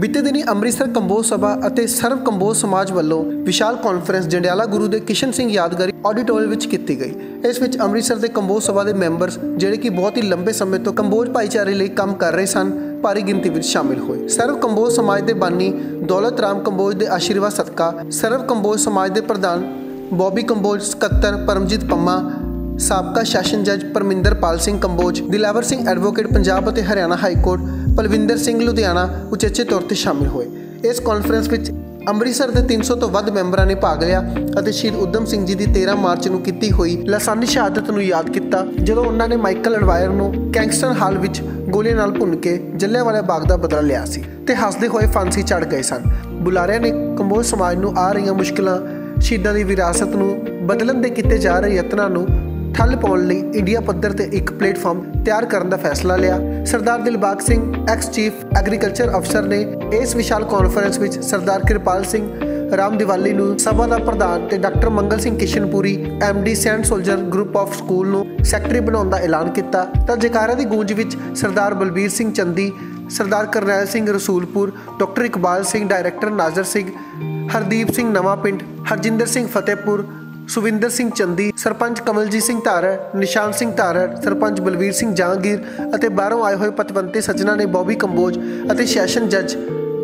ਬੀਤੇ ਦਿਨੀ ਅੰਮ੍ਰਿਤਸਰ ਕੰਬੋਜ ਸਭਾ ਅਤੇ ਸਰਵ ਕੰਬੋਜ ਸਮਾਜ ਵੱਲੋਂ ਵਿਸ਼ਾਲ ਕਾਨਫਰੰਸ ਜੰਡਿਆਲਾ ਗੁਰੂ ਦੇ ਕਿਸ਼ਨ ਸਿੰਘ ਯਾਦਗਾਰੀ ਆਡੀਟੋਰੀਅਮ ਵਿੱਚ ਕੀਤੀ ਗਈ। ਇਸ ਵਿੱਚ ਅੰਮ੍ਰਿਤਸਰ ਦੇ ਕੰਬੋਜ ਸਭਾ ਦੇ ਮੈਂਬਰਸ ਜਿਹੜੇ ਕਿ ਬਹੁਤ ਹੀ ਲੰਬੇ ਸਮੇਂ ਤੋਂ ਕੰਬੋਜ ਭਾਈਚਾਰੇ ਲਈ ਕੰਮ ਕਰ ਰਹੇ ਸਨ, ਭਾਰੀ ਗਿਣਤੀ ਵਿੱਚ ਸ਼ਾਮਿਲ ਹੋਏ। ਸਰਵ ਕੰਬੋਜ ਸਮਾਜ ਦੇ ਬਾਨੀ ਦੌਲਤ ਰਾਮ ਕੰਬੋਜ ਦੇ ਆਸ਼ੀਰਵਾਦ ਸਦਕਾ ਸਰਵ ਕੰਬੋਜ ਸਮਾਜ ਦੇ ਪ੍ਰਧਾਨ ਬੋਬੀ ਕੰਬੋਜ ਸਕੱਤਰ ਪਰਮਜੀਤ ਪੰਮਾ, ਸਾਬਕਾ ਸੈਸ਼ਨ ਜੱਜ ਪਰਮਿੰਦਰਪਾਲ ਸਿੰਘ ਕੰਬੋਜ, ਦਿਲਾਵਰ ਸਿੰਘ ਐਡਵੋਕੇਟ ਪੰਜਾਬ ਅਤੇ ਹਰਿਆਣਾ ਹਾਈ ਕੋਰਟ ਪਲਵਿੰਦਰ ਸਿੰਘ ਲੁਧਿਆਣਾ ਉਚੇਚੇ ਤੌਰ ਤੇ ਸ਼ਾਮਿਲ ਹੋਏ। ਇਸ ਕਾਨਫਰੰਸ ਵਿੱਚ ਅੰਮ੍ਰਿਤਸਰ ਦੇ 300 ਤੋਂ ਵੱਧ ਮੈਂਬਰਾਂ ਨੇ ਭਾਗ ਲਿਆ ਅਤੇ ਸ਼ਹੀਦ ਉਦਮ ਸਿੰਘ ਜੀ ਦੀ 13 ਮਾਰਚ ਨੂੰ ਕੀਤੀ ਹੋਈ ਲਾਸਾਨੀ ਸ਼ਹਾਦਤ ਨੂੰ ਯਾਦ ਕੀਤਾ, ਜਦੋਂ ਉਹਨਾਂ ਨੇ ਮਾਈਕਲ ਅਡਵਾਇਰ ਨੂੰ ਕੈਂਗਸਟਨ ਹਾਲ ਵਿੱਚ ਗੋਲੀਆਂ ਨਾਲ ਭੁੰਨ ਕੇ ਜੱਲਿਆਂਵਾਲਾ ਬਾਗ ਦਾ ਬਦਲਾ ਲਿਆ ਸੀ ਤੇ ਹੱਸਦੇ ਹੋਏ ਫਾਂਸੀ ਚੜ ਗਏ ਸਨ। ਬੁਲਾਰਿਆਂ ਨੇ ਕੰਬੋਜ ਸਮਾਜ ਨੂੰ ਆ ਰਹੀਆਂ ਮੁਸ਼ਕਲਾਂ, ਸ਼ਹੀਦਾਂ ਦੀ ਵਿਰਾਸਤ ਨੂੰ ਬਦਲਣ ਦੇ ਕੀਤੇ ਜਾ ਰਹੇ ਯਤਨਾਂ ਨੂੰ ਠੱਲ ਪਾਉਣ ਲਈ ਇੰਡੀਆ ਪੱਧਰ ਤੇ ਇੱਕ ਪਲੇਟਫਾਰਮ ਤਿਆਰ ਕਰਨ ਦਾ ਫੈਸਲਾ ਲਿਆ। Sardar Dilbagh Singh ex chief agriculture ਅਫਸਰ ਨੇ ਇਸ ਵਿਸ਼ਾਲ ਕਾਨਫਰੰਸ ਵਿੱਚ ਸਰਦਾਰ ਕਿਰਪਾਲ ਸਿੰਘ ਰਾਮ ਦਿਵਾਲੀ ਨੂੰ ਸਭਾ ਦਾ ਪ੍ਰਧਾਨ ਤੇ doctor Mangal Singh Kishanpuri MD Saint Soldier group of school ਨੂੰ ਸੈਕਟਰੀ ਬਣਾਉਣ ਦਾ ਐਲਾਨ ਕੀਤਾ। ਤਾਂ ਜੈਕਾਰਾ ਦੀ ਗੂੰਜ ਵਿੱਚ ਸਰਦਾਰ ਬਲਬੀਰ ਸਿੰਘ ਚੰਦੀ, ਸਰਦਾਰ ਕਰਨੈਲ ਸਿੰਘ ਰਸੂਲਪੁਰ, ਡਾਕਟਰ ਇਕਬਾਲ ਸਿੰਘ, ਡਾਇਰੈਕਟਰ ਨਾਜ਼ਰ ਸਿੰਘ, ਹਰਦੀਪ ਸਿੰਘ ਨਵਾਂ ਪਿੰਡ, ਹਰਜਿੰਦਰ ਸਿੰਘ ਫਤਿਹਪੁਰ ਸੁਵਿੰਦਰ ਸਿੰਘ ਚੰਦੀ, ਸਰਪੰਚ ਕਮਲਜੀਤ ਸਿੰਘ ਧਾਰੜ ਨਿਸ਼ਾਨ ਸਿੰਘ ਧਾਰੜ ਸਰਪੰਚ ਬਲਵੀਰ ਸਿੰਘ ਜਹਾਂਗੀਰ ਅਤੇ ਬਾਹਰੋਂ ਆਏ ਹੋਏ ਪਤਵੰਤੇ ਸੱਜਣਾ ਨੇ ਬੌਬੀ ਕੰਬੋਜ ਅਤੇ ਸੈਸ਼ਨ ਜੱਜ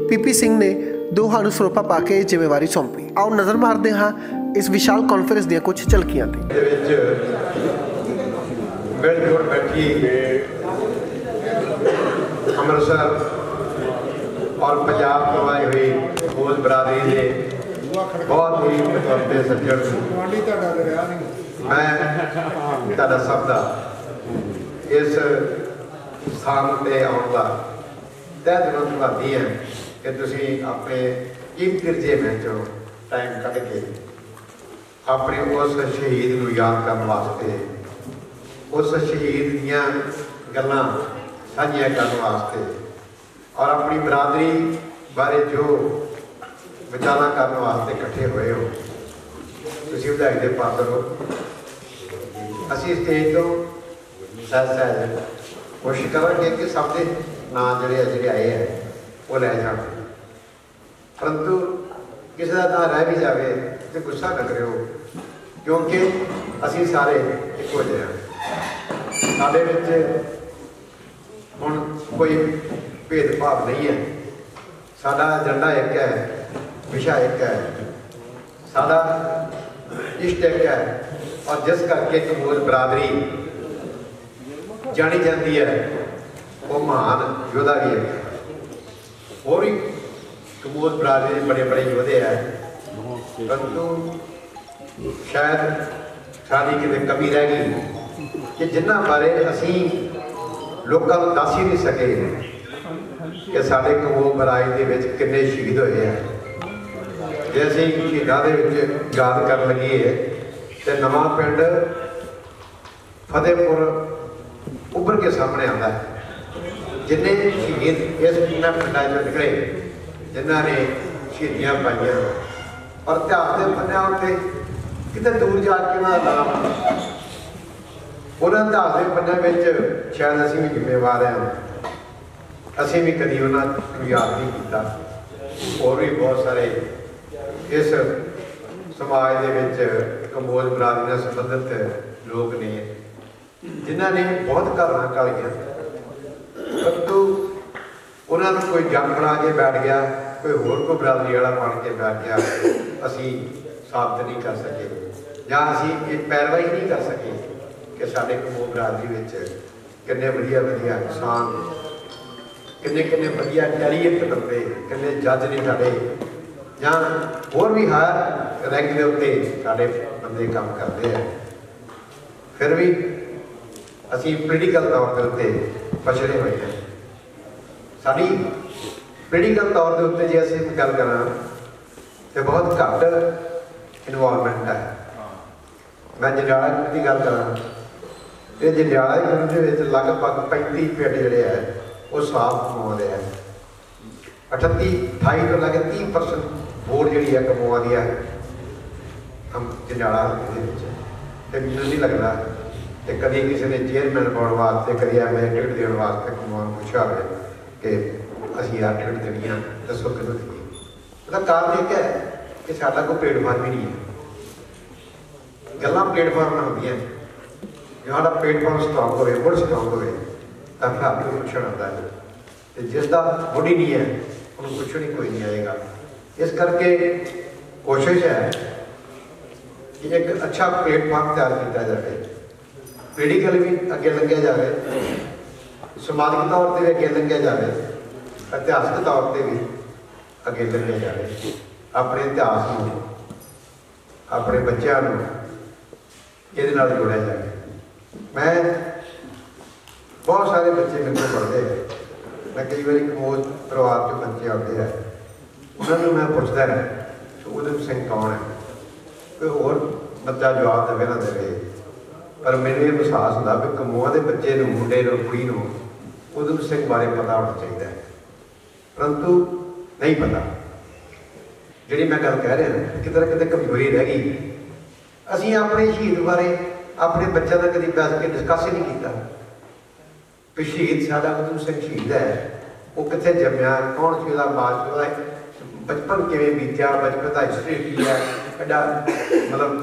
ਪੀਪੀ ਸਿੰਘ ਨੇ ਦੋਹਾਂ ਨੂੰ ਸਰੋਪਾ ਪਾ ਕੇ ਜ਼ਿੰਮੇਵਾਰੀ ਸੌਂਪੀ। ਆਓ ਨਜ਼ਰ ਮਾਰਦੇ ਹਾਂ ਇਸ ਵਿਸ਼ਾਲ ਕਾਨਫਰੰਸ ਦੀਆਂ ਕੁਝ ਝਲਕੀਆਂ ਤੇ। ਦੇ ਵਿੱਚ ਮਿਲ ਜੁਲ ਬੈਠੀ ਅੰਮ੍ਰਿਤਸਰ ਔਰ ਪੰਜਾਬ ਤੋਂ ਆਏ ਹੋਏ ਖੋਜ ਬਰਾਦਰੀ ਦੇ ਬਹੁਤ ਹੀ ਮਤਵੰਤੇ ਸੱਜਣ ਗਵਾਂਢੀ ਤੁਹਾਡਾ ਰਿਹਾ ਨਹੀਂ। ਮੈਂ ਤੁਹਾਡਾ ਸਭ ਦਾ ਇਸ ਸਥਾਨ ਤੇ ਆਉਣ ਦਾ ਤਹਿ ਦਿਲੋਂ ਧੰਨਵਾਦੀ ਹਾਂ ਕਿ ਤੁਸੀਂ ਆਪਣੇ ਕੀਮਤੀ ਰਜੇ ਵਿੱਚੋਂ ਟਾਈਮ ਕੱਢ ਕੇ ਆਪਣੇ ਉਸ ਸ਼ਹੀਦ ਨੂੰ ਯਾਦ ਕਰਨ ਵਾਸਤੇ ਉਸ ਸ਼ਹੀਦ ਦੀਆਂ ਗੱਲਾਂ ਸਾਂਝੀਆਂ ਕਰਨ ਵਾਸਤੇ ਔਰ ਆਪਣੀ ਬਰਾਦਰੀ ਬਾਰੇ ਜੋ ਵਿਚਾਰਾਂ ਕਰਨ ਵਾਸਤੇ ਇਕੱਠੇ ਹੋਏ ਹੋ। ਤੁਸੀਂ ਵਿਧਾਇਕ ਦੇ ਪਾਤਰ ਹੋ। ਅਸੀਂ ਸਟੇਜ ਤੋਂ ਸਹਿਜ ਸਹਿਜ ਕੋਸ਼ਿਸ਼ ਕਰਾਂਗੇ ਕਿ ਸਭ ਦੇ ਨਾਂ ਜਿਹੜੇ ਆ, ਜਿਹੜੇ ਆਏ ਆ, ਉਹ ਲੈ ਜਾਣ। ਪਰੰਤੂ ਕਿਸੇ ਦਾ ਨਾਂ ਰਹਿ ਵੀ ਜਾਵੇ ਤੇ ਗੁੱਸਾ ਨਾ ਕਰਿਓ, ਕਿਉਂਕਿ ਅਸੀਂ ਸਾਰੇ ਇੱਕੋ ਜਿਹੇ ਹਾਂ ਸਾਡੇ ਵਿੱਚ ਹੁਣ ਕੋਈ ਭੇਦਭਾਵ ਨਹੀਂ ਹੈ। ਸਾਡਾ ਏਜੰਡਾ ਇੱਕ ਹੈ। ਵਿਸ਼ਾ ਇੱਕ ਹੈ। ਸਾਡਾ ਇਸ਼ਟ ਇੱਕ ਹੈ ਔਰ ਜਿਸ ਕਰਕੇ ਕਮੂਲ ਬਰਾਦਰੀ ਜਾਣੀ ਜਾਂਦੀ ਹੈ, ਉਹ ਮਹਾਨ ਯੋਧਾ ਵੀ ਹੈ। ਹੋਰ ਵੀ ਕਮੂਲ ਬਰਾਦਰੀ ਦੇ ਬੜੇ ਬੜੇ ਯੋਧੇ ਹੈ। ਪਰੰਤੂ ਸ਼ਾਇਦ ਸਾਡੀ ਕਿਤੇ ਕਮੀ ਰਹਿ ਗਈ ਕਿ ਜਿਨ੍ਹਾਂ ਬਾਰੇ ਅਸੀਂ ਲੋਕਾਂ ਨੂੰ ਦੱਸ ਹੀ ਨਹੀਂ ਸਕੇ ਕਿ ਸਾਡੇ ਕਮੂਲ ਬਰਾਦਰੀ ਦੇ ਵਿੱਚ ਕਿੰਨੇ ਸ਼ਹੀਦ ਹੋਏ ਆ ਜੇ ਅਸੀਂ ਸ਼ਹੀਦਾਂ ਦੇ ਵਿੱਚ ਯਾਦ ਕਰਨ ਲੱਗੀਏ ਤੇ ਨਵਾਂ ਪਿੰਡ ਫਤਿਹਪੁਰ ਉੱਭਰ ਕੇ ਸਾਹਮਣੇ ਆਉਂਦਾ ਹੈ। ਜਿੰਨੇ ਸ਼ਹੀਦ ਇਸ ਪਿੰਡਾਂ ਪਿੰਡਾਂ ਚੋਂ ਨਿਕਲੇ, ਜਿਨ੍ਹਾਂ ਨੇ ਸ਼ਹੀਦੀਆਂ ਪਾਈਆਂ। ਔਰ ਇਤਿਹਾਸ ਦੇ ਪੰਨਿਆਂ ਉੱਤੇ ਕਿਤੇ ਦੂਰ ਜਾ ਕੇ ਉਹਨਾਂ ਦਾ ਨਾਮ ਉਹਨਾਂ ਇਤਿਹਾਸ ਦੇ ਪੰਨਿਆਂ ਵਿੱਚ ਸ਼ਾਇਦ ਅਸੀਂ ਵੀ ਜ਼ਿੰਮੇਵਾਰ ਹਾਂ। ਅਸੀਂ ਵੀ ਕਦੀ ਉਹਨਾਂ ਨੂੰ ਯਾਦ ਨਹੀਂ ਕੀਤਾ। ਹੋਰ ਵੀ ਬਹੁਤ ਸਾਰੇ ਇਸ ਸਮਾਜ ਦੇ ਵਿੱਚ ਕੰਬੋਜ ਬਰਾਦਰੀ ਨਾਲ ਸੰਬੰਧਿਤ ਲੋਕ ਨੇ, ਜਿਨ੍ਹਾਂ ਨੇ ਬਹੁਤ ਘਰਾਂ ਕਾਲੀਆਂ ਪਰੰਤੂ ਉਹਨਾਂ ਨੂੰ ਕੋਈ ਜੰਗ ਬਣਾ ਕੇ ਬੈਠ ਗਿਆ, ਕੋਈ ਹੋਰ ਕੋਈ ਬਰਾਦਰੀ ਵਾਲਾ ਬਣ ਕੇ ਬੈਠ ਗਿਆ, ਅਸੀਂ ਸਾਬਤ ਨਹੀਂ ਕਰ ਸਕੇ। ਜਾਂ ਅਸੀਂ ਇਹ ਪੈਰਵਾਈ ਨਹੀਂ ਕਰ ਸਕੇ ਕਿ ਸਾਡੇ ਕੰਬੋਜ ਬਰਾਦਰੀ ਵਿੱਚ ਕਿੰਨੇ ਵਧੀਆ ਵਧੀਆ ਇਨਸਾਨ ਕਿੰਨੇ ਕਿੰਨੇ ਵਧੀਆ ਕੈਰੀਅਰ ਬੰਦੇ, ਕਿੰਨੇ ਜੱਜ ਨੇ ਸਾਡੇ। ਜਾਂ ਹੋਰ ਵੀ ਹਰ ਰੈਂਕ ਦੇ ਉੱਤੇ ਸਾਡੇ ਬੰਦੇ ਕੰਮ ਕਰਦੇ ਆ। ਫਿਰ ਵੀ ਅਸੀਂ ਪੋਲੀਟੀਕਲ ਤੌਰ ਦੇ ਉੱਤੇ ਪਛੜੇ ਹੋਏ ਹਾਂ ਸਾਡੀ ਪੋਲੀਟੀਕਲ ਤੌਰ ਦੇ ਉੱਤੇ ਜੇ ਅਸੀਂ ਗੱਲ ਕਰਾਂ, ਤੇ ਬਹੁਤ ਘੱਟ ਇਨਵੋਲਵਮੈਂਟ ਹੈ। ਮੈਂ ਜੰਡਿਆਲਾ ਦੀ ਗੱਲ ਕਰਾਂ ਤੇ ਜੰਡਿਆਲਾ ਯੂਨਿਟ ਦੇ ਵਿੱਚ ਲਗਭਗ 35 ਪਿੰਡ ਜਿਹੜੇ ਆ, ਉਹ ਸਾਫ਼ ਹੋ ਰਹੇ ਆ। 38 28 ਤੋਂ ਲੈ ਕੇ 30% ਵੋਟ ਜਿਹੜੀ ਹੈ ਕਮਾਉਂਦੀ ਆ ਹਮ ਜੰਡਾਲਾ ਦੇ ਵਿੱਚ। ਤੇ ਮੈਨੂੰ ਨਹੀਂ ਲੱਗਦਾ ਤੇ ਕਦੀ ਕਿਸੇ ਨੇ ਚੇਅਰਮੈਨ ਬਣਨ ਵਾਸਤੇ, ਕਦੀ ਐਮਐਲਏ ਟਿਕਟ ਦੇਣ ਵਾਸਤੇ ਕਮਾਉਣ ਪੁੱਛਿਆ ਹੋਵੇ ਕਿ ਅਸੀਂ ਆਹ ਟਿਕਟ ਦੇਣੀ ਆ, ਦੱਸੋ ਕਿਹਨੂੰ ਦੇਣੀ ਉਹਦਾ ਕਾਰਨ ਇੱਕ ਹੈ ਕਿ ਸਾਡਾ ਕੋਈ ਪਲੇਟਫਾਰਮ ਹੀ ਨਹੀਂ ਹੈ। ਗੱਲਾਂ ਪਲੇਟਫਾਰਮ ਨਾਲ ਹੁੰਦੀਆਂ ਨੇ। ਜੇ ਸਾਡਾ ਪਲੇਟਫਾਰਮ ਸਟਰੋਂਗ ਹੋਵੇ ਮੁੜ ਸਟਰੋਂਗ ਹੋਵੇ, ਤਾਂ ਫਿਰ ਆਪੇ ਪੁੱਛਣ ਆਉਂਦਾ ਹੈ। ਤੇ ਜਿਸ ਦਾ ਮੁੱਢ ਹੀ ਨਹੀਂ ਹੈ, ਉਹਨੂੰ ਪੁੱਛਣ ਹੀ ਕੋਈ ਨਹੀਂ ਆਏਗਾ। ਇਸ ਕਰਕੇ ਕੋਸ਼ਿਸ਼ ਹੈ ਕਿ ਇੱਕ ਅੱਛਾ ਪਲੇਟਫਾਰਮ ਤਿਆਰ ਕੀਤਾ ਜਾਵੇ। ਪੋਲੀਟੀਕਲ ਵੀ ਅੱਗੇ ਲੰਘਿਆ ਜਾਵੇ। ਸਮਾਜਿਕ ਤੌਰ ਤੇ ਵੀ ਅੱਗੇ ਲੰਘਿਆ ਜਾਵੇ। ਇਤਿਹਾਸਕ ਤੌਰ ਤੇ ਵੀ ਅੱਗੇ ਲੰਘਿਆ ਜਾਵੇ। ਆਪਣੇ ਇਤਿਹਾਸ ਨੂੰ, ਆਪਣੇ ਬੱਚਿਆਂ ਨੂੰ ਇਹਦੇ ਨਾਲ ਜੋੜਿਆ ਜਾਵੇ। ਮੈਂ ਬਹੁਤ ਸਾਰੇ ਬੱਚੇ ਮੇਰੇ ਕੋਲ ਪੜ੍ਹਦੇ ਆ। ਮੈਂ ਕਈ ਵਾਰੀ ਕਮੋਜ ਪਰਿਵਾਰ ਚੋਂ ਬੱਚੇ ਆਉਂਦੇ ਆ। ਉਹਨਾਂ ਨੂੰ ਮੈਂ ਪੁੱਛਦਾ ਹੈ ਕਿ ਉਦਮ ਸਿੰਘ ਕੌਣ ਹੈ? ਕੋਈ ਹੋਰ ਬੱਚਾ ਜਵਾਬ ਦੇਵੇ ਨਾ ਦੇਵੇ। ਪਰ ਮੈਨੂੰ ਇਹ ਵਿਸ਼ਵਾਸ ਹੁੰਦਾ ਵੀ ਕਮੋਆ ਦੇ ਬੱਚੇ ਨੂੰ, ਮੁੰਡੇ ਨੂੰ, ਕੁੜੀ ਨੂੰ ਉਦਮ ਸਿੰਘ ਬਾਰੇ ਪਤਾ ਹੋਣਾ ਚਾਹੀਦਾ ਹੈ। ਪਰੰਤੂ ਨਹੀਂ ਪਤਾ। ਜਿਹੜੀ ਮੈਂ ਗੱਲ ਕਹਿ ਰਿਹਾ ਕਿਤੇ ਨਾ ਕਿਤੇ ਕਮਜ਼ੋਰੀ ਰਹਿ ਗਈ। ਅਸੀਂ ਆਪਣੇ ਸ਼ਹੀਦ ਬਾਰੇ, ਆਪਣੇ ਬੱਚਿਆਂ ਦਾ ਕਦੀ ਬੈਠ ਕੇ ਡਿਸਕਸ ਹੀ ਨਹੀਂ ਕੀਤਾ। ਕਿ ਸ਼ਹੀਦ ਸਾਡਾ ਉਦਮ ਸਿੰਘ ਸ਼ਹੀਦ ਹੈ, ਉਹ ਕਿੱਥੇ ਜੰਮਿਆ, ਕੌਣ ਸੀ ਉਹਦਾ ਬਾਪ ਉਹਦਾ ਬਚਪਨ ਕਿਵੇਂ ਬੀਤਿਆ, ਬਚਪਨ ਦਾ ਹਿਸਟਰੀ ਕੀ ਹੈ ਐਡਾ ਮਤਲਬ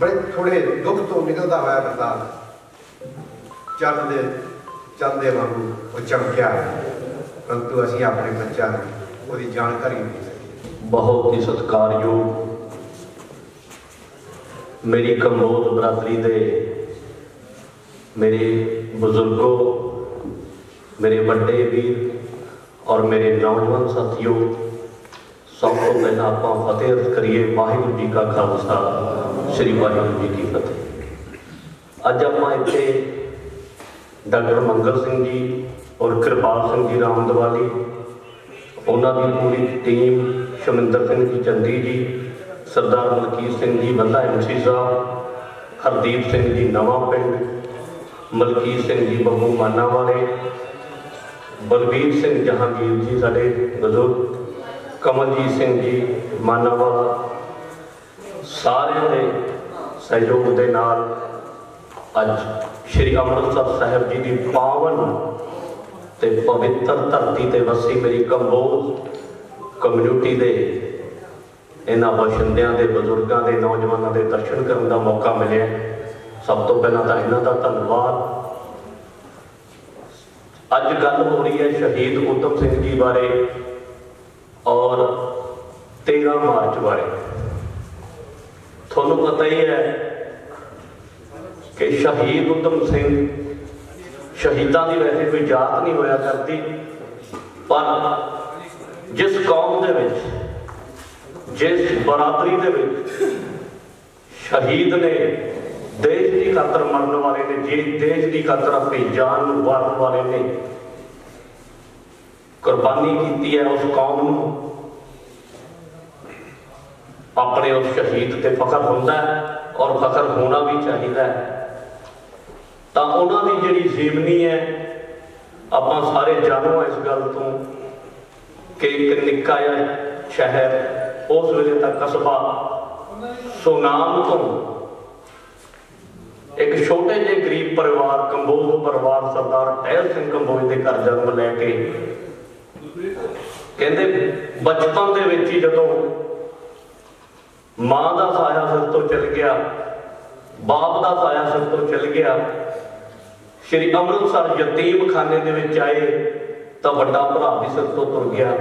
ਬੜੇ ਥੋੜੇ ਦੁੱਖ ਤੋਂ ਨਿਕਲਦਾ ਹੋਇਆ ਬੰਦਾ ਚੰਦ ਦੇ, ਚੰਦ ਵਾਂਗੂ ਉਹ ਚਮਕਿਆ। ਪਰੰਤੂ ਅਸੀਂ ਆਪਣੇ ਬੱਚਿਆਂ ਨੂੰ ਉਹਦੀ ਜਾਣਕਾਰੀ ਨਹੀਂ ਦੇ ਬਹੁਤ ਹੀ ਸਤਿਕਾਰਯੋਗ, ਮੇਰੀ ਕਮਜ਼ੋਰ ਬਰਾਦਰੀ ਦੇ ਮੇਰੇ ਬਜ਼ੁਰਗੋ, ਮੇਰੇ ਵੱਡੇ ਵੀਰ ਔਰ ਮੇਰੇ ਨੌਜਵਾਨ ਸਾਥੀਓ ਸਭ ਤੋਂ ਪਹਿਲਾਂ ਆਪਾਂ ਫਤਿਹ ਅਰਜ਼ ਕਰੀਏ ਵਾਹਿਗੁਰੂ ਜੀ ਕਾ ਖਾਲਸਾ, ਸ੍ਰੀ ਵਾਹਿਗੁਰੂ ਜੀ ਕੀ ਫਤਿਹ। ਅੱਜ ਆਪਾਂ ਇੱਥੇ ਡਾਕਟਰ ਮੰਗਲ ਸਿੰਘ ਜੀ ਔਰ ਕਿਰਪਾਲ ਸਿੰਘ ਜੀ ਰਾਮਦਵਾਲੀ, ਉਹਨਾਂ ਦੀ ਪੂਰੀ ਟੀਮ ਸ਼ਮਿੰਦਰ ਸਿੰਘ ਜੀ ਚੰਦੀ ਜੀ, ਸਰਦਾਰ ਮਲਕੀਤ ਸਿੰਘ ਜੀ, ਬੰਦਾ ਐਮਸੀ ਸਾਹਿਬ, ਹਰਦੀਪ ਸਿੰਘ ਜੀ ਨਵਾਂ ਪਿੰਡ, ਮਲਕੀਤ ਸਿੰਘ ਜੀ ਬੱਬੂ ਮਾਨਾ ਵਾਲੇ, ਬਲਬੀਰ ਸਿੰਘ ਜਹਾਂਗੀਰ ਜੀ ਸਾਡੇ ਬਜ਼ੁਰਗ ਕਮਲਜੀਤ ਸਿੰਘ ਜੀ ਮਾਨਾਵਾਲਾ ਸਾਰਿਆਂ ਦੇ ਸਹਿਯੋਗ ਦੇ ਨਾਲ ਅੱਜ ਸ੍ਰੀ ਅੰਮ੍ਰਿਤਸਰ ਸਾਹਿਬ ਜੀ ਦੀ ਪਾਵਨ ਤੇ ਪਵਿੱਤਰ ਧਰਤੀ ਤੇ ਵਸੀ ਮੇਰੀ ਕੰਬੋਜ ਕਮਿਊਨਿਟੀ ਦੇ ਇਹਨਾਂ ਬਸ਼ਿੰਦਿਆਂ ਦੇ, ਬਜ਼ੁਰਗਾਂ ਦੇ, ਨੌਜਵਾਨਾਂ ਦੇ ਦਰਸ਼ਨ ਕਰਨ ਦਾ ਮੌਕਾ ਮਿਲਿਆ। ਸਭ ਤੋਂ ਪਹਿਲਾਂ ਤਾਂ ਇਹਨਾਂ ਦਾ ਧੰਨਵਾਦ। ਅੱਜ ਗੱਲ ਹੋ ਰਹੀ ਹੈ ਸ਼ਹੀਦ ਉਤਮ ਸਿੰਘ ਜੀ ਬਾਰੇ। ਔਰ 13 ਮਾਰਚ ਬਾਰੇ। ਤੁਹਾਨੂੰ ਪਤਾ ਹੀ ਹੈ ਕਿ ਸ਼ਹੀਦ ਉਤਮ ਸਿੰਘ ਸ਼ਹੀਦਾਂ ਦੀ ਵੈਸੇ ਕੋਈ ਜਾਤ ਨਹੀਂ ਹੋਇਆ ਕਰਦੀ, ਪਰ ਜਿਸ ਕੌਮ ਦੇ ਵਿੱਚ, ਜਿਸ ਬਰਾਦਰੀ ਦੇ ਵਿੱਚ ਸ਼ਹੀਦ ਨੇ ਦੇਸ਼ ਦੀ ਖਾਤਰ ਮਰਨ ਵਾਲੇ ਨੇ, ਜੇ ਦੇਸ਼ ਦੀ ਖਾਤਰ ਆਪਣੀ ਜਾਨ ਨੂੰ ਵਾਰਨ ਵਾਲੇ ਨੇ ਕੁਰਬਾਨੀ ਕੀਤੀ ਹੈ ਉਸ ਕੌਮ ਨੂੰ। ਆਪਣੇ ਉਸ ਸ਼ਹੀਦ ਤੇ ਫਖਰ ਹੁੰਦਾ ਹੈ ਔਰ ਫਖਰ ਹੋਣਾ ਵੀ ਚਾਹੀਦਾ ਹੈ। ਤਾਂ ਉਹਨਾਂ ਦੀ ਜਿਹੜੀ ਜੀਵਨੀ ਹੈ, ਆਪਾਂ ਸਾਰੇ ਜਾਣੋ ਇਸ ਗੱਲ ਤੋਂ ਕਿ ਇੱਕ ਨਿੱਕਾ ਜਿਹਾ ਸ਼ਹਿਰ ਉਸ ਵੇਲੇ ਤੱਕ ਕਸਬਾ ਸੁਨਾਮ ਤੋਂ ਇੱਕ ਛੋਟੇ ਜਿਹੇ ਗਰੀਬ ਪਰਿਵਾਰ, ਕੰਬੋਜ ਪਰਿਵਾਰ ਸਰਦਾਰ ਟਹਿਲ ਸਿੰਘ ਕੰਬੋਜ ਦੇ ਘਰ ਜਨਮ ਲੈ ਕੇ ਕਹਿੰਦੇ ਬਚਪਨ ਦੇ ਵਿੱਚ ਹੀ ਜਦੋਂ ਮਾਂ ਦਾ ਸਾਇਆ ਸਿਰ ਤੋਂ ਚਲ ਗਿਆ, ਬਾਪ ਦਾ ਸਾਇਆ ਸਿਰ ਤੋਂ ਚਲ ਗਿਆ, ਸ਼੍ਰੀ ਅੰਮ੍ਰਿਤਸਰ ਯਤੀਮ ਖਾਨੇ ਦੇ ਵਿੱਚ ਆਏ ਤਾਂ ਵੱਡਾ ਭਰਾ ਵੀ ਸਿਰ ਤੋਂ ਤੁਰ ਗਿਆ।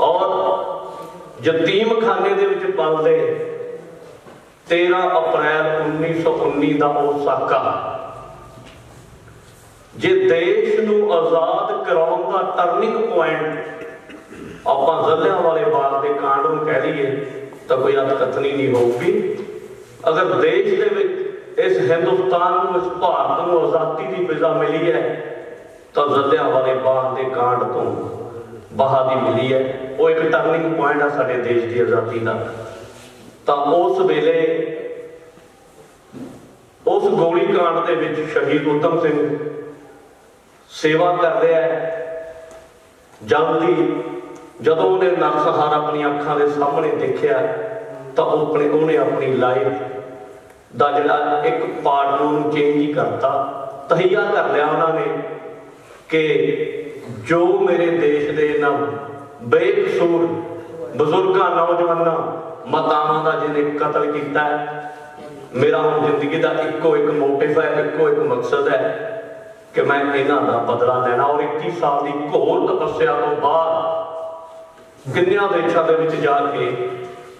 ਔਰ ਯਤੀਮ ਖਾਨੇ ਦੇ ਵਿੱਚ ਪਲਦੇ 13 ਅਪ੍ਰੈਲ 1919 ਦਾ ਉਹ ਸਾਕਾ। ਜੇ ਦੇਸ਼ ਨੂੰ ਆਜ਼ਾਦ ਕਰਾਉਣ ਦਾ ਟਰਨਿੰਗ ਪੁਆਇੰਟ ਆਪਾਂ ਜ਼ਲਿਆਂ ਵਾਲੇ ਬਾਗ ਦੇ ਕਾਂਡ ਨੂੰ ਕਹਿ ਲਈਏ ਤਾਂ ਕੋਈ ਅਤਕਥਨੀ ਨਹੀਂ ਹੋਊਗੀ। ਅਗਰ ਦੇਸ਼ ਦੇ ਵਿੱਚ ਇਸ ਹਿੰਦੁਸਤਾਨ ਨੂੰ, ਇਸ ਭਾਰਤ ਨੂੰ ਆਜ਼ਾਦੀ ਦੀ ਵਿਜ਼ਾ ਮਿਲੀ ਹੈ, ਤਾਂ ਜ਼ਲਿਆਂ ਵਾਲੇ ਬਾਗ ਦੇ ਕਾਂਡ ਤੋਂ ਬਹਾਦੀ ਮਿਲੀ ਹੈ। ਉਹ ਇੱਕ ਟਰਨਿੰਗ ਪੁਆਇੰਟ ਆ ਸਾਡੇ ਦੇਸ਼ ਦੀ ਆਜ਼ਾਦੀ ਦਾ। ਤਾਂ ਉਸ ਵੇਲੇ ਉਸ ਗੋਲੀ ਕਾਂਡ ਦੇ ਵਿੱਚ ਸ਼ਹੀਦ ਉਤਮ ਸਿੰਘ ਸੇਵਾ ਕਰ ਰਿਹਾ ਹੈ। ਜਲਦੀ ਜਦੋਂ ਉਹਨੇ ਨਰਸਹਾਰ ਆਪਣੀਆਂ ਅੱਖਾਂ ਦੇ ਸਾਹਮਣੇ ਦੇਖਿਆ ਤਾਂ ਉਹ ਆਪਣੇ ਉਹਨੇ ਆਪਣੀ ਲਾਈਫ ਦਾ ਜਿਹੜਾ ਇੱਕ ਪਾਰਟ ਨੂੰ ਚੇਂਜ ਹੀ ਕਰਤਾ। ਤਹੀਆ ਕਰ ਲਿਆ ਉਹਨਾਂ ਨੇ ਕਿ ਜੋ ਮੇਰੇ ਦੇਸ਼ ਦੇ ਇਹਨਾਂ ਬੇਕਸੂਰ ਬਜ਼ੁਰਗਾਂ, ਨੌਜਵਾਨਾਂ, ਮਾਤਾਵਾਂ ਦਾ ਜਿਹਨੇ ਕਤਲ ਕੀਤਾ ਮੇਰਾ ਹੁਣ ਜ਼ਿੰਦਗੀ ਦਾ ਇੱਕੋ ਇੱਕ ਮੋਟਿਵ ਹੈ, ਇੱਕੋ ਇੱਕ ਮਕਸਦ ਹੈ ਕਿ ਮੈਂ ਇਹਨਾਂ ਦਾ ਬਦਲਾ ਲੈਣਾ ਔਰ 21 ਸਾਲ ਦੀ ਘੋਰ ਤਪੱਸਿਆ ਤੋਂ ਬਾਅਦ ਕਿੰਨਿਆਂ ਦੇਸ਼ਾਂ ਦੇ ਵਿੱਚ ਜਾ ਕੇ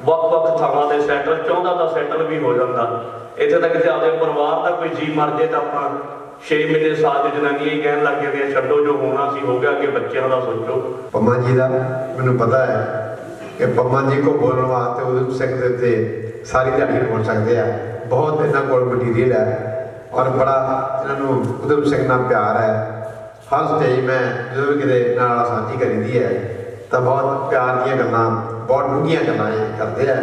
ਵੱਖ-ਵੱਖ ਥਾਵਾਂ ਦੇ ਸੈਟਲ ਚਾਹੁੰਦਾ ਤਾਂ ਸੈਟਲ ਵੀ ਹੋ ਜਾਂਦਾ। ਇੱਥੇ ਤੱਕ ਕਿ ਆਪਦੇ ਪਰਿਵਾਰ ਦਾ ਕੋਈ ਜੀ ਮਰ ਜੇ ਤਾਂ ਆਪਾਂ 6 ਮਹੀਨੇ ਸਾਲ ਦੀ ਜਨਾਨੀਆਂ ਹੀ ਕਹਿਣ ਲੱਗ ਜਾਂਦੀਆਂ ਛੱਡੋ ਜੋ ਹੋਣਾ ਸੀ, ਹੋ ਗਿਆ ਕਿ ਬੱਚਿਆਂ ਦਾ ਸੋਚੋ। ਪੰਮਾ ਜੀ ਦਾ ਮੈਨੂੰ ਪਤਾ ਹੈ ਕਿ ਪੰਮਾ ਜੀ ਕੋ ਬੋਲਣ ਵਾਸਤੇ ਉਦਮ ਸਿੰਘ ਦੇ ਉੱਤੇ ਸਾਰੀ ਦਿਹਾੜੀ ਬੋਲ ਸਕਦੇ ਆ। ਬਹੁਤ ਇਹਨਾਂ ਕੋਲ ਮਟੀਰੀਅਲ ਹੈ ਔਰ ਬੜਾ ਇਹਨਾਂ ਨੂੰ ਉਦਮ ਸਿੰਘ ਨਾਲ ਪਿਆਰ ਹੈ। ਹਰ ਸਟੇਜ ਮੈਂ ਜਦੋਂ ਵੀ ਕਿਤੇ ਨਾਲ ਸਾਂਝੀ ਕਰੀਦੀ ਹੈ ਤਾਂ ਬਹੁਤ ਪਿਆਰ ਦੀਆਂ ਗੱਲਾਂ, ਬਹੁਤ ਡੂੰਘੀਆਂ ਗੱਲਾਂ ਇਹ ਕਰਦੇ ਆ।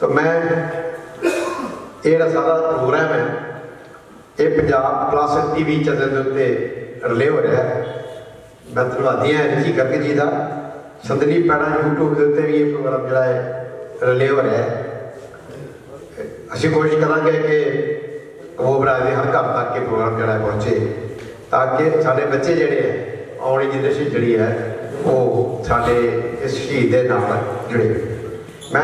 ਤਾਂ ਮੈਂ ਇਹ ਜਿਹੜਾ ਸਾਡਾ ਪ੍ਰੋਗਰਾਮ ਹੈ ਇਹ ਪੰਜਾਬ ਪਲੱਸ ਟੀਵੀ ਚੈਨਲ ਦੇ ਉੱਤੇ ਰਿਲੇ ਹੋ ਰਿਹਾ। ਹੈ ਮੈਂ ਧੰਨਵਾਦੀ ਹਾਂ ਰਿਚੀ ਗਰਗ ਜੀ ਦਾ ਸੰਦਲੀ ਪੈਣਾ YouTube ਦੇ ਉੱਤੇ ਵੀ ਇਹ ਪ੍ਰੋਗਰਾਮ ਜਿਹੜਾ ਹੈ ਰਿਲੇ ਹੋ ਰਿਹਾ ਹੈ। ਅਸੀਂ ਕੋਸ਼ਿਸ਼ ਕਰਾਂਗੇ ਕਿ ਕੋਬਰਾ ਦੇ ਹਰ ਘਰ ਤੱਕ ਇਹ ਪ੍ਰੋਗਰਾਮ ਜਿਹੜਾ ਪਹੁੰਚੇ, ਤਾਂ ਕਿ ਸਾਡੇ ਬੱਚੇ ਜਿਹੜੇ ਹੈ, ਆਉਣੀ ਜਨਰੇਸ਼ਨ ਜਿਹੜੀ ਹੈ ਉਹ ਸਾਡੇ ਇਸ ਸ਼ਹੀਦ ਦੇ ਨਾਲ ਜੁੜੇ ਮੈਂ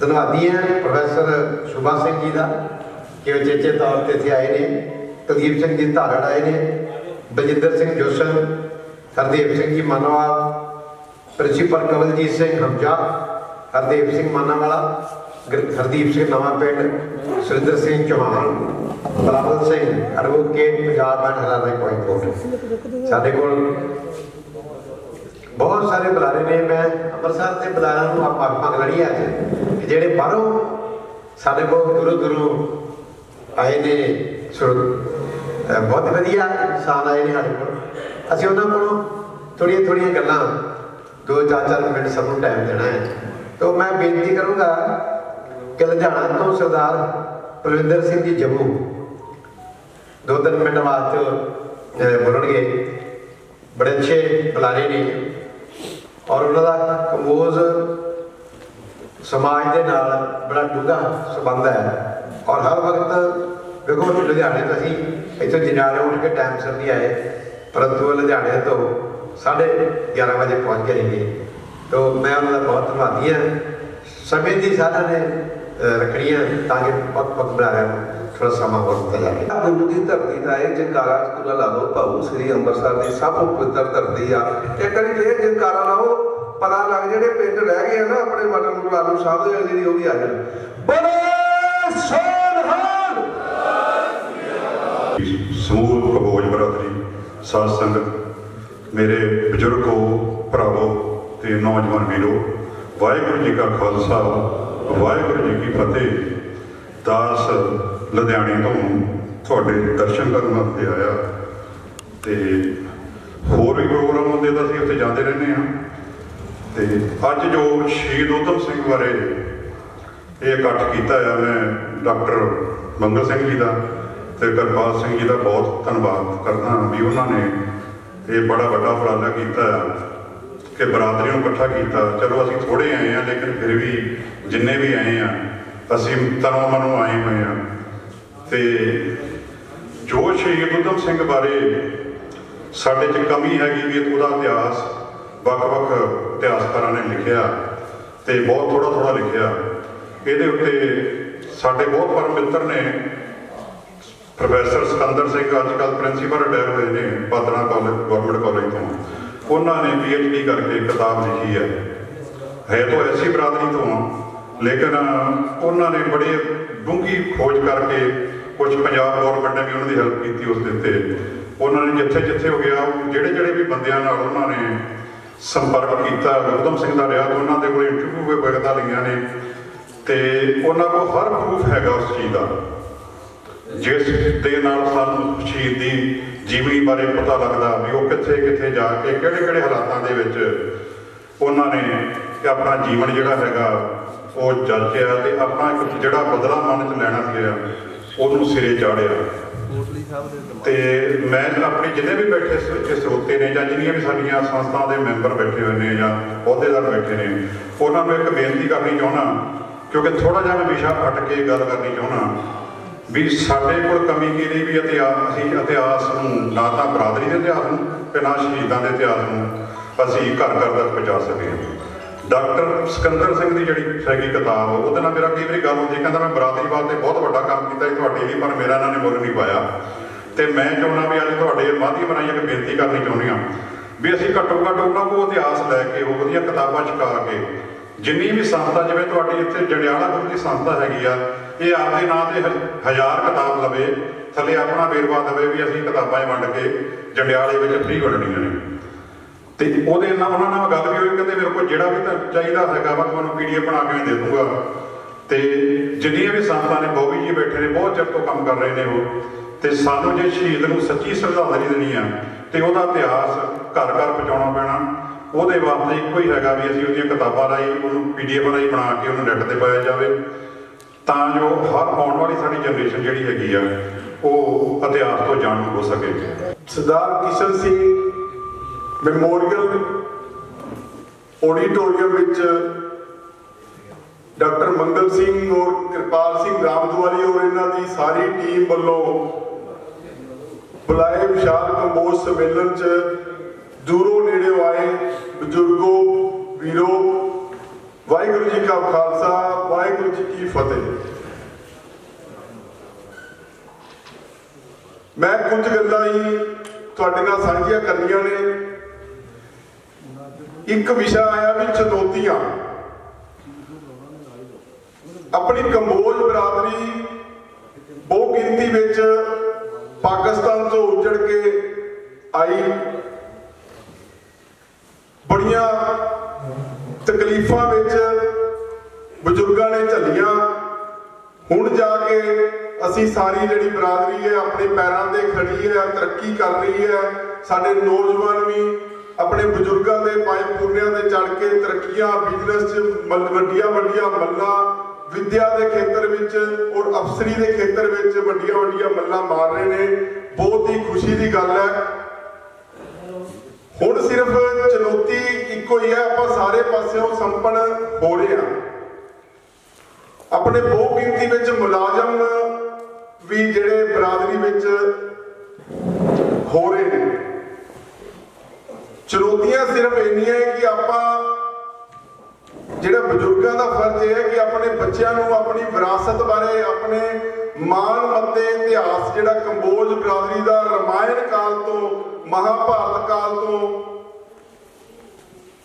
ਧੰਨਵਾਦੀ ਹਾਂ ਪ੍ਰੋਫੈਸਰ ਸੁਭਾ ਸਿੰਘ ਜੀ ਦਾ ਕਿ ਉਹ ਚੇਚੇ ਤੌਰ ਤੇ ਇੱਥੇ ਆਏ ਨੇ, ਕੁਲਦੀਪ ਸਿੰਘ ਜੀ ਧਾਰੜ ਆਏ ਨੇ, Baljinder Singh Josan, Hardev Singh ji Manowal principal Kawaljit Singh Hamza, Hardev Singh Manawala Hardeep Singh, Nawan Pind, Surinder Singh Chauhan Balawal Singh advocate Punjab and Haryana ਕੋਈ ਕੋਰਟ ਸਾਡੇ ਕੋਲ ਬਹੁਤ ਸਾਰੇ ਬੁਲਾਰੇ ਨੇ, ਮੈਂ ਅੰਮ੍ਰਿਤਸਰ ਦੇ ਬੁਲਾਰਿਆਂ ਨੂੰ ਆਪਾਂ ਮੰਗ ਲੜੀ ਅੱਜ। ਜਿਹੜੇ ਬਾਹਰੋਂ ਸਾਡੇ ਕੋਲ ਦੂਰੋਂ ਦੂਰੋਂ ਆਏ ਨੇ ਬਹੁਤ ਵਧੀਆ ਇਨਸਾਨ ਆਏ ਨੇ ਸਾਡੇ ਕੋਲ। ਅਸੀਂ ਉਹਨਾਂ ਕੋਲੋਂ ਥੋੜੀਆਂ ਥੋੜੀਆਂ ਗੱਲਾਂ ਦੋ ਚਾਰ ਚਾਰ ਮਿੰਟ ਸਭ ਨੂੰ ਟਾਈਮ ਦੇਣਾ ਹੈ। ਤਾਂ ਮੈਂ ਬੇਨਤੀ ਕਰੂੰਗਾ ਕਿ ਲੁਧਿਆਣਾ ਤੋਂ ਸਰਦਾਰ ਪ੍ਰਵਿੰਦਰ ਸਿੰਘ ਜੀ ਜੰਮੂ। ਦੋ ਤਿੰਨ ਮਿੰਟ ਵਾਸਤੇ ਉਹ, ਬੋਲਣਗੇ। ਬੜੇ ਅੱਛੇ ਬੁਲਾਰੇ ਨੇ। ਔਰ ਉਹਨਾਂ ਦਾ ਕੰਬੋਜ਼ ਸਮਾਜ ਦੇ ਨਾਲ ਬੜਾ ਡੂੰਘਾ ਸੰਬੰਧ ਹੈ। ਔਰ ਹਰ ਵਕਤ ਵੇਖੋ ਲੁਧਿਆਣੇ ਤੋਂ ਅਸੀਂ ਇੱਥੋਂ ਜਨਾਲੇ ਉੱਠ ਕੇ ਟਾਈਮ ਸਿਰ ਨਹੀਂ ਆਏ। ਪਰੰਤੂ ਲੁਧਿਆਣੇ ਤੋਂ 11:30 ਵਜੇ ਪਹੁੰਚ ਗਏ ਨੇ ਤੋ ਮੈਂ ਉਹਨਾਂ ਦਾ ਬਹੁਤ ਧੰਨਵਾਦੀ ਹਾਂ। ਸਮੇਂ ਦੀ ਸਾਧਨ ਨੇ ਰੱਖਣੀਆਂ ਤਾਂ ਕਿ ਪੱਕ ਪੱਕ ਬਣਾ ਥੋੜਾ ਸਮਾਂ ਹੋਰ ਦਿੱਤਾ ਜਾਵੇ ਗੁਰੂ ਦੀ ਧਰਤੀ ਦਾ ਇਹ ਜੰਕਾਰਾ ਸਕੂਲਾ ਲਾ ਲਓ ਸ੍ਰੀ ਅੰਮ੍ਰਿਤਸਰ ਦੀ ਸਭ ਤੋਂ ਪਵਿੱਤਰ ਧਰਤੀ ਆ ਇੱਕ ਵਾਰੀ ਫੇਰ ਜੰਕਾਰਾ ਲਾਓ ਪਤਾ ਲੱਗ ਜਿਹੜੇ ਪਿੰਡ ਰਹਿ ਗਏ ਆ ਨਾ ਆਪਣੇ ਮਟਨ ਗੁਲਾਲੂ ਸਾਹਿਬ ਦੇ ਵੇਲੇ ਉਹ ਵੀ ਆ ਜਾਣ ਬੜੇ ਸੋਨਹਾਨ ਸਮੂਹ ਕਬੋਜ ਬਰਾਦਰੀ ਸਾਧ ਸੰਗਤ ਮੇਰੇ ਬਜ਼ੁਰਗੋ ਭਰਾਵੋ ਤੇ ਨੌਜਵਾਨ ਵੀਰੋ ਵਾਹਿਗੁਰੂ ਜੀ ਕਾ ਖਾਲਸਾ ਵਾਹਿਗੁਰੂ ਜੀ ਕੀ ਫਤਿਹ। ਦਾਸ ਲੁਧਿਆਣੇ ਤੋਂ ਤੁਹਾਡੇ ਦਰਸ਼ਨ ਕਰਨ ਵਾਸਤੇ ਆਇਆ। ਤੇ ਹੋਰ ਵੀ ਪ੍ਰੋਗਰਾਮ ਹੁੰਦੇ ਤਾਂ ਅਸੀਂ ਉੱਥੇ ਜਾਂਦੇ ਰਹਿੰਦੇ ਹਾਂ। ਤੇ ਅੱਜ ਜੋ ਸ਼ਹੀਦ ਊਧਮ ਸਿੰਘ ਬਾਰੇ ਇਹ ਇਕੱਠ ਕੀਤਾ ਆ, ਮੈਂ ਡਾਕਟਰ ਮੰਗਲ ਸਿੰਘ ਜੀ ਦਾ ਤੇ ਗੁਰਪਾਲ ਸਿੰਘ ਜੀ ਦਾ ਬਹੁਤ ਧੰਨਵਾਦ ਕਰਦਾ ਹਾਂ ਵੀ ਉਹਨਾਂ ਨੇ ਇਹ ਬੜਾ ਵੱਡਾ ਉਪਰਾਲਾ ਕੀਤਾ ਆ। ਕਿ ਬਰਾਦਰੀ ਨੂੰ ਇਕੱਠਾ ਕੀਤਾ। ਚਲੋ ਅਸੀਂ ਥੋੜੇ ਆਏ ਆ, ਲੇਕਿਨ ਫਿਰ ਵੀ ਜਿੰਨੇ ਵੀ ਆਏ ਆ, ਅਸੀਂ ਤਨੋਂ ਮਨੋਂ ਆਏ ਹੋਏ ਆ। ਤੇ ਜੋ ਸ਼ਹੀਦ ਊਧਮ ਸਿੰਘ ਬਾਰੇ ਸਾਡੇ 'ਚ ਕਮੀ ਹੈਗੀ ਵੀ ਉਹਦਾ ਇਤਿਹਾਸ ਵੱਖ-ਵੱਖ ਇਤਿਹਾਸਕਾਰਾਂ ਨੇ ਲਿਖਿਆ ਤੇ ਬਹੁਤ ਥੋੜਾ ਥੋੜਾ ਲਿਖਿਆ। ਇਹਦੇ ਉੱਤੇ ਸਾਡੇ ਬਹੁਤ ਪਰ ਮਿੱਤਰ ਨੇ। ਪ੍ਰੋਫੈਸਰ ਸਿਕੰਦਰ ਸਿੰਘ ਅੱਜ ਕੱਲ੍ਹ ਪ੍ਰਿੰਸੀਪਲ ਰਿਟਾਇਰ ਹੋਏ ਨੇ ਪਾਤੜਾ ਕਾਲਜ ਗਵਰਨਮੈਂਟ ਕਾਲਜ ਤੋਂ। ਉਹਨਾਂ ਨੇ ਪੀਐਚਡੀ ਕਰਕੇ ਕਿਤਾਬ ਲਿਖੀ ਹੈ। ਹੈ ਤਾਂ ਐਸੀ ਬਰਾਦਰੀ ਤੋਂ ਲੇਕਿਨ ਉਹਨਾਂ ਨੇ ਬੜੀ ਡੂੰਘੀ ਖੋਜ ਕਰਕੇ ਕੁਝ ਪੰਜਾਬ ਗਵਰਨਮੈਂਟ ਨੇ ਵੀ ਉਹਨਾਂ ਦੀ ਹੈਲਪ ਕੀਤੀ ਉਸ ਦੇ ਉੱਤੇ। ਉਹਨਾਂ ਨੇ ਜਿੱਥੇ ਜਿੱਥੇ ਹੋ ਗਿਆ ਜਿਹੜੇ ਜਿਹੜੇ ਵੀ ਬੰਦਿਆਂ ਨਾਲ ਉਹਨਾਂ ਨੇ ਸੰਪਰਕ ਕੀਤਾ ਉਦਮ ਸਿੰਘ ਦਾ ਰਿਹਾ ਉਹਨਾਂ ਦੇ ਕੋਲ ਇੰਟਰਵਿਊ ਵਗੈਰਾ ਲਈਆਂ ਨੇ। ਤੇ ਉਹਨਾਂ ਕੋਲ ਹਰ ਪ੍ਰੂਫ ਹੈਗਾ ਉਸ ਚੀਜ਼ ਦਾ। ਜਿਸ ਦੇ ਨਾਲ ਸਾਨੂੰ ਸ਼ਹੀਦ ਦੀ ਜੀਵਨੀ ਬਾਰੇ ਪਤਾ ਲੱਗਦਾ ਵੀ ਉਹ ਕਿੱਥੇ ਕਿੱਥੇ ਜਾ ਕੇ ਕਿਹੜੇ ਕਿਹੜੇ ਹਾਲਾਤਾਂ ਦੇ ਵਿੱਚ ਉਹਨਾਂ ਨੇ ਕਿ ਆਪਣਾ ਜੀਵਨ ਜਿਹੜਾ ਹੈਗਾ ਉਹ ਜਾਚਿਆ ਤੇ ਆਪਣਾ ਇੱਕ ਜਿਹੜਾ ਬਦਲਾ ਮਨ ਚ ਲੈਣਾ ਸੀਗਾ ਉਹਨੂੰ ਸਿਰੇ ਚਾੜਿਆ। ਤੇ ਮੈਂ ਆਪਣੀ ਜਿੰਨੇ ਵੀ ਬੈਠੇ ਇੱਥੇ ਸਰੋਤੇ ਨੇ ਜਾਂ ਜਿੰਨੀਆਂ ਵੀ ਸਾਡੀਆਂ ਸੰਸਥਾਵਾਂ ਦੇ ਮੈਂਬਰ ਬੈਠੇ ਹੋਏ ਨੇ ਜਾਂ ਅਹੁਦੇਦਾਰ ਬੈਠੇ ਨੇ ਉਹਨਾਂ ਨੂੰ ਇੱਕ ਬੇਨਤੀ ਕਰਨੀ ਚਾਹੁੰਦਾ ਕਿਉਂਕਿ ਥੋੜਾ ਜਿਹਾ ਮੈਂ ਵਿਸ਼ਾ ਹਟ ਕੇ ਗੱਲ ਕਰਨੀ ਚਾਹੁੰਦਾ ਵੀ ਸਾਡੇ ਕੋਲ ਕਮੀ ਕੀ ਰਹੀ ਵੀ ਇਤਿਹਾਸ ਅਸੀਂ ਇਤਿਹਾਸ ਨੂੰ ਨਾ ਤਾਂ ਬਰਾਦਰੀ ਦੇ ਇਤਿਹਾਸ ਨੂੰ ਤੇ ਨਾ ਸ਼ਹੀਦਾਂ ਦੇ ਇਤਿਹਾਸ ਨੂੰ ਅਸੀਂ ਘਰ ਘਰ ਤੱਕ ਪਹੁੰਚਾ ਸਕੇ ਡਾਕਟਰ ਸਿਕੰਦਰ ਸਿੰਘ ਦੀ ਜਿਹੜੀ ਹੈਗੀ ਕਿਤਾਬ ਉਹਦੇ ਨਾਲ ਮੇਰਾ ਕਈ ਵਾਰੀ ਗੱਲ ਹੁੰਦੀ ਹੈ, ਕਹਿੰਦਾ ਮੈਂ ਬਰਾਦਰੀਵਾਦ ਤੇ ਬਹੁਤ ਵੱਡਾ ਕੰਮ ਕੀਤਾ ਜੀ ਤੁਹਾਡੇ ਲਈ ਪਰ ਮੇਰਾ ਇਹਨਾਂ ਨੇ ਮੁੱਲ ਨਹੀਂ ਪਾਇਆ। ਤੇ ਮੈਂ ਚਾਹੁੰਦਾ ਵੀ ਅੱਜ ਤੁਹਾਡੇ ਮਾਧਿਅਮ ਰਾਹੀਂ ਇੱਕ ਬੇਨਤੀ ਕਰਨੀ ਚਾਹੁੰਦੀ ਹਾਂ ਵੀ ਅਸੀਂ ਘੱਟੋ ਘੱਟ ਉਹਨਾਂ ਕੋਲ ਇਤਿਹਾਸ ਲੈ ਕੇ ਉਹ ਵਧੀਆ ਕਿਤਾਬਾਂ ਛਕਾ ਕੇ ਜਿੰਨੀ ਵੀ ਸੰਸਥਾ, ਜਿਵੇਂ ਤੁਹਾਡੀ ਇੱਥੇ ਜੰਡਿਆਲਾ ਗੁਰੂ ਦੀ ਸੰਸਥਾ ਹੈਗੀ ਆ, ਇਹ ਆਪਦੇ ਨਾਂ ਤੇ ਹ- ਹਜ਼ਾਰ ਕਿਤਾਬ ਲਵੇ, ਥੱਲੇ ਆਪਣਾ ਵੇਰਵਾ ਦੇਵੇ ਵੀ ਅਸੀਂ ਕਿਤਾਬਾਂ ਹੀ ਵੰਡ ਕੇ ਜੰਡਿਆਲੇ ਵਿੱਚ ਫ੍ਰੀ ਵੰਡਣੀਆਂ ਨੇ। ਤੇ ਉਹਦੇ ਨਾਲ ਉਹਨਾਂ ਨਾਲ ਗੱਲ ਵੀ ਹੋਈ, ਕਹਿੰਦੇ ਮੇਰੇ ਕੋਲ ਜਿਹੜਾ ਵੀ ਤਾਂ ਚਾਹੀਦਾ ਹੈਗਾ ਵਾ, ਤੁਹਾਨੂੰ ਪੀਡੀਐਫ ਬਣਾ ਕੇ ਦੇ ਦੂੰਗਾ। ਤੇ ਜਿੰਨੀਆਂ ਵੀ ਸੰਸਥਾ ਨੇ, ਬੋਬੀ ਜੀ ਬੈਠੇ ਨੇ, ਬਹੁਤ ਚਿਰ ਤੋਂ ਕੰਮ ਕਰ ਰਹੇ ਨੇ ਉਹ। ਤੇ ਸਾਨੂੰ ਜੇ ਸ਼ਹੀਦ ਨੂੰ ਸੱਚੀ ਸ਼ਰਧਾਂਜਲੀ ਦੇਣੀ ਆ, ਤੇ ਉਹਦਾ ਇਤਿਹਾਸ ਘਰ ਘਰ ਪਹੁੰਚਾਉਣਾ ਪੈਣਾ। ਉਹਦੇ ਵਾਸਤੇ ਇੱਕੋ ਹੀ ਹੈਗਾ ਵੀ ਅਸੀਂ ਉਹਦੀਆਂ ਕਿਤਾਬਾਂ ਰਾਹੀਂ, ਉਹਨੂੰ ਪੀਡੀਐਫ ਰਾਹੀਂ ਬਣਾ ਕੇ ਉਹਨੂੰ ਨੈੱਟ ਤੇ ਪਾਇਆ ਜਾਵੇ। ਤਾਂ ਜੋ ਹਰ ਆਉਣ ਵਾਲੀ ਸਾਡੀ ਜਨਰੇਸ਼ਨ ਜਿਹੜੀ ਹੈਗੀ ਆ, ਉਹ ਇਤਿਹਾਸ ਤੋਂ ਜਾਣੂ ਹੋ ਸਕੇ। ਸਰਦਾਰ ਕਿਸ਼ਨ ਸਿੰਘ ਮੈਮੋਰੀਅਲ ਆਡੀਟੋਰੀਅਮ ਵਿੱਚ ਡਾਕਟਰ ਮੰਗਲ ਸਿੰਘ ਔਰ ਕਿਰਪਾਲ ਸਿੰਘ ਰਾਮਦੁਆਰੀ ਔਰ ਇਹਨਾਂ ਦੀ ਸਾਰੀ ਟੀਮ ਵੱਲੋਂ ਬੁਲਾਏ ਵਿਸ਼ਾਲ ਕੰਬੋਜ ਸੰਮੇਲਨ 'ਚ ਦੂਰੋਂ ਨੇੜੇ ਆਏ ਬਜ਼ੁਰਗੋ, ਵੀਰੋ, ਵਾਹਿਗੁਰੂ ਜੀ ਕਾ ਖਾਲਸਾ, ਵਾਹਿਗੁਰੂ ਜੀ ਕੀ ਫਤਿਹ। ਮੈਂ ਕੁਝ ਗੱਲਾਂ ਹੀ ਤੁਹਾਡੇ ਨਾਲ ਸਾਂਝੀਆਂ ਕਰਨੀਆਂ ਨੇ। ਇੱਕ ਵਿਸ਼ਾ ਆਇਆ ਵੀ ਚੁਣੌਤੀਆਂ। ਆਪਣੀ ਕੰਬੋਜ ਬਰਾਦਰੀ ਬਹੁ ਗਿਣਤੀ ਵਿੱਚ ਪਾਕਿਸਤਾਨ ਤੋਂ ਉੱਜੜ ਕੇ ਆਈ। ਬੜੀਆਂ ਤਕਲੀਫਾਂ ਵਿੱਚ ਬਜ਼ੁਰਗਾਂ ਨੇ ਝੱਲੀਆਂ। ਹੁਣ ਜਾ ਕੇ ਅਸੀਂ ਸਾਰੀ ਜਿਹੜੀ ਬਰਾਦਰੀ ਹੈ, ਆਪਣੇ ਪੈਰਾਂ ਤੇ ਖੜੀ ਹੈ, ਤਰੱਕੀ ਕਰ ਰਹੀ ਹੈ। ਸਾਡੇ ਨੌਜਵਾਨ ਵੀ ਆਪਣੇ ਬਜ਼ੁਰਗਾਂ ਦੇ ਪਾਏ ਪੂਰਨਿਆਂ ਤੇ ਚੜ ਕੇ ਤਰੱਕੀਆਂ ਬਿਜ਼ਨਸ 'ਚ ਮੱਲ- ਵੱਡੀਆਂ ਵੱਡੀਆਂ ਮੱਲਾਂ, ਵਿਦਿਆ ਦੇ ਖੇਤਰ ਵਿੱਚ ਔਰ ਅਫਸਰੀ ਦੇ ਖੇਤਰ ਵਿੱਚ ਵੱਡੀਆਂ ਵੱਡੀਆਂ ਮੱਲਾਂ ਮਾਰ ਰਹੇ ਨੇ। ਬਹੁਤ ਹੀ ਖੁਸ਼ੀ ਦੀ ਗੱਲ ਹੈ। ਹੁਣ ਸਿਰਫ ਚੁਣੌਤੀ ਇੱਕੋ ਹੀ ਹੈ ਆਪਾਂ ਸਾਰੇ ਪਾਸਿਓਂ ਸੰਪਨ ਹੋ ਰਹੇ ਹਾਂ। ਆਪਣੇ ਬਹੁ ਗਿਣਤੀ ਵਿੱਚ ਮੁਲਾਜ਼ਮ ਵੀ ਜਿਹੜੇ ਬਰਾਦਰੀ ਵਿੱਚ ਹੋ ਰਹੇ ਨੇ। ਚੁਣੌਤੀਆਂ ਸਿਰਫ ਇੰਨੀਆਂ ਹੈ ਕਿ ਆਪਾਂ ਜਿਹੜਾ ਬਜ਼ੁਰਗਾਂ ਦਾ ਫਰਜ਼ ਇਹ ਹੈ ਕਿ ਆਪਣੇ ਬੱਚਿਆਂ ਨੂੰ ਆਪਣੀ ਵਿਰਾਸਤ ਬਾਰੇ, ਆਪਣੇ ਮਾਣ ਮੱਤੇ ਇਤਿਹਾਸ, ਜਿਹੜਾ ਕੰਬੋਜ ਬਰਾਦਰੀ ਦਾ ਰਮਾਇਣ ਕਾਲ ਤੋਂ, ਮਹਾਭਾਰਤ ਕਾਲ ਤੋਂ,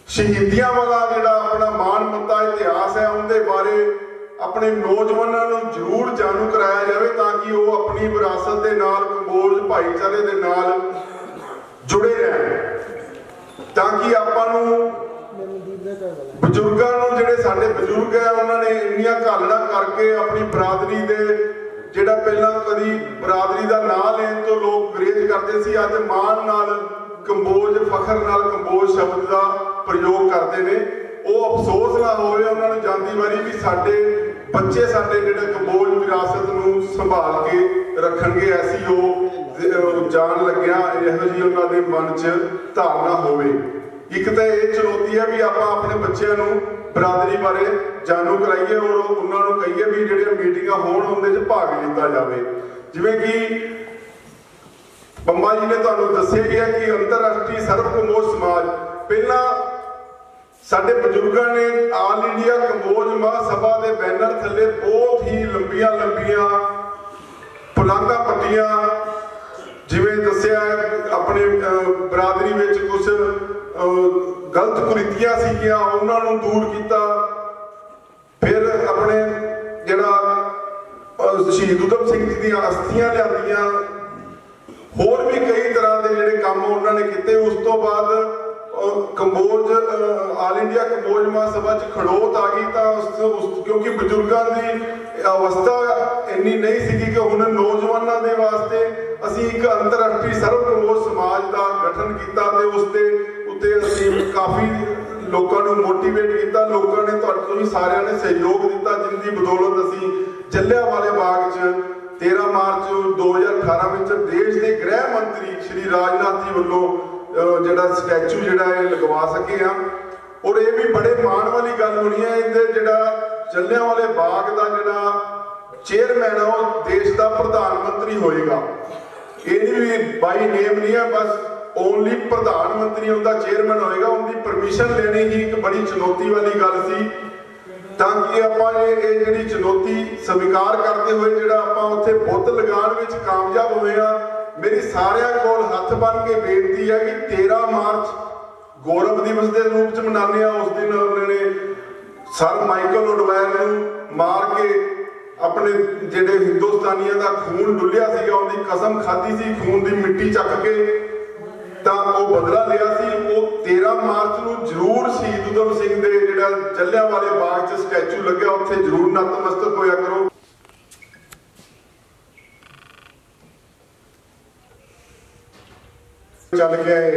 ਸ਼ਹੀਦੀਆਂ ਵਾਲਾ ਜਿਹੜਾ ਆਪਣਾ ਮਾਣ ਮੱਤਾ ਇਤਿਹਾਸ ਹੈ, ਉਹਦੇ ਬਾਰੇ ਆਪਣੇ ਨੌਜਵਾਨਾਂ ਨੂੰ ਜ਼ਰੂਰ ਜਾਣੂ ਕਰਾਇਆ ਜਾਵੇ, ਤਾਂ ਕਿ ਉਹ ਆਪਣੀ ਵਿਰਾਸਤ ਦੇ ਨਾਲ ਕੰਬੋਜ ਭਾਈਚਾਰੇ ਦੇ ਨਾਲ ਜੁੜੇ ਰਹਿਣ। ਤਾਂ ਕਿ ਆਪਾਂ ਨੂੰ ਬਜ਼ੁਰਗਾਂ ਨੂੰ, ਜਿਹੜੇ ਸਾਡੇ ਬਜ਼ੁਰਗ ਹੈ, ਉਹਨਾਂ ਨੇ ਇੰਨੀਆਂ ਘਾਲਣਾ ਕਰਕੇ ਆਪਣੀ ਬਰਾਦਰੀ ਦੇ ਜਿਹੜਾ ਪਹਿਲਾਂ ਕਦੀ ਬਰਾਦਰੀ ਦਾ ਨਾਂ ਲੈਣ ਤੋਂ ਲੋਕ ਗਰੇਜ ਕਰਦੇ ਸੀ, ਅੱਜ ਮਾਣ ਨਾਲ ਕੰਬੋਜ, ਫਖਰ ਨਾਲ ਕੰਬੋਜ ਸ਼ਬਦ ਦਾ ਪ੍ਰਯੋਗ ਕਰਦੇ ਨੇ। ਉਹ ਅਫਸੋਸ ਨਾ ਹੋਵੇ ਉਹਨਾਂ ਨੂੰ ਜਾਂਦੀ ਵਾਰੀ ਵੀ ਸਾਡੇ ਬੱਚੇ ਸਾਡੇ ਜਿਹੜੇ ਕੰਬੋਜ ਵਿਰਾਸਤ ਨੂੰ ਸੰਭਾਲ ਕੇ ਰੱਖਣਗੇ, ਐਸੀ ਉਹ ਜਾਣ ਲੱਗਿਆ, ਇਹੋ ਜੀ ਉਹਨਾਂ ਦੇ ਮਨ 'ਚ ਧਾਰਨਾ ਹੋਵੇ। ਇੱਕ ਤਾਂ ਇਹ ਚੁਣੌਤੀ ਹੈ ਵੀ ਆਪਾਂ ਆਪਣੇ ਬੱਚਿਆਂ ਨੂੰ ਬਰਾਦਰੀ ਬਾਰੇ ਜਾਣੂ ਕਰਾਈਏ ਔਰ ਉਹਨਾਂ ਨੂੰ ਕਹੀਏ ਵੀ ਜਿਹੜੀਆਂ ਮੀਟਿੰਗਾਂ ਹੋਣ ਉਹਦੇ 'ਚ ਭਾਗ ਲਿੱਤਾ ਜਾਵੇ। ਜਿਵੇਂ ਕਿ ਬੰਬਾ ਜੀ ਨੇ ਤੁਹਾਨੂੰ ਦੱਸਿਆ ਹੀ ਕਿ ਅੰਤਰਰਾਸ਼ਟਰੀ ਸਰਵ ਕੰਬੋਜ ਸਮਾਜ ਪਹਿਲਾਂ ਸਾਡੇ ਬਜ਼ੁਰਗਾਂ ਨੇ ਆਲ ਇੰਡੀਆ ਕੰਬੋਜ ਮਹਾਸਭਾ ਦੇ ਬੈਨਰ ਥੱਲੇ ਬਹੁਤ ਹੀ ਲੰਬੀਆਂ ਲੰਬੀਆਂ ਪੁਲਾਂਘਾਂ ਪੱਟੀਆਂ ਜਿਵੇਂ ਦੱਸਿਆ ਆਪਣੇ ਅਹ, ਬਰਾਦਰੀ ਵਿੱਚ ਕੁਝ ਗਲਤ ਕੁਰੀਤੀਆਂ ਸੀਗੀਆਂ, ਉਹਨਾਂ ਨੂੰ ਦੂਰ ਕੀਤਾ। ਫਿਰ ਆਪਣੇ ਜਿਹੜਾ ਸ਼ਹੀਦ ਉਦਮ ਸਿੰਘ ਜੀ ਦੀਆਂ ਅਸਥੀਆਂ ਲਿਆਂਦੀਆਂ। ਹੋਰ ਵੀ ਕਈ ਤਰ੍ਹਾਂ ਦੇ ਜਿਹੜੇ ਕੰਮ ਉਹਨਾਂ ਨੇ ਕੀਤੇ। ਉਸ ਤੋਂ ਬਾਅਦ ਕੰਬੋਜ ਆਲ ਇੰਡੀਆ ਕੰਬੋਜ ਮਹਾਸਭਾ ਚ ਖੜੋਤ ਆ ਗਈ ਤਾਂ ਉਸ ਕਿਉਂਕਿ ਬਜ਼ੁਰਗਾਂ ਦੀ ਅਵਸਥਾ ਇੰਨੀ ਨਹੀਂ ਸੀਗੀ ਕਿ ਹੁਣ ਨੌਜਵਾਨਾਂ ਦੇ ਵਾਸਤੇ ਅਸੀਂ ਇੱਕ ਅੰਤਰਰਾਸ਼ਟਰੀ ਸਰਵ ਕੰਬੋਜ ਸਮਾਜ ਦਾ ਗਠਨ ਕੀਤਾ ਤੇ ਉਸ ਦੇ ਉੱਤੇ ਅਸੀਂ ਕਾਫੀ ਲੋਕਾਂ ਨੂੰ ਮੋਟੀਵੇਟ ਕੀਤਾ, ਲੋਕਾਂ ਨੇ ਤੁਹਾਡੇ ਸਾਰਿਆਂ ਨੇ ਸਹਿਯੋਗ ਦਿੱਤਾ ਜਿਸ ਬਦੌਲਤ ਅਸੀਂ ਜੱਲਿਆਂਵਾਲੇ ਬਾਗ 'ਚ 13 ਮਾਰਚ 2018 ਵਿੱਚ ਦੇਸ਼ ਦੇ ਗ੍ਰਹਿ ਮੰਤਰੀ ਸ਼੍ਰੀ ਰਾਜਨਾਥ ਜੀ ਵੱਲੋਂ ਜਿਹੜਾ ਸਟੈਚੂ ਜਿਹੜਾ ਇਹ ਲਗਵਾ ਸਕੇ ਆ ਔਰ ਇਹ ਵੀ ਬੜੇ ਮਾਣ ਵਾਲੀ ਗੱਲ ਹੋਣੀ ਹੈ, ਇਹਦੇ ਜਿਹੜਾ ਜੱਲਿਆਂਵਾਲੇ ਬਾਗ ਦਾ ਜਿਹੜਾ ਚੇਅਰਮੈਨ ਆ, ਉਹ ਦੇਸ਼ ਦਾ ਪ੍ਰਧਾਨ ਮੰਤਰੀ ਹੋਏਗਾ। ਇਹ ਵੀ ਬਾਈ ਨੇਮ ਨਹੀਂ ਹੈ, ਬਸ ਓਨਲੀ ਪ੍ਰਧਾਨ ਮੰਤਰੀ ਉਹਦਾ ਚੇਅਰਮੈਨ ਹੋਏਗਾ, ਉਹਦੀ ਪਰਮਿਸ਼ਨ ਲੈਣੀ ਹੀ ਇੱਕ ਬੜੀ ਚੁਣੌਤੀ ਵਾਲੀ ਗੱਲ ਸੀ। ਤਾਂ ਕਿ ਆਪਾਂ ਇਹ ਜਿਹੜੀ ਚੁਣੌਤੀ ਸਵੀਕਾਰ ਕਰਦੇ ਹੋਏ ਜਿਹੜਾ ਆਪਾਂ ਉੱਥੇ ਬੁੱਤ ਲਗਾਉਣ ਵਿੱਚ ਕਾਮਯਾਬ ਹੋਏ ਆ ਮੇਰੀ ਸਾਰਿਆਂ ਕੋਲ ਹੱਥ ਬੰਨ ਕੇ ਬੇਨਤੀ ਹੈ ਕਿ 13 ਮਾਰਚ ਗੌਰਵ ਦਿਵਸ ਦੇ ਰੂਪ ਚ ਮਨਾਉਂਦੇ ਆ, ਉਸ ਦਿਨ ਉਹਨਾਂ ਨੇ ਸਰ ਮਾਈਕਲ ਉਡਵਾਇਰ ਨੂੰ ਮਾਰ ਕੇ ਆਪਣੇ ਜਿਹੜੇ ਹਿੰਦੁਸਤਾਨੀਆਂ ਦਾ ਖੂਨ ਡੁੱਲਿਆ ਸੀਗਾ, ਉਹਦੀ ਕਸਮ ਖਾਧੀ ਸੀ, ਖੂਨ ਦੀ ਮਿੱਟੀ ਚੱਕ ਕੇ ਤਾਂ ਉਹ ਬਦਲਾ ਲਿਆ ਸੀ। ਉਹ 13 ਮਾਰਚ ਨੂੰ ਜ਼ਰੂਰ ਸ਼ਹੀਦ ਉਦਮ ਸਿੰਘ ਦੇ ਜਿਹੜਾ ਜੱਲਿਆਂਵਾਲੇ ਬਾਗ 'ਚ ਸਟੈਚੂ ਲੱਗਿਆ, ਉੱਥੇ ਜ਼ਰੂਰ ਨਤਮਸਤਕ ਹੋਇਆ ਕਰੋ। ਚੱਲ ਗਏ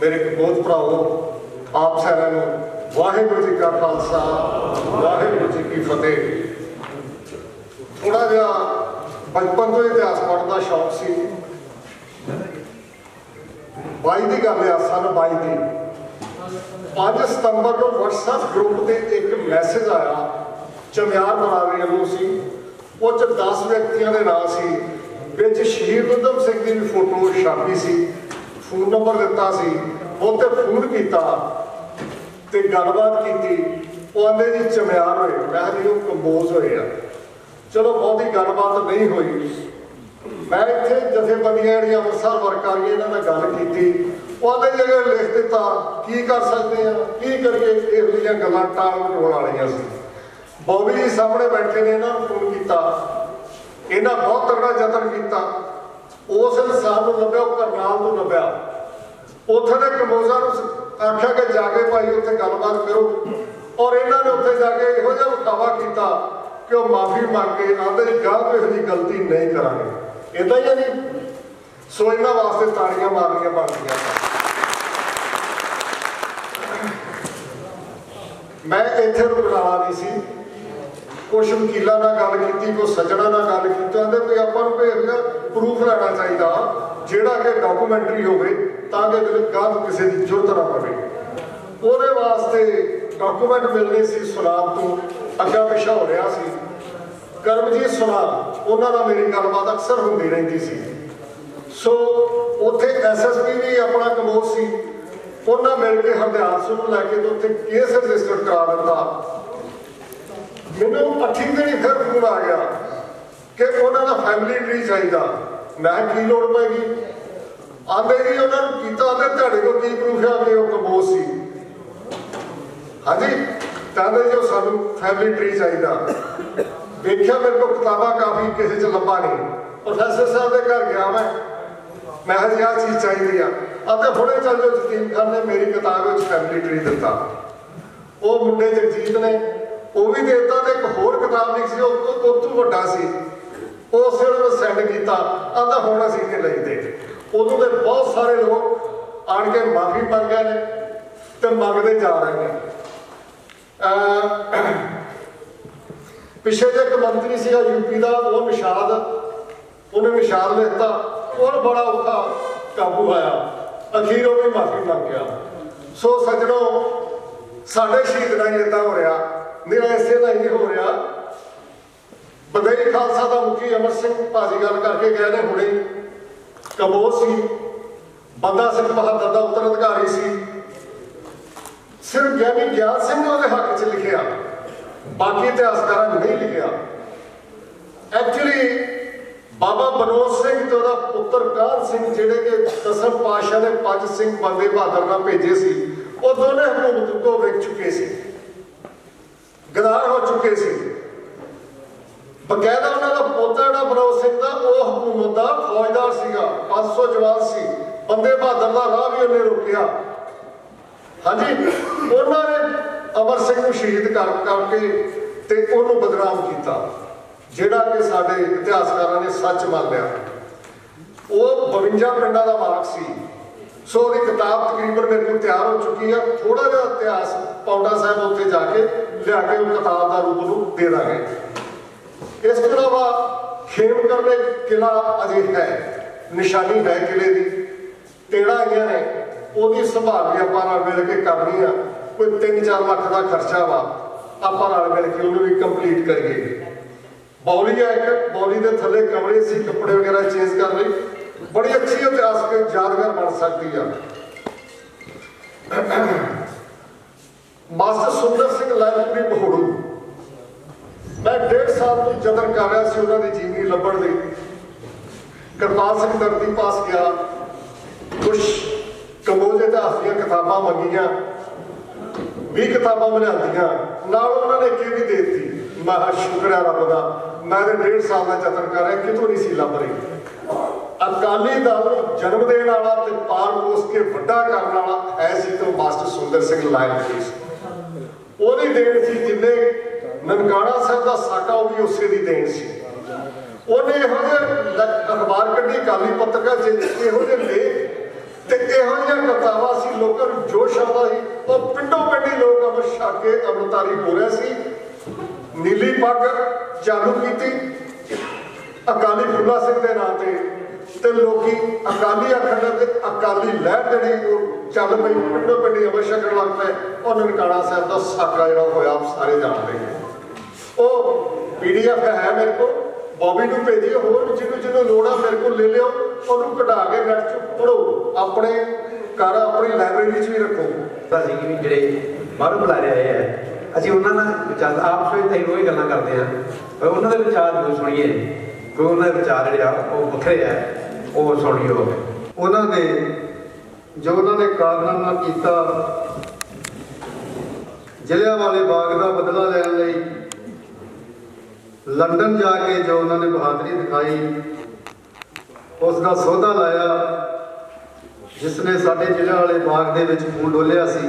ਮੇਰੇ ਬਹੁਤ ਭਰਾਵੋ ਆਪ ਸਾਰਿਆਂ ਨੂੰ ਵਾਹਿਗੁਰੂ ਜੀ ਕਾ ਖਾਲਸਾ, ਵਾਹਿਗੁਰੂ ਜੀ ਕੀ ਫਤਿਹ। ਥੋੜਾ ਜਿਹਾ ਬਚਪਨ ਤੋਂ ਇਤਿਹਾਸ ਪੜ੍ਹਨ ਦਾ ਸ਼ੌਕ ਸੀ। 22 ਦੀ ਗੱਲ ਆ, ਸਨ 22 ਦੀ। 5 ਸਤੰਬਰ ਨੂੰ WhatsApp ਗਰੁੱਪ ਤੇ ਇੱਕ ਮੈਸੇਜ ਆਇਆ, ਚਮਿਆਰ ਬਰਾਦਰੀ ਵੱਲੋਂ ਸੀ। ਉਹ ਚ 10 ਵਿਅਕਤੀਆਂ ਦੇ ਨਾਂ ਸੀ। ਵਿੱਚ ਸ਼ਹੀਦ ਉਦਮ ਸਿੰਘ ਦੀ ਵੀ ਫੋਟੋ ਛਾਪੀ ਸੀ। ਫੋਨ ਨੰਬਰ ਦਿੱਤਾ ਸੀ। ਉਹ ਤੇ ਫੋਨ ਕੀਤਾ ਤੇ ਗੱਲਬਾਤ ਕੀਤੀ। ਉਹ ਆਂਦੇ ਜੀ, ਚਮਿਆਰ ਹੋਏ। ਮੈਂ ਜੀ, ਉਹ ਕੰਬੋਜ਼ ਹੋਏ ਆ। ਚਲੋ, ਬਹੁਤੀ ਗੱਲਬਾਤ ਨਹੀਂ ਹੋਈ। ਮੈਂ ਇੱਥੇ ਜਥੇਬੰਦੀਆਂ ਜਿਹੜੀਆਂ ਅੰਮ੍ਰਿਤਸਰ ਵਰਕ ਇਹਨਾਂ ਨਾਲ ਗੱਲ ਕੀਤੀ। ਉਹਦੇ ਜਿਹੜੇ ਲਿਖ ਦਿੱਤਾ, ਕੀ ਕਰ ਸਕਦੇ ਆ? ਕੀ ਕਰੀਏ? ਇਹੋ ਜਿਹੀਆਂ ਗੱਲਾਂ ਟਾਲ ਮਟੋਲ ਵਾਲੀਆਂ ਸੀ। ਬੋਬੀ ਜੀ ਸਾਹਮਣੇ ਬੈਠੇ ਨੇ, ਇਹਨਾਂ ਨੂੰ ਫੋਨ ਕੀਤਾ। ਇਹਨਾਂ ਬਹੁਤ ਤਗੜਾ ਯਤਨ ਕੀਤਾ। ਉਸ ਇਨਸਾਨ ਨੂੰ ਲੱਭਿਆ, ਉਹ ਕਰਨਾਲ ਤੋਂ ਲੱਭਿਆ। ਉੱਥੇ ਦੇ ਕੰਬੋਜ਼ਰ ਨੂੰ ਆਖਿਆ ਕਿ ਜਾ ਕੇ ਭਾਈ, ਉੱਥੇ ਗੱਲਬਾਤ ਕਰੋ। ਔਰ ਇਹਨਾਂ ਨੇ ਉੱਥੇ ਜਾ ਕੇ ਇਹੋ ਜਿਹਾ ਵਿਖਾਵਾ ਕੀਤਾ ਕਿ ਉਹ ਮਾਫੀ ਮੰਗ ਕੇ ਆਂਦੇ, ਜੀ ਗਾਹ ਤੋਂ ਇਹੋ ਜਿਹੀ ਗਲਤੀ ਨਹੀਂ ਕਰਾਂਗੇ। ਇਦਾਂ ਹੀ ਹੈ ਜੀ। ਸੋ ਇਹਨਾਂ ਵਾਸਤੇ ਤਾੜੀਆਂ ਮਾਰਨੀਆਂ ਬਣਦੀਆਂ। ਮੈਂ ਇੱਥੇ ਰੁਕਣਾ ਨਹੀਂ ਸੀ। ਕੁਝ ਵਕੀਲਾਂ ਨਾਲ ਗੱਲ ਕੀਤੀ ਕੁਝ ਸੱਜਣਾ ਨਾਲ ਗੱਲ ਕੀਤੀ। ਕਹਿੰਦੇ ਵੀ ਆਪਾਂ ਨੂੰ ਭੇਜਿਆ ਪ੍ਰੂਫ ਲੈਣਾ ਚਾਹੀਦਾ। ਜਿਹੜਾ ਕਿ ਡਾਕੂਮੈਂਟਰੀ ਹੋਵੇ, ਤਾਂ ਕਿ ਅਗਲੇ ਗਾਹ ਕਿਸੇ ਦੀ ਜ਼ਰੂਰਤ ਨਾ ਪਵੇ। ਉਹਦੇ ਵਾਸਤੇ ਡਾਕੂਮੈਂਟ ਮਿਲਨੇ ਸੀ ਸੁਨਾਮ ਤੋਂ। ਅੱਗਾ ਪਿਛਾ ਹੋ ਰਿਹਾ ਸੀ। ਕਰਮਜੀਤ ਸੁਨਾਮ ਉਹਨਾਂ ਨਾਲ ਮੇਰੀ ਗੱਲਬਾਤ ਅਕਸਰ ਹੁੰਦੀ ਰਹਿੰਦੀ ਸੀ। ਸੋ ਉੱਥੇ ਐਸਐਸਪੀ ਵੀ ਆਪਣਾ ਕਮੋਦ ਸੀ। ਉਹਨਾਂ ਮਿਲ ਕੇ ਹਰਦਿਆਲ ਸਿੰਘ ਨੂੰ ਲੈ ਕੇ ਉੱਥੇ ਕੇਸ ਰਜਿਸਟਰ ਕਰਾ ਦਿੱਤਾ। ਮੈਨੂੰ ਅੱਠੀ ਦਿਨੀ ਫਿਰ ਫੋਨ ਆ ਗਿਆ ਕਿ ਉਹਨਾਂ ਦਾ ਫੈਮਿਲੀ ਟਰੀ ਚਾਹੀਦਾ। ਮੈਂ ਕੀ ਲੋੜ ਪੈਗੀ ਆਂਦੇ ਜੀ, ਉਹਨਾਂ ਨੂੰ ਕੀਤਾ ਆਂਦੇ ਤੁਹਾਡੇ ਕੋਲ ਕੀ ਪ੍ਰੂਫ ਆ ਕਿ ਉਹ ਕਬੋਸ ਸੀ? ਹਾਂਜੀ, ਕਹਿੰਦੇ ਜੀ, ਉਹ ਸਾਨੂੰ ਫੈਮਿਲੀ ਟ੍ਰੀ ਚਾਹੀਦਾ। ਵੇਖਿਆ ਮੇਰੇ ਕੋਲ ਕਿਤਾਬਾਂ ਕਾਫੀ, ਕਿਸੇ ਚ ਲੱਭਾ ਨਹੀਂ। ਪ੍ਰੋਫੈਸਰ ਸਾਹਿਬ ਦੇ ਘਰ ਗਿਆ ਮੈਂ। ਮੈਂ ਕਿਹਾ ਜੀ, ਆਹ ਚੀਜ਼ ਚਾਹੀਦੀ ਆ। ਅਤੇ ਹੁਣੇ ਚੱਲ ਜਾਓ, ਯਕੀਨ ਖਾਨ ਨੇ ਮੇਰੀ ਕਿਤਾਬ ਵਿੱਚ ਫੈਮਿਲੀ ਟਰੀ ਦਿੱਤਾ। ਉਹ ਮੁੰਡੇ ਜਗਜੀਤ ਨੇ, ਉਹ ਵੀ ਦੇਤਾ ਤੇ ਇੱਕ ਹੋਰ ਕਿਤਾਬ ਲਿਖੀ ਸੀ, ਉਹ ਉਹ- ਤੋਂ ਵੱਡਾ ਸੀ। ਉਹ ਸਿਰ ਨੂੰ ਸੈਂਡ ਕੀਤਾ। ਆਂਦਾ ਹੁਣ ਅਸੀਂ ਨਹੀਂ ਲੈਂਦੇ ਉਦੋਂ ਦੇ ਬਹੁਤ ਸਾਰੇ ਲੋਕ ਆਣ ਕੇ ਮਾਫੀ ਮੰਗ ਗਏ ਨੇ ਤੇ ਮੰਗਦੇ ਜਾ ਰਹੇ ਨੇ। ਪਿਛੇ ਜੇ ਇੱਕ ਮੰਤਰੀ ਸੀਗਾ ਯੂਪੀ ਦਾ, ਉਹ ਨਿਸ਼ਾਦ, ਉਹਨੇ ਨਿਸ਼ਾਦ ਲਿਖਤਾ ਉਹ ਬੜਾ ਔਖਾ ਕਾਬੂ ਆਇਆ। ਅਖੀਰ ਉਹ ਵੀ ਮਾਫੀ ਮੰਗ ਗਿਆ। ਸੋ ਸੱਜਣੋ, ਸਾਡੇ ਸ਼ਹੀਦ ਨਾਲ ਇਦਾਂ ਹੋ ਰਿਹਾ। ਮੇਰਾ ਇਸੇ ਨਾਲ ਹੀ ਹੋ ਰਿਹਾ। ਬੰਦੇਈ ਖਾਲਸਾ ਦਾ ਮੁਖੀ ਅਮਰ ਸਿੰਘ ਭਾਜੀ ਗੱਲ ਕਰਕੇ ਗਏ ਨੇ ਹੁਣੇ। ਕਬੋਜ਼ ਸੀ। ਬੰਦਾ ਸਿੰਘ ਬਹਾਦਰ ਦਾ ਉੱਤਰ ਅਧਿਕਾਰੀ ਸੀ। ਸਿਰਫ ਗਿਆਨੀ ਗਿਆਨ ਸਿੰਘ ਉਹਦੇ ਹੱਕ 'ਚ ਲਿਖਿਆ। ਬਾਕੀ ਇਤਿਹਾਸਕਾਰਾਂ ਨੇ ਨਹੀਂ ਲਿਖਿਆ। ਐਕਚੁਅਲੀ ਬਾਬਾ ਬਨੋਦ ਸਿੰਘ ਤੇ ਉਹਦਾ ਪੁੱਤਰ ਕਾਹਨ ਸਿੰਘ, ਜਿਹੜੇ ਕਿ ਦਸਮ ਪਾਸ਼ਾ ਨੇ ਪੰਜ ਸਿੰਘ ਬੰਦੇ ਬਹਾਦਰ ਨਾਲ ਭੇਜੇ ਸੀ, ਉਹ ਦੋਨੇ ਹਕੂਮਤ ਤੋਂ ਵਿਕ ਚੁੱਕੇ ਸੀ। ਗਦਾਰ ਹੋ ਚੁੱਕੇ ਸੀ। ਬਕਾਇਦਾ ਉਹਨਾਂ ਦਾ ਪੋਤਾ ਜਿਹੜਾ ਬਨੋਦ ਸਿੰਘ ਦਾ, ਉਹ ਹਕੂਮਤ ਦਾ ਫੌਜਦਾਰ ਸੀਗਾ 500 ਜਵਾਨ ਸੀ। ਬੰਦੇ ਬਹਾਦਰ ਦਾ ਰਾਹ ਵੀ ਉਹਨੇ ਰੋਕਿਆ। ਹਾਂਜੀ, ਉਹਨਾਂ ਨੇ ਅਮਰ ਸਿੰਘ ਨੂੰ ਸ਼ਹੀਦ ਕਰ ਕਰਕੇ ਤੇ ਉਹਨੂੰ ਬਦਨਾਮ ਕੀਤਾ, ਜਿਹੜਾ ਕਿ ਸਾਡੇ ਇਤਿਹਾਸਕਾਰਾਂ ਨੇ ਸੱਚ ਮੰਨ ਲਿਆ। ਉਹ 52 ਪਿੰਡਾਂ ਦਾ ਮਾਲਕ ਸੀ। ਸੋ ਉਹਦੀ ਕਿਤਾਬ ਤਕਰੀਬਨ ਮੇਰੇ ਕੋਲ ਤਿਆਰ ਹੋ ਚੁੱਕੀ ਆ। ਥੋੜਾ ਜਿਹਾ ਇਤਿਹਾਸ ਪੌਂਡਾ ਸਾਹਿਬ ਉੱਥੇ ਜਾ ਕੇ ਲਿਆ ਕੇ ਉਹ ਕਿਤਾਬ ਦਾ ਰੂਪ ਨੂੰ ਦੇ ਦਾਂਗੇ। ਇਸ ਤੋਂ ਇਲਾਵਾ ਖੇਮਕਰ ਦੇ ਕਿਲਾ ਅਜੇ ਹੈ, ਨਿਸ਼ਾਨੀ ਹੈ ਕਿਲੇ ਦੀ। ਤੇੜਾ ਆਈਆਂ ਨੇ, ਉਹਦੀ ਸੰਭਾਲ ਵੀ ਆਪਾਂ ਨਾਲ ਮਿਲ ਕੇ ਕਰਨੀ ਆ। ਕੋਈ 3-4 ਲੱਖ ਦਾ ਖਰਚਾ ਵਾ, ਆਪਾਂ ਨਾਲ ਮਿਲ ਕੇ ਉਹਨੂੰ ਵੀ ਕੰਪਲੀਟ ਕਰੀਏ। ਬੌਲੀ ਆ ਇੱਕ, ਬੌਲੀ ਦੇ ਥੱਲੇ ਕਮਰੇ ਸੀ, ਕੱਪੜੇ ਵਗੈਰਾ ਚੇਂਜ ਕਰ ਲਈ। ਬੜੀ ਅੱਛੀ ਇਤਿਹਾਸਕ ਯਾਦਗਾਰ ਬਣ ਸਕਦੀ ਆ। ਮਾਸਟਰ ਸੁੰਦਰ ਸਿੰਘ ਲਾਇਬ੍ਰੇਰੀ ਬਹੋੜੂ ਮੈਂ ਡੇਢ ਸਾਲ ਤੋਂ ਜਤਨ ਕਰ ਰਿਹਾ ਸੀ ਉਹਨਾਂ ਦੀ ਜੀਵਨੀ ਲੱਭਣ ਲਈ। ਕਿਰਪਾਲ ਸਿੰਘ ਦਰਦੀ ਪਾਸ ਗਿਆ। ਕੁਝ ਕੰਬੋਜ ਇਤਿਹਾਸ ਦੀਆਂ ਕਿਤਾਬਾਂ ਮੰਗੀਆਂ। 20 ਕਿਤਾਬਾਂ ਬਣਾਉਂਦੀਆਂ ਨਾਲ ਉਹਨਾਂ ਨੇ ਕੀ ਵੀ ਦੇ ਦਿੱਤੀ ਸ਼ੁਕਰ ਹੈ ਰੱਬ ਦਾ, ਮੈਂ ਤੇ ਡੇਢ ਸਾਲ ਦਾ ਯਤਨ ਕਰ ਰਿਹਾ, ਕਿਤੋਂ ਨਹੀਂ ਸੀ ਲੱਭ ਰਹੀ। ਅਕਾਲੀ ਦਲ ਨੂੰ ਜਨਮ ਦੇਣ ਵਾਲਾ ਤੇ ਪਾਰ ਪੋਸ ਕੇ ਵੱਡਾ ਕਰਨ ਵਾਲਾ, ਐ ਸੀ ਤਾਂ ਮਾਸਟਰ ਸੁੰਦਰ ਸਿੰਘ ਲਾਇਬ੍ਰੇਰੀ ਸੀ। ਉਹਦੀ ਦੇਣ ਸੀ ਜਿੰਨੇ ਨਨਕਾਣਾ ਸਾਹਿਬ ਦਾ ਸਾਕਾ, ਉਹ ਵੀ ਉਸੇ ਦੀ ਦੇਣ ਸੀ। ਉਹਨੇ ਇਹੋ ਜਿਹੇ ਅਖਬਾਰ ਕੱਢੀ ਕਾਲੀ ਪੱਤਰਕਾ ਚ ਇਹੋ ਜਿਹੇ ਲੇਖ ਤੇ ਇਹੋ ਜਿਹੀਆਂ ਕਤਾਵਾਂ ਸੀ ਲੋਕਾਂ ਨੂੰ ਜੋਸ਼ ਆਉਂਦਾ ਸੀ ਉਹ ਪਿੰਡੋਂ ਪਿੰਡੀ ਲੋਕ ਅੰਮ੍ਰਿਤ ਛਕ ਕੇ ਅੰਮ੍ਰਿਤਾਰੀ ਹੋ ਰਹੇ ਸੀ। ਨੀਲੀ ਪੱਗ ਚਾਲੂ ਕੀਤੀ, ਅਕਾਲੀ ਫੁੱਲਾ ਸਿੰਘ ਦੇ ਨਾਂ ਤੇ ਤੇ ਲੋਕੀ ਅਕਾਲੀ ਆਖਣ ਲੱਗੇ ਅਕਾਲੀ ਲਹਿਰ ਜਿਹੜੀ ਉਹ ਚੱਲ ਪਈ, ਪਿੰਡੋਂ ਪਿੰਡੀ ਅੰਮ੍ਰਿਤ ਛਕਣ ਲੱਗ ਪਏ, ਉਹ ਨਨਕਾਣਾ ਸਾਹਿਬ ਦਾ ਸਾਕਾ ਜਿਹੜਾ ਹੋਇਆ ਆਪ ਸਾਰੇ ਜਾਣਦੇ ਨੇ। ਉਹ ਪੀਡੀਐਫ ਹੈ ਮੇਰੇ ਕੋਲ। ਬੋਬੀ ਨੂੰ ਭੇਜੀਏ ਹੋਰ ਜਿਹਨੂੰ ਜਿਹਨੂੰ ਲੋੜ ਆ ਮੇਰੇ ਕੋਲ ਲੈ ਲਿਓ ਉਹਨੂੰ ਕਢਾ ਕੇ ਨੈਟ 'ਚ ਪੜੋ ਆਪਣੇ ਘਰ ਆਪਣੀ ਲਾਇਬ੍ਰੇਰੀ 'ਚ ਵੀ ਰੱਖੋ। ਅਸੀਂ ਵੀ ਜਿਹੜੇ ਬਾਹਰੋਂ ਬੁਲਾਏ ਆਏ ਆ ਅਸੀਂ ਉਹਨਾਂ ਨਾਲ ਵਿਚਾਰ ਆਪਸ ਵਿੱਚ ਤਾਂ ਹੀ ਰੋਜ਼ ਗੱਲਾਂ ਕਰਦੇ ਆ। ਪਰ ਉਹਨਾਂ ਦੇ ਵਿਚਾਰ ਜੋ ਸੁਣੀਏ ਕਿਉਂਕਿ ਉਹਨਾਂ ਦੇ ਵਿਚਾਰ ਜਿਹੜੇ ਆ ਉਹ ਵੱਖਰੇ ਆ ਉਹ ਸੁਣੀਓ। ਉਹਨਾਂ ਦੇ ਜੋ ਉਹਨਾਂ ਨੇ ਕਾਰਨਾਮਾ ਕੀਤਾ ਜਲਿਆਂਵਾਲੇ ਬਾਗ ਦਾ ਬਦਲਾ ਲੈਣ ਲਈ ਲੰਡਨ ਜਾ ਕੇ ਜੋ ਉਹਨਾਂ ਨੇ ਬਹਾਦਰੀ ਦਿਖਾਈ, ਉਸ ਦਾ ਸੌਦਾ ਲਾਇਆ, ਜਿਸ ਨੇ ਸਾਡੇ ਵਾਲੇ ਬਾਗ ਦੇ ਵਿੱਚ ਖੂਨ ਡੋਲਿਆ ਸੀ।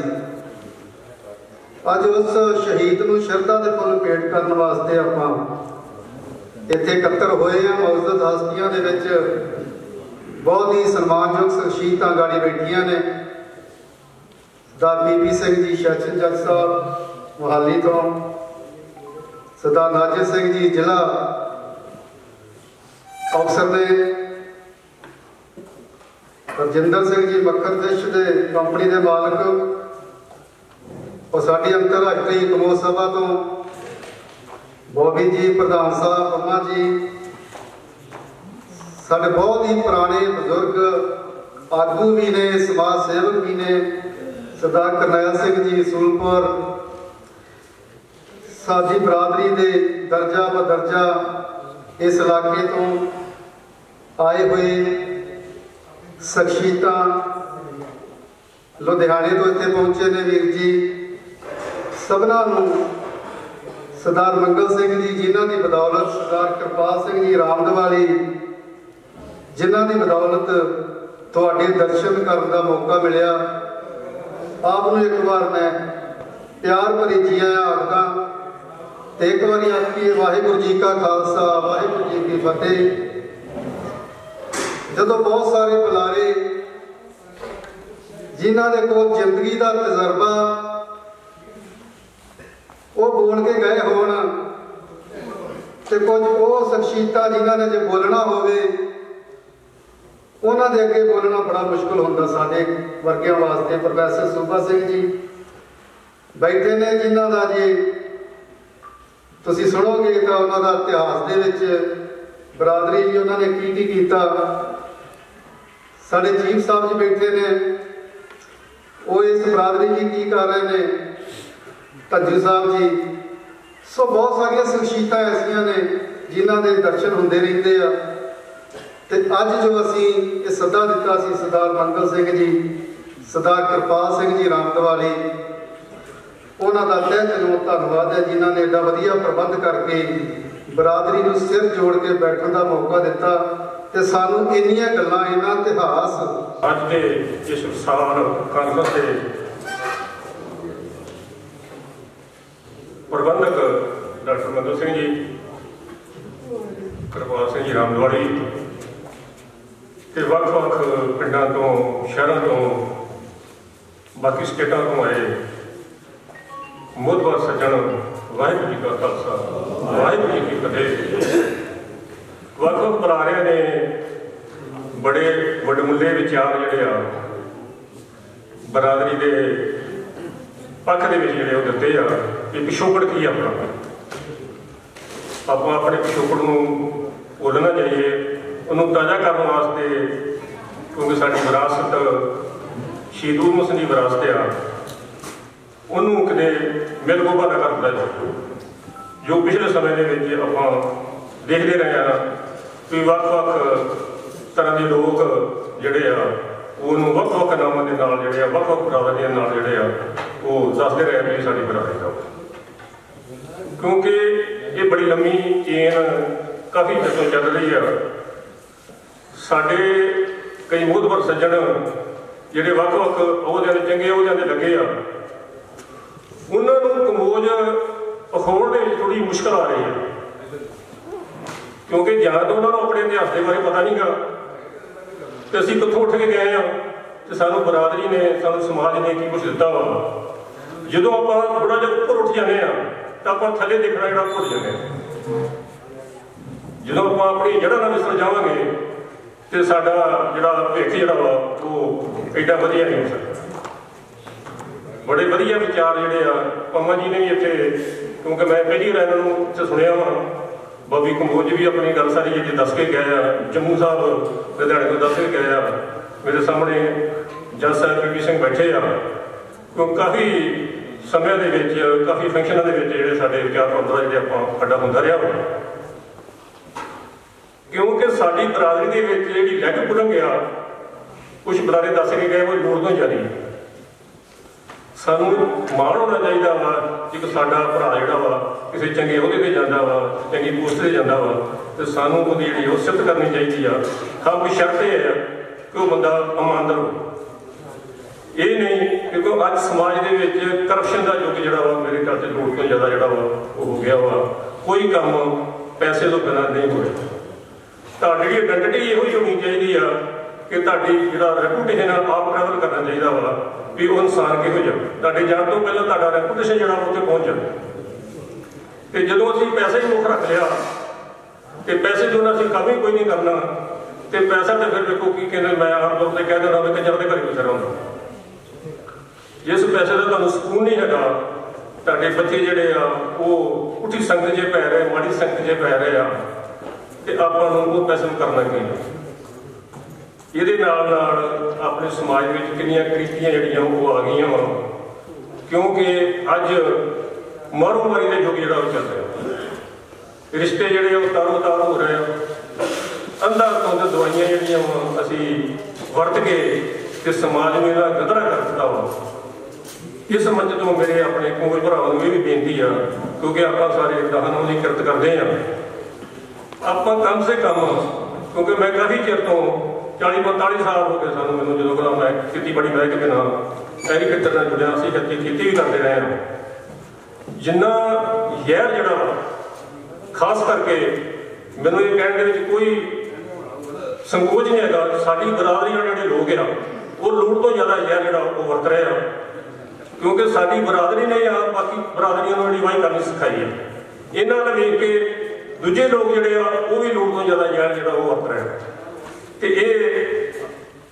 ਅੱਜ ਉਸ ਸ਼ਹੀਦ ਨੂੰ ਸ਼ਰਧਾ ਦੇ ਫੁੱਲ ਭੇਟ ਕਰਨ ਵਾਸਤੇ ਆਪਾਂ ਇੱਥੇ ਇਕੱਤਰ ਹੋਏ ਆ ਮੌਜੂਦ ਹਸਤੀਆਂ ਦੇ ਵਿੱਚ ਬਹੁਤ ਹੀ ਸਨਮਾਨਯੋਗ ਸ਼ਖਸੀਅਤਾਂ ਗਾੜੀ ਬੈਠੀਆਂ ਨੇ। ਦਾ ਬੀਬੀ ਸਿੰਘ ਜੀ, ਸੈਸ਼ਨ ਜੱਜ ਸਾਹਿਬ, ਮੁਹਾਲੀ ਤੋਂ। ਸਰਦਾਰ ਨਾਜਰ ਸਿੰਘ ਜੀ ਜ਼ਿਲ੍ਹਾ ਅਫਸਰ ਨੇ ਰਜਿੰਦਰ ਸਿੰਘ ਜੀ ਮੱਖਣ ਫਿਸ਼ ਦੇ ਕੰਪਨੀ ਦੇ ਮਾਲਕ ਔਰ ਸਾਡੀ ਅੰਤਰਰਾਸ਼ਟਰੀ ਕਮੋ ਸਭਾ ਤੋਂ ਬੋਬੀ ਜੀ, ਪ੍ਰਧਾਨ ਸਾਹਿਬ ਅੰਮਾ ਜੀ, ਸਾਡੇ ਬਹੁਤ ਹੀ ਪੁਰਾਣੇ ਬਜ਼ੁਰਗ ਆਗੂ ਵੀ ਨੇ, ਸਮਾਜ ਸੇਵਕ ਵੀ ਨੇ, ਸਰਦਾਰ ਕਰਨੈਲ ਸਿੰਘ ਜੀ, ਸੂਲਪੁਰ ਸਾਡੀ ਬਰਾਦਰੀ ਦੇ ਦਰਜਾ ਬ ਦਰਜਾ ਇਸ ਇਲਾਕੇ ਤੋਂ ਆਏ ਹੋਏ ਸ਼ਖਸੀਅਤਾਂ ਲੁਧਿਆਣੇ ਤੋਂ ਇੱਥੇ ਪਹੁੰਚੇ ਨੇ ਵੀਰ ਜੀ। ਸਭਨਾਂ ਨੂੰ ਸਰਦਾਰ ਮੰਗਲ ਸਿੰਘ ਜੀ, ਜਿਨ੍ਹਾਂ ਦੀ ਬਦੌਲਤ ਸਰਦਾਰ ਕਿਰਪਾਲ ਸਿੰਘ ਜੀ ਰਾਮਦਵਾਲੀ, ਜਿਨ੍ਹਾਂ ਦੀ ਬਦੌਲਤ ਤੁਹਾਡੇ ਦਰਸ਼ਨ ਕਰਨ ਦਾ ਮੌਕਾ ਮਿਲਿਆ, ਆਪ ਨੂੰ ਇੱਕ ਵਾਰ ਮੈਂ ਪਿਆਰ ਭਰੀ ਜੀ ਆਇਆਂ ਆਖਦਾ ਤੇ ਇੱਕ ਵਾਰੀ ਆਖੀਏ, ਵਾਹਿਗੁਰੂ ਜੀ ਕਾ ਖਾਲਸਾ, ਵਾਹਿਗੁਰੂ ਜੀ ਕੀ ਫਤਿਹ। ਜਦੋਂ ਬਹੁਤ ਸਾਰੇ ਬੁਲਾਰੇ ਜਿਨ੍ਹਾਂ ਦੇ ਕੋਲ ਜ਼ਿੰਦਗੀ ਦਾ ਤਜਰਬਾ, ਉਹ ਬੋਲ ਕੇ ਗਏ ਹੋਣ ਤੇ ਕੁਝ ਉਹ ਸ਼ਖਸੀਅਤਾਂ ਜਿਨ੍ਹਾਂ ਨੇ ਜੇ ਬੋਲਣਾ ਹੋਵੇ, ਉਹਨਾਂ ਦੇ ਅੱਗੇ ਬੋਲਣਾ ਬੜਾ ਮੁਸ਼ਕਲ ਹੁੰਦਾ ਸਾਡੇ ਵਰਗਿਆਂ ਵਾਸਤੇ। ਪ੍ਰੋਫੈਸਰ ਸੂਬਾ ਸਿੰਘ ਜੀ ਬੈਠੇ ਨੇ ਜਿਨ੍ਹਾਂ ਦਾ ਜੀ ਤੁਸੀਂ ਸੁਣੋਗੇ ਤਾਂ ਉਹਨਾਂ ਦਾ ਇਤਿਹਾਸ ਦੇ ਵਿੱਚ ਬਰਾਦਰੀ ਜੀ ਉਹਨਾਂ ਨੇ ਕੀ ਕੀ ਕੀਤਾ। ਸਾਡੇ ਚੀਫ ਸਾਹਿਬ ਜੀ ਬੈਠੇ ਨੇ। ਉਹ ਇਸ ਬਰਾਦਰੀ ਜੀ ਕੀ ਕਰ ਰਹੇ ਨੇ? ਧੱਜੂ ਸਾਹਿਬ ਜੀ। ਸੋ ਬਹੁਤ ਸਾਰੀਆਂ ਸ਼ਖਸੀਅਤਾਂ ਐਸੀਆਂ ਨੇ ਜਿਨ੍ਹਾਂ ਦੇ ਦਰਸ਼ਨ ਹੁੰਦੇ ਰਹਿੰਦੇ ਆ। ਤੇ ਅੱਜ ਜੋ ਅਸੀਂ ਇਹ ਸੱਦਾ ਦਿੱਤਾ ਸੀ ਸਰਦਾਰ ਮੰਗਲ ਸਿੰਘ ਜੀ, ਸਰਦਾਰ ਕਿਰਪਾਲ ਸਿੰਘ ਜੀ ਰਾਮਦਵਾਲੀ ਉਹਨਾਂ ਦਾ ਤਹਿ ਦਿਲੋਂ ਧੰਨਵਾਦ ਹੈ, ਜਿਨ੍ਹਾਂ ਨੇ ਏਡਾ ਵਧੀਆ ਪ੍ਰਬੰਧ ਕਰਕੇ ਬਰਾਦਰੀ ਨੂੰ ਸਿਰ ਜੋੜ ਕੇ ਬੈਠਣ ਦਾ ਮੌਕਾ ਦਿੱਤਾ ਤੇ ਸਾਨੂੰ ਇੰਨੀਆਂ ਗੱਲਾਂ ਇਹਨਾਂ ਇਤਿਹਾਸ ਅੱਜ ਦੇ ਇਸ ਸਾਲ ਕਾਨਫਰੰਸ ਦੇ ਪ੍ਰਬੰਧਕ ਡਾਕਟਰ ਮੰਦਰ ਸਿੰਘ ਜੀ ਕਰਪਾਲ ਸਿੰਘ ਜੀ ਰਾਮਦਵਾੜੀ ਤੇ ਵੱਖ-ਵੱਖ ਪਿੰਡਾਂ ਤੋਂ, ਸ਼ਹਿਰਾਂ ਤੋਂ, ਬਾਕੀ ਸਟੇਟਾਂ ਤੋਂ ਆਏ ਮੁੱਦਵਾਰ ਸੱਜਣ, ਵਾਹਿਗੁਰੂ ਜੀ ਕਾ ਖਾਲਸਾ, ਵਾਹਿਗੁਰੂ ਜੀ ਕੀ ਫਤਿਹ। ਵੱਖ-ਵੱਖ ਬੁਲਾਰਿਆਂ ਨੇ ਬੜੇ ਵਡਮੁੱਲੇ ਵਿਚਾਰ ਜਿਹੜੇ ਆ, ਬਰਾਦਰੀ ਦੇ ਪੱਖ ਦੇ ਵਿੱਚ ਜਿਹੜੇ ਉਹ ਦਿੱਤੇ ਆ ਕਿ ਪਿਛੋਕੜ ਕੀ ਆਪਣਾ? ਆਪਾਂ ਆਪਣੇ ਪਿਛੋਕੜ ਨੂੰ ਭੁੱਲ ਨਾ ਜਾਈਏ, ਉਹਨੂੰ ਤਾਜ਼ਾ ਕਰਨ ਵਾਸਤੇ ਕਿਉਂਕਿ ਸਾਡੀ ਵਿਰਾਸਤ ਸ਼ਹੀਦ ਊਧਮ ਦੀ ਵਿਰਾਸਤ ਆ ਉਹਨੂੰ ਕਿਤੇ ਮਿਲਗੋਬਾ ਨਾ ਕਰਦਾ ਜਾਵੇ ਜੋ। ਪਿਛਲੇ ਸਮੇਂ ਦੇ ਵਿੱਚ ਆਪਾਂ ਦੇਖਦੇ ਰਹੇ ਆ ਕਿ ਵੱਖ-ਵੱਖ ਤਰ੍ਹਾਂ ਦੇ ਲੋਕ ਜਿਹੜੇ ਆ, ਉਹਨੂੰ ਵੱਖ-ਵੱਖ ਨਾਮਾਂ ਦੇ ਨਾਲ ਜਿਹੜੇ ਆ ਵੱਖ-ਵੱਖ ਬਰਾਦਰੀਆਂ ਨਾਲ ਜਿਹੜੇ ਆ, ਉਹ ਦੱਸਦੇ ਰਹੇ ਵੀ ਸਾਡੀ ਬਰਾਦਰੀ ਦਾ। ਕਿਉਂਕਿ ਇਹ ਬੜੀ ਲੰਮੀ ਚੇਨ ਕਾਫੀ ਚਿਰ ਤੋਂ ਚੱਲ ਰਹੀ ਆ। ਸਾਡੇ ਕਈ ਮੋਹਤਵਰ ਸੱਜਣ ਜਿਹੜੇ ਵੱਖ-ਵੱਖ ਉਹਦੇ ਚੰਗੇ ਅਹੁਦਿਆਂ ਦੇ ਲੱਗੇ ਆ ਉਹਨਾਂ ਨੂੰ ਕਮੋਜ ਅਖੌੜ ਦੇ ਵਿੱਚ ਥੋੜੀ ਮੁਸ਼ਕਲ ਆ ਰਹੀ ਹੈ। ਕਿਉਂਕਿ ਜਾਂ ਤਾਂ ਉਹਨਾਂ ਨੂੰ ਆਪਣੇ ਇਤਿਹਾਸ ਦੇ ਬਾਰੇ ਪਤਾ ਨਹੀਂਗਾ, ਤੇ ਅਸੀਂ ਕਿੱਥੋਂ ਉੱਠ ਕੇ ਗਏ ਆ ਤੇ ਸਾਨੂੰ ਬਰਾਦਰੀ ਨੇ, ਸਾਨੂੰ ਸਮਾਜ ਨੇ ਕੀ ਕੁਝ ਦਿੱਤਾ ਵਾ। ਜਦੋਂ ਆਪਾਂ ਥੋੜਾ ਜਿਹਾ ਉੱਪਰ ਉੱਠ ਜਾਂਦੇ ਆ ਤਾਂ ਆਪਾਂ ਥੱਲੇ ਦੇਖਣਾ ਜਿਹੜਾ ਭੁੱਲ ਜਾਂਦੇ ਆ ਜਦੋਂ ਆਪਾਂ ਆਪਣੀ ਜੜ੍ਹਾਂ ਨਾਲ ਵਿਸਰ ਜਾਵਾਂਗੇ, ਤੇ ਸਾਡਾ ਜਿਹੜਾ ਭਵਿੱਖ ਜਿਹੜਾ ਵਾ, ਉਹ ਐਡਾ ਵਧੀਆ ਨਹੀਂ ਹੋ ਸਕਦਾ। ਬੜੇ ਵਧੀਆ ਵਿਚਾਰ ਜਿਹੜੇ ਆ, ਪੰਮਾ ਜੀ ਨੇ ਵੀ ਇੱਥੇ, ਕਿਉਂਕਿ ਮੈਂ ਪਹਿਲੀ ਵਾਰ ਇਹਨਾਂ ਨੂੰ ਇੱਥੇ ਸੁਣਿਆ ਵਾ। ਬਬੀ ਕੰਬੋਜ ਵੀ ਆਪਣੀ ਗੱਲ ਸਾਰੀ ਜਿਹੜੀ ਦੱਸ ਕੇ ਗਏ ਆ। ਜੰਮੂ ਸਾਹਿਬ, ਲੁਧਿਆਣੇ ਤੋਂ ਦੱਸ ਕੇ ਗਏ ਆ। ਮੇਰੇ ਸਾਹਮਣੇ ਜੱਜ ਸਾਹਿਬ ਬੀਬੀ ਸਿੰਘ ਬੈਠੇ ਆ। ਕਿਉਂ ਕਾਫੀ ਸਮਿਆਂ ਦੇ ਵਿੱਚ, ਕਾਫੀ ਫੰਕਸ਼ਨਾਂ ਦੇ ਵਿੱਚ ਜਿਹੜੇ ਸਾਡੇ ਵਿਚਾਰ ਪ੍ਰੰਪਰਾ ਜਿਹੜੇ ਆਪਾਂ ਸਾਡਾ ਹੁੰਦਾ ਰਿਹਾ ਵਾ। ਕਿਉਂਕਿ ਸਾਡੀ ਬਰਾਦਰੀ ਦੇ ਵਿੱਚ ਜਿਹੜੀ ਲੈਗ ਪੁਲੰਗ ਆ ਕੁਝ ਬਰਾਰੇ ਦੱਸ ਕੇ ਗਏ, ਉਹ ਲੋੜ ਤੋਂ ਜਾਰੀ ਸਾਨੂੰ ਮਾਣ ਹੋਣਾ ਚਾਹੀਦਾ ਵਾ। ਕਿ ਸਾਡਾ ਭਰਾ ਜਿਹੜਾ ਵਾ, ਕਿਸੇ ਚੰਗੇ ਅਹੁਦੇ ਤੇ ਜਾਂਦਾ ਵਾ, ਚੰਗੀ ਪੋਸਟ ਤੇ ਜਾਂਦਾ ਵਾ। ਤੇ ਸਾਨੂੰ ਉਹਦੀ ਜਿਹੜੀ ਉਹ ਸਿੱਧ ਕਰਨੀ ਚਾਹੀਦੀ ਆ। ਹਾਂ ਕੋਈ ਸ਼ਰਤ ਇਹ ਆ ਕਿ ਉਹ ਬੰਦਾ ਇਮਾਨਦਾਰ ਹੋਵੇ ਇਹ ਨਹੀਂ ਕਿਉਂਕਿ ਅੱਜ ਸਮਾਜ ਦੇ ਵਿੱਚ ਕਰਪਸ਼ਨ ਦਾ ਯੁੱਗ ਜਿਹੜਾ ਵਾ, ਮੇਰੇ ਖਿਆਲ 'ਚ ਲੋੜ ਤੋਂ ਜ਼ਿਆਦਾ ਜਿਹੜਾ ਵਾ, ਉਹ ਹੋ ਗਿਆ ਵਾ। ਕੋਈ ਕੰਮ ਪੈਸੇ ਤੋਂ ਬਿਨਾਂ ਨਹੀਂ ਹੋਇਆ। ਤੁਹਾਡੀ ਆਇਡੈਂਟੀ ਇਹੋ ਹੀ ਹੋਣੀ ਚਾਹੀਦੀ ਆ ਕਿ ਤੁਹਾਡੀ ਜਿਹੜਾ ਰੈਪੂਟੇਸ਼ਨ ਆ, ਆਪ ਟਰੈਵਲ ਕਰਨਾ ਚਾਹੀਦਾ ਵਾ। ਵੀ ਉਹ ਇਨਸਾਨ ਕਿਹੋ ਜਿਹਾ। ਤੁਹਾਡੇ ਜਾਣ ਤੋਂ ਪਹਿਲਾਂ ਤੁਹਾਡਾ ਰੈਪੂਟੇਸ਼ਨ ਜਿਹੜਾ ਵਾ ਉੱਥੇ ਪਹੁੰਚ ਜਾਵੇ ਤੇ ਜਦੋਂ ਅਸੀਂ ਪੈਸੇ ਹੀ ਮੁੱਖ ਰੱਖ ਲਿਆ, ਤੇ ਪੈਸੇ ਤੋਂ ਅਸੀਂ ਕੰਮ ਹੀ ਕੋਈ ਨਹੀਂ ਕਰਨਾ, ਤੇ ਪੈਸਾ ਤਾਂ ਫਿਰ ਵੇਖੋ ਕੀ ਕਹਿੰਦੇ, ਮੈਂ ਆਮ ਤੌਰ ਤੇ ਕਹਿ ਦਿੰਦਾ ਵੀ ਕੰਜਰ ਦੇ ਘਰੇ ਗੁਜ਼ਰ ਹੁੰਦਾ। ਜਿਸ ਪੈਸੇ ਦਾ ਤੁਹਾਨੂੰ ਸਕੂਨ ਨਹੀਂ ਹੈਗਾ, ਤੁਹਾਡੇ ਬੱਚੇ ਜਿਹੜੇ ਆ, ਉਹ ਉੱਠੀ ਸੰਗਤ ਜੇ ਪੈ ਰਹੇ, ਮਾੜੀ ਸੰਗਤ ਜੇ ਪੈ ਰਹੇ ਆ, ਤੇ ਆਪਾਂ ਨੂੰ ਉਹ ਪੈਸੇ ਨੂੰ ਕਰਨਾ ਕੀ ਹੈ ਇਹਦੇ ਨਾਲ ਨਾਲ ਆਪਣੇ ਸਮਾਜ ਵਿੱਚ ਕਿੰਨੀਆਂ ਕ੍ਰਿਤੀਆਂ ਜਿਹੜੀਆਂ ਉਹ ਆ ਗਈਆਂ ਵਾ। ਕਿਉਂਕਿ ਅੱਜ ਮਾਰੂ ਮਾਰੀ ਦੇ ਯੁੱਗ ਜਿਹੜਾ ਉਹ ਚੱਲ ਰਿਹਾ। ਰਿਸ਼ਤੇ ਜਿਹੜੇ ਉਹ ਤਾਰੋ ਤਾਰ ਹੋ ਰਹੇ ਆ। ਅੰਧਾ ਤੋਂ ਦਵਾਈਆਂ ਜਿਹੜੀਆਂ ਵਾ ਅਸੀਂ ਵਰਤ ਕੇ ਤੇ ਸਮਾਜ ਨੂੰ ਇਹਦਾ ਗਦਰਾ ਕਰ ਦਿੱਤਾ ਵਾ। ਇਸ ਮੰਚ ਤੋਂ ਮੇਰੇ ਆਪਣੇ ਕੋਲ ਭਰਾਵਾਂ ਨੂੰ ਇਹ ਵੀ ਬੇਨਤੀ ਆ, ਕਿਉਂਕਿ ਆਪਾਂ ਸਾਰੇ ਦਹਨ ਦੀ ਕਿਰਤ ਕਰਦੇ ਆ। ਆਪਾਂ ਕਮ ਸੇ ਕਮ, ਕਿਉਂਕਿ ਮੈਂ ਕਾਫੀ ਚਿਰ ਤੋਂ 40 45 ਸਾਲ ਹੋ ਗਏ ਸਾਨੂੰ ਮੈਨੂੰ ਜਦੋਂ ਕਦਾ ਮੈਂ ਖੇਤੀਬਾੜੀ ਮਹਿਕਮੇ ਨਾਲ ਐਗਰੀਕਲਚਰ ਨਾਲ ਜੁੜਿਆ, ਅਸੀਂ ਖੇਤੀ ਖੇਤੀ ਵੀ ਕਰਦੇ ਰਹੇ ਹਾਂ। ਜਿੰਨਾ ਜ਼ਹਿਰ ਜਿਹੜਾ ਵਾ, ਖਾਸ ਕਰਕੇ ਮੈਨੂੰ ਇਹ ਕਹਿਣ ਦੇ ਵਿੱਚ ਕੋਈ ਸੰਕੋਚ ਨਹੀਂ ਹੈਗਾ ਸਾਡੀ ਬਰਾਦਰੀ ਵਾਲੇ ਜਿਹੜੇ ਲੋਕ ਆ, ਉਹ ਲੋੜ ਤੋਂ ਜ਼ਿਆਦਾ ਜ਼ਹਿਰ ਜਿਹੜਾ ਉਹ ਵਰਤ ਰਹੇ ਆ। ਕਿਉਂਕਿ ਸਾਡੀ ਬਰਾਦਰੀ ਨੇ ਆ, ਬਾਕੀ ਬਰਾਦਰੀਆਂ ਨੂੰ ਜਿਹੜੀ ਵਾਹੀ ਕਰਨੀ ਸਿਖਾਈ ਹੈ ਇਹਨਾਂ ਨੂੰ ਵੇਖ ਕੇ ਦੂਜੇ ਲੋਕ ਜਿਹੜੇ ਆ, ਉਹ ਵੀ ਲੋੜ ਤੋਂ ਜ਼ਿਆਦਾ ਜ਼ਹਿਰ ਜਿਹੜਾ ਉਹ ਵਰਤ ਰਹੇ ਆ। ਤੇ ਇਹ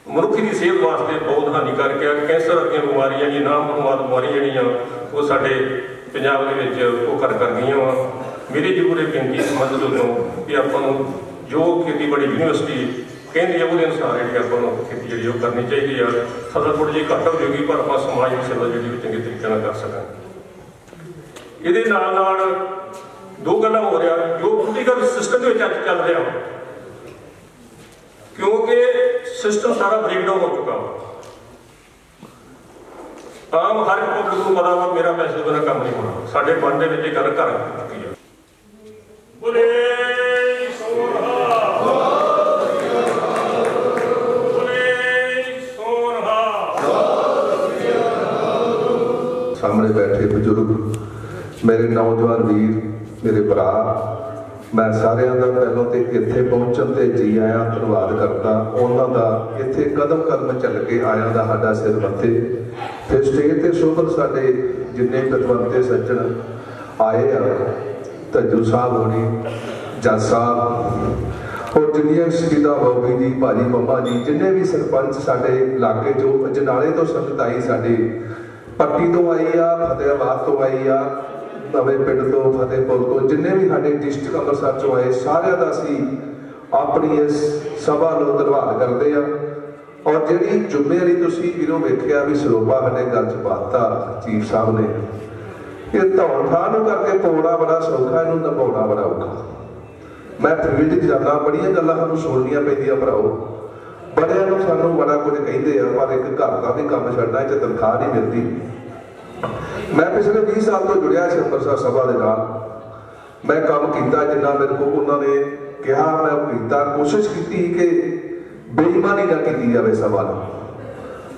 ਮਨੁੱਖ ਦੀ ਸਿਹਤ ਵਾਸਤੇ ਬਹੁਤ ਹਾਨੀਕਾਰਕ ਹੈ। ਕੈਂਸਰ ਵਰਗੀਆਂ ਬਿਮਾਰੀਆਂ ਜਿਹੜੀਆਂ, ਨਾਮ ਬਰਮਾਦ ਬਿਮਾਰੀਆਂ ਜਿਹੜੀਆਂ, ਉਹ ਸਾਡੇ ਪੰਜਾਬ ਦੇ ਵਿੱਚ ਉਹ ਕਰ ਕਰ ਗਈਆਂ ਵਾ। ਮੇਰੀ ਜ਼ਰੂਰ ਇਹ ਬੇਨਤੀ ਸਮਝ ਲਓ ਕਿ ਆਪਾਂ ਨੂੰ ਜੋ ਖੇਤੀਬਾੜੀ ਯੂਨੀਵਰਸਿਟੀ ਕਹਿੰਦੀ ਆ, ਉਹਦੇ ਅਨੁਸਾਰ ਜਿਹੜੀ ਆਪਾਂ ਨੂੰ ਖੇਤੀ ਜਿਹੜੀ ਉਹ ਕਰਨੀ ਚਾਹੀਦੀ ਆ। ਫਸਲ ਥੋੜੀ ਜਿਹੀ ਘੱਟ ਹੋ ਜਾਊਗੀ ਪਰ ਆਪਾਂ ਸਮਾਜ ਦੀ ਸੇਵਾ ਜਿਹੜੀ ਉਹ ਚੰਗੇ ਤਰੀਕੇ ਨਾਲ ਕਰ ਸਕਾਂਗੇ। ਇਹਦੇ ਨਾਲ ਨਾਲ ਦੋ ਗੱਲਾਂ ਹੋ ਰਿਹਾ ਜੋ ਪੋਲੀਟੀਕਲ ਸਿਸਟਮ ਦੇ ਵਿੱਚ ਅੱਜ ਚੱਲ ਰਿਹਾ ਕਿਉਂਕਿ ਸਿਸਟਮ ਸਾਰਾ ਬ੍ਰੇਕਡਾਊਨ ਹੋ ਚੁੱਕਾ ਵਾ। ਆਮ ਹਰ ਪਬਲਿਕ ਨੂੰ ਪਤਾ ਵਾ, ਮੇਰਾ ਪੈਸੇ ਤੋਂ ਬਿਨਾਂ ਕੰਮ ਨਹੀਂ ਹੋਣਾ। ਸਾਡੇ ਮਨ ਦੇ ਵਿੱਚ ਇਹ ਗੱਲ ਘਰ ਚੁੱਕੀ ਹੈ ਬੋਲੇ ਸਾਹਮਣੇ ਬੈਠੇ ਬਜ਼ੁਰਗ, ਮੇਰੇ ਨੌਜਵਾਨ ਵੀਰ, ਮੇਰੇ ਭਰਾ ਮੈਂ ਸਾਰਿਆਂ ਦਾ ਪਹਿਲਾਂ ਤੇ ਇੱਥੇ ਪਹੁੰਚਣ ਤੇ ਜੀ ਆਇਆਂ ਧੰਨਵਾਦ ਕਰਦਾ। ਉਹਨਾਂ ਦਾ ਇੱਥੇ ਕਦਮ ਕਦਮ ਚੱਲ ਕੇ ਆਇਆਂ ਦਾ ਸਾਡਾ ਸਿਰ ਮੱਥੇ ਤੇ ਸਟੇਜ ਤੇ ਸ਼ੋਭਤ ਸਾਡੇ ਜਿੰਨੇ ਪਤਵੰਤੇ ਸੱਜਣ ਆਏ ਆ ਤਜੂ ਸਾਹਿਬ ਹੋਣੀ, ਜੱਜ ਸਾਹਿਬ, ਹੋਰ ਜਿੰਨੀਆਂ ਸ਼ਹੀਦਾਂ ਬਾਬੀ ਜੀ, ਭਾਜੀ ਮੰਮਾ ਜੀ, ਜਿੰਨੇ ਵੀ ਸਰਪੰਚ ਸਾਡੇ ਇਲਾਕੇ ਜੋ ਜਨਾਲੇ ਤੋਂ ਸੰਗਤ ਆਈ ਸਾਡੀ ਪੱਟੀ ਤੋਂ ਆਈ ਆ ਫਤਿਹਾਬਾਦ ਤੋਂ ਆਈ ਆ ਨਵੇਂ ਪਿੰਡ ਤੋਂ ਫਤਿਹਪੁਰ ਤੋਂ, ਜਿੰਨੇ ਵੀ ਸਾਡੇ ਡਿਸਟ੍ਰਿਕਟ ਅੰਮ੍ਰਿਤਸਰ ਚੋਂ ਆਏ, ਸਾਰਿਆਂ ਦਾ ਅਸੀਂ ਆਪਣੀ ਇਸ ਸਭਾ ਨੂੰ ਧੰਨਵਾਦ ਕਰਦੇ ਆ ਔਰ ਜਿਹੜੀ ਜ਼ਿੰਮੇਵਾਰੀ ਤੁਸੀਂ ਵੀਰੋ ਵੇਖਿਆ ਵੀ ਸਰੋਪਾ ਸਾਡੇ ਗੱਲ ਚ ਪਾਤਾ ਚੀਫ ਸਾਹਿਬ ਨੇ, ਇਹ ਧੌਣ ਨੂੰ ਕਰਕੇ ਪਾਉਣਾ ਬੜਾ ਸੌਖਾ, ਇਹਨੂੰ ਨਿਭਾਉਣਾ ਬੜਾ ਔਖਾ। ਮੈਂ ਫੀਲਡ 'ਚ ਜਾਂਦਾ, ਬੜੀਆਂ ਗੱਲਾਂ ਸਾਨੂੰ ਸੁਣਨੀਆਂ ਪੈਂਦੀਆਂ ਭਰਾਓ ਬੜਿਆਂ ਨੂੰ ਸਾਨੂੰ ਬੜਾ ਕੁਝ ਕਹਿੰਦੇ ਆ, ਪਰ ਇੱਕ ਘਰ ਦਾ ਵੀ ਕੰਮ ਛੱਡਣਾ ਚ ਤਨਖਾਹ ਨਹੀਂ ਮਿਲਦੀ। ਮੈਂ ਪਿਛਲੇ 20 ਸਾਲ ਤੋਂ ਜੁੜਿਆ ਸੀ ਅੰਮ੍ਰਿਤਸਰ ਸਭਾ ਦੇ ਨਾਲ। ਮੈਂ ਕੰਮ ਕੀਤਾ ਜਿੰਨਾ ਮੇਰੇ ਕੋਲ, ਉਹਨਾਂ ਨੇ ਕਿਹਾ, ਮੈਂ ਉਹ ਕੀਤਾ। ਕੋਸ਼ਿਸ਼ ਕੀਤੀ ਕਿ ਬੇਈਮਾਨੀ ਨਾ ਕੀਤੀ ਜਾਵੇ ਸਭਾ ਨਾਲ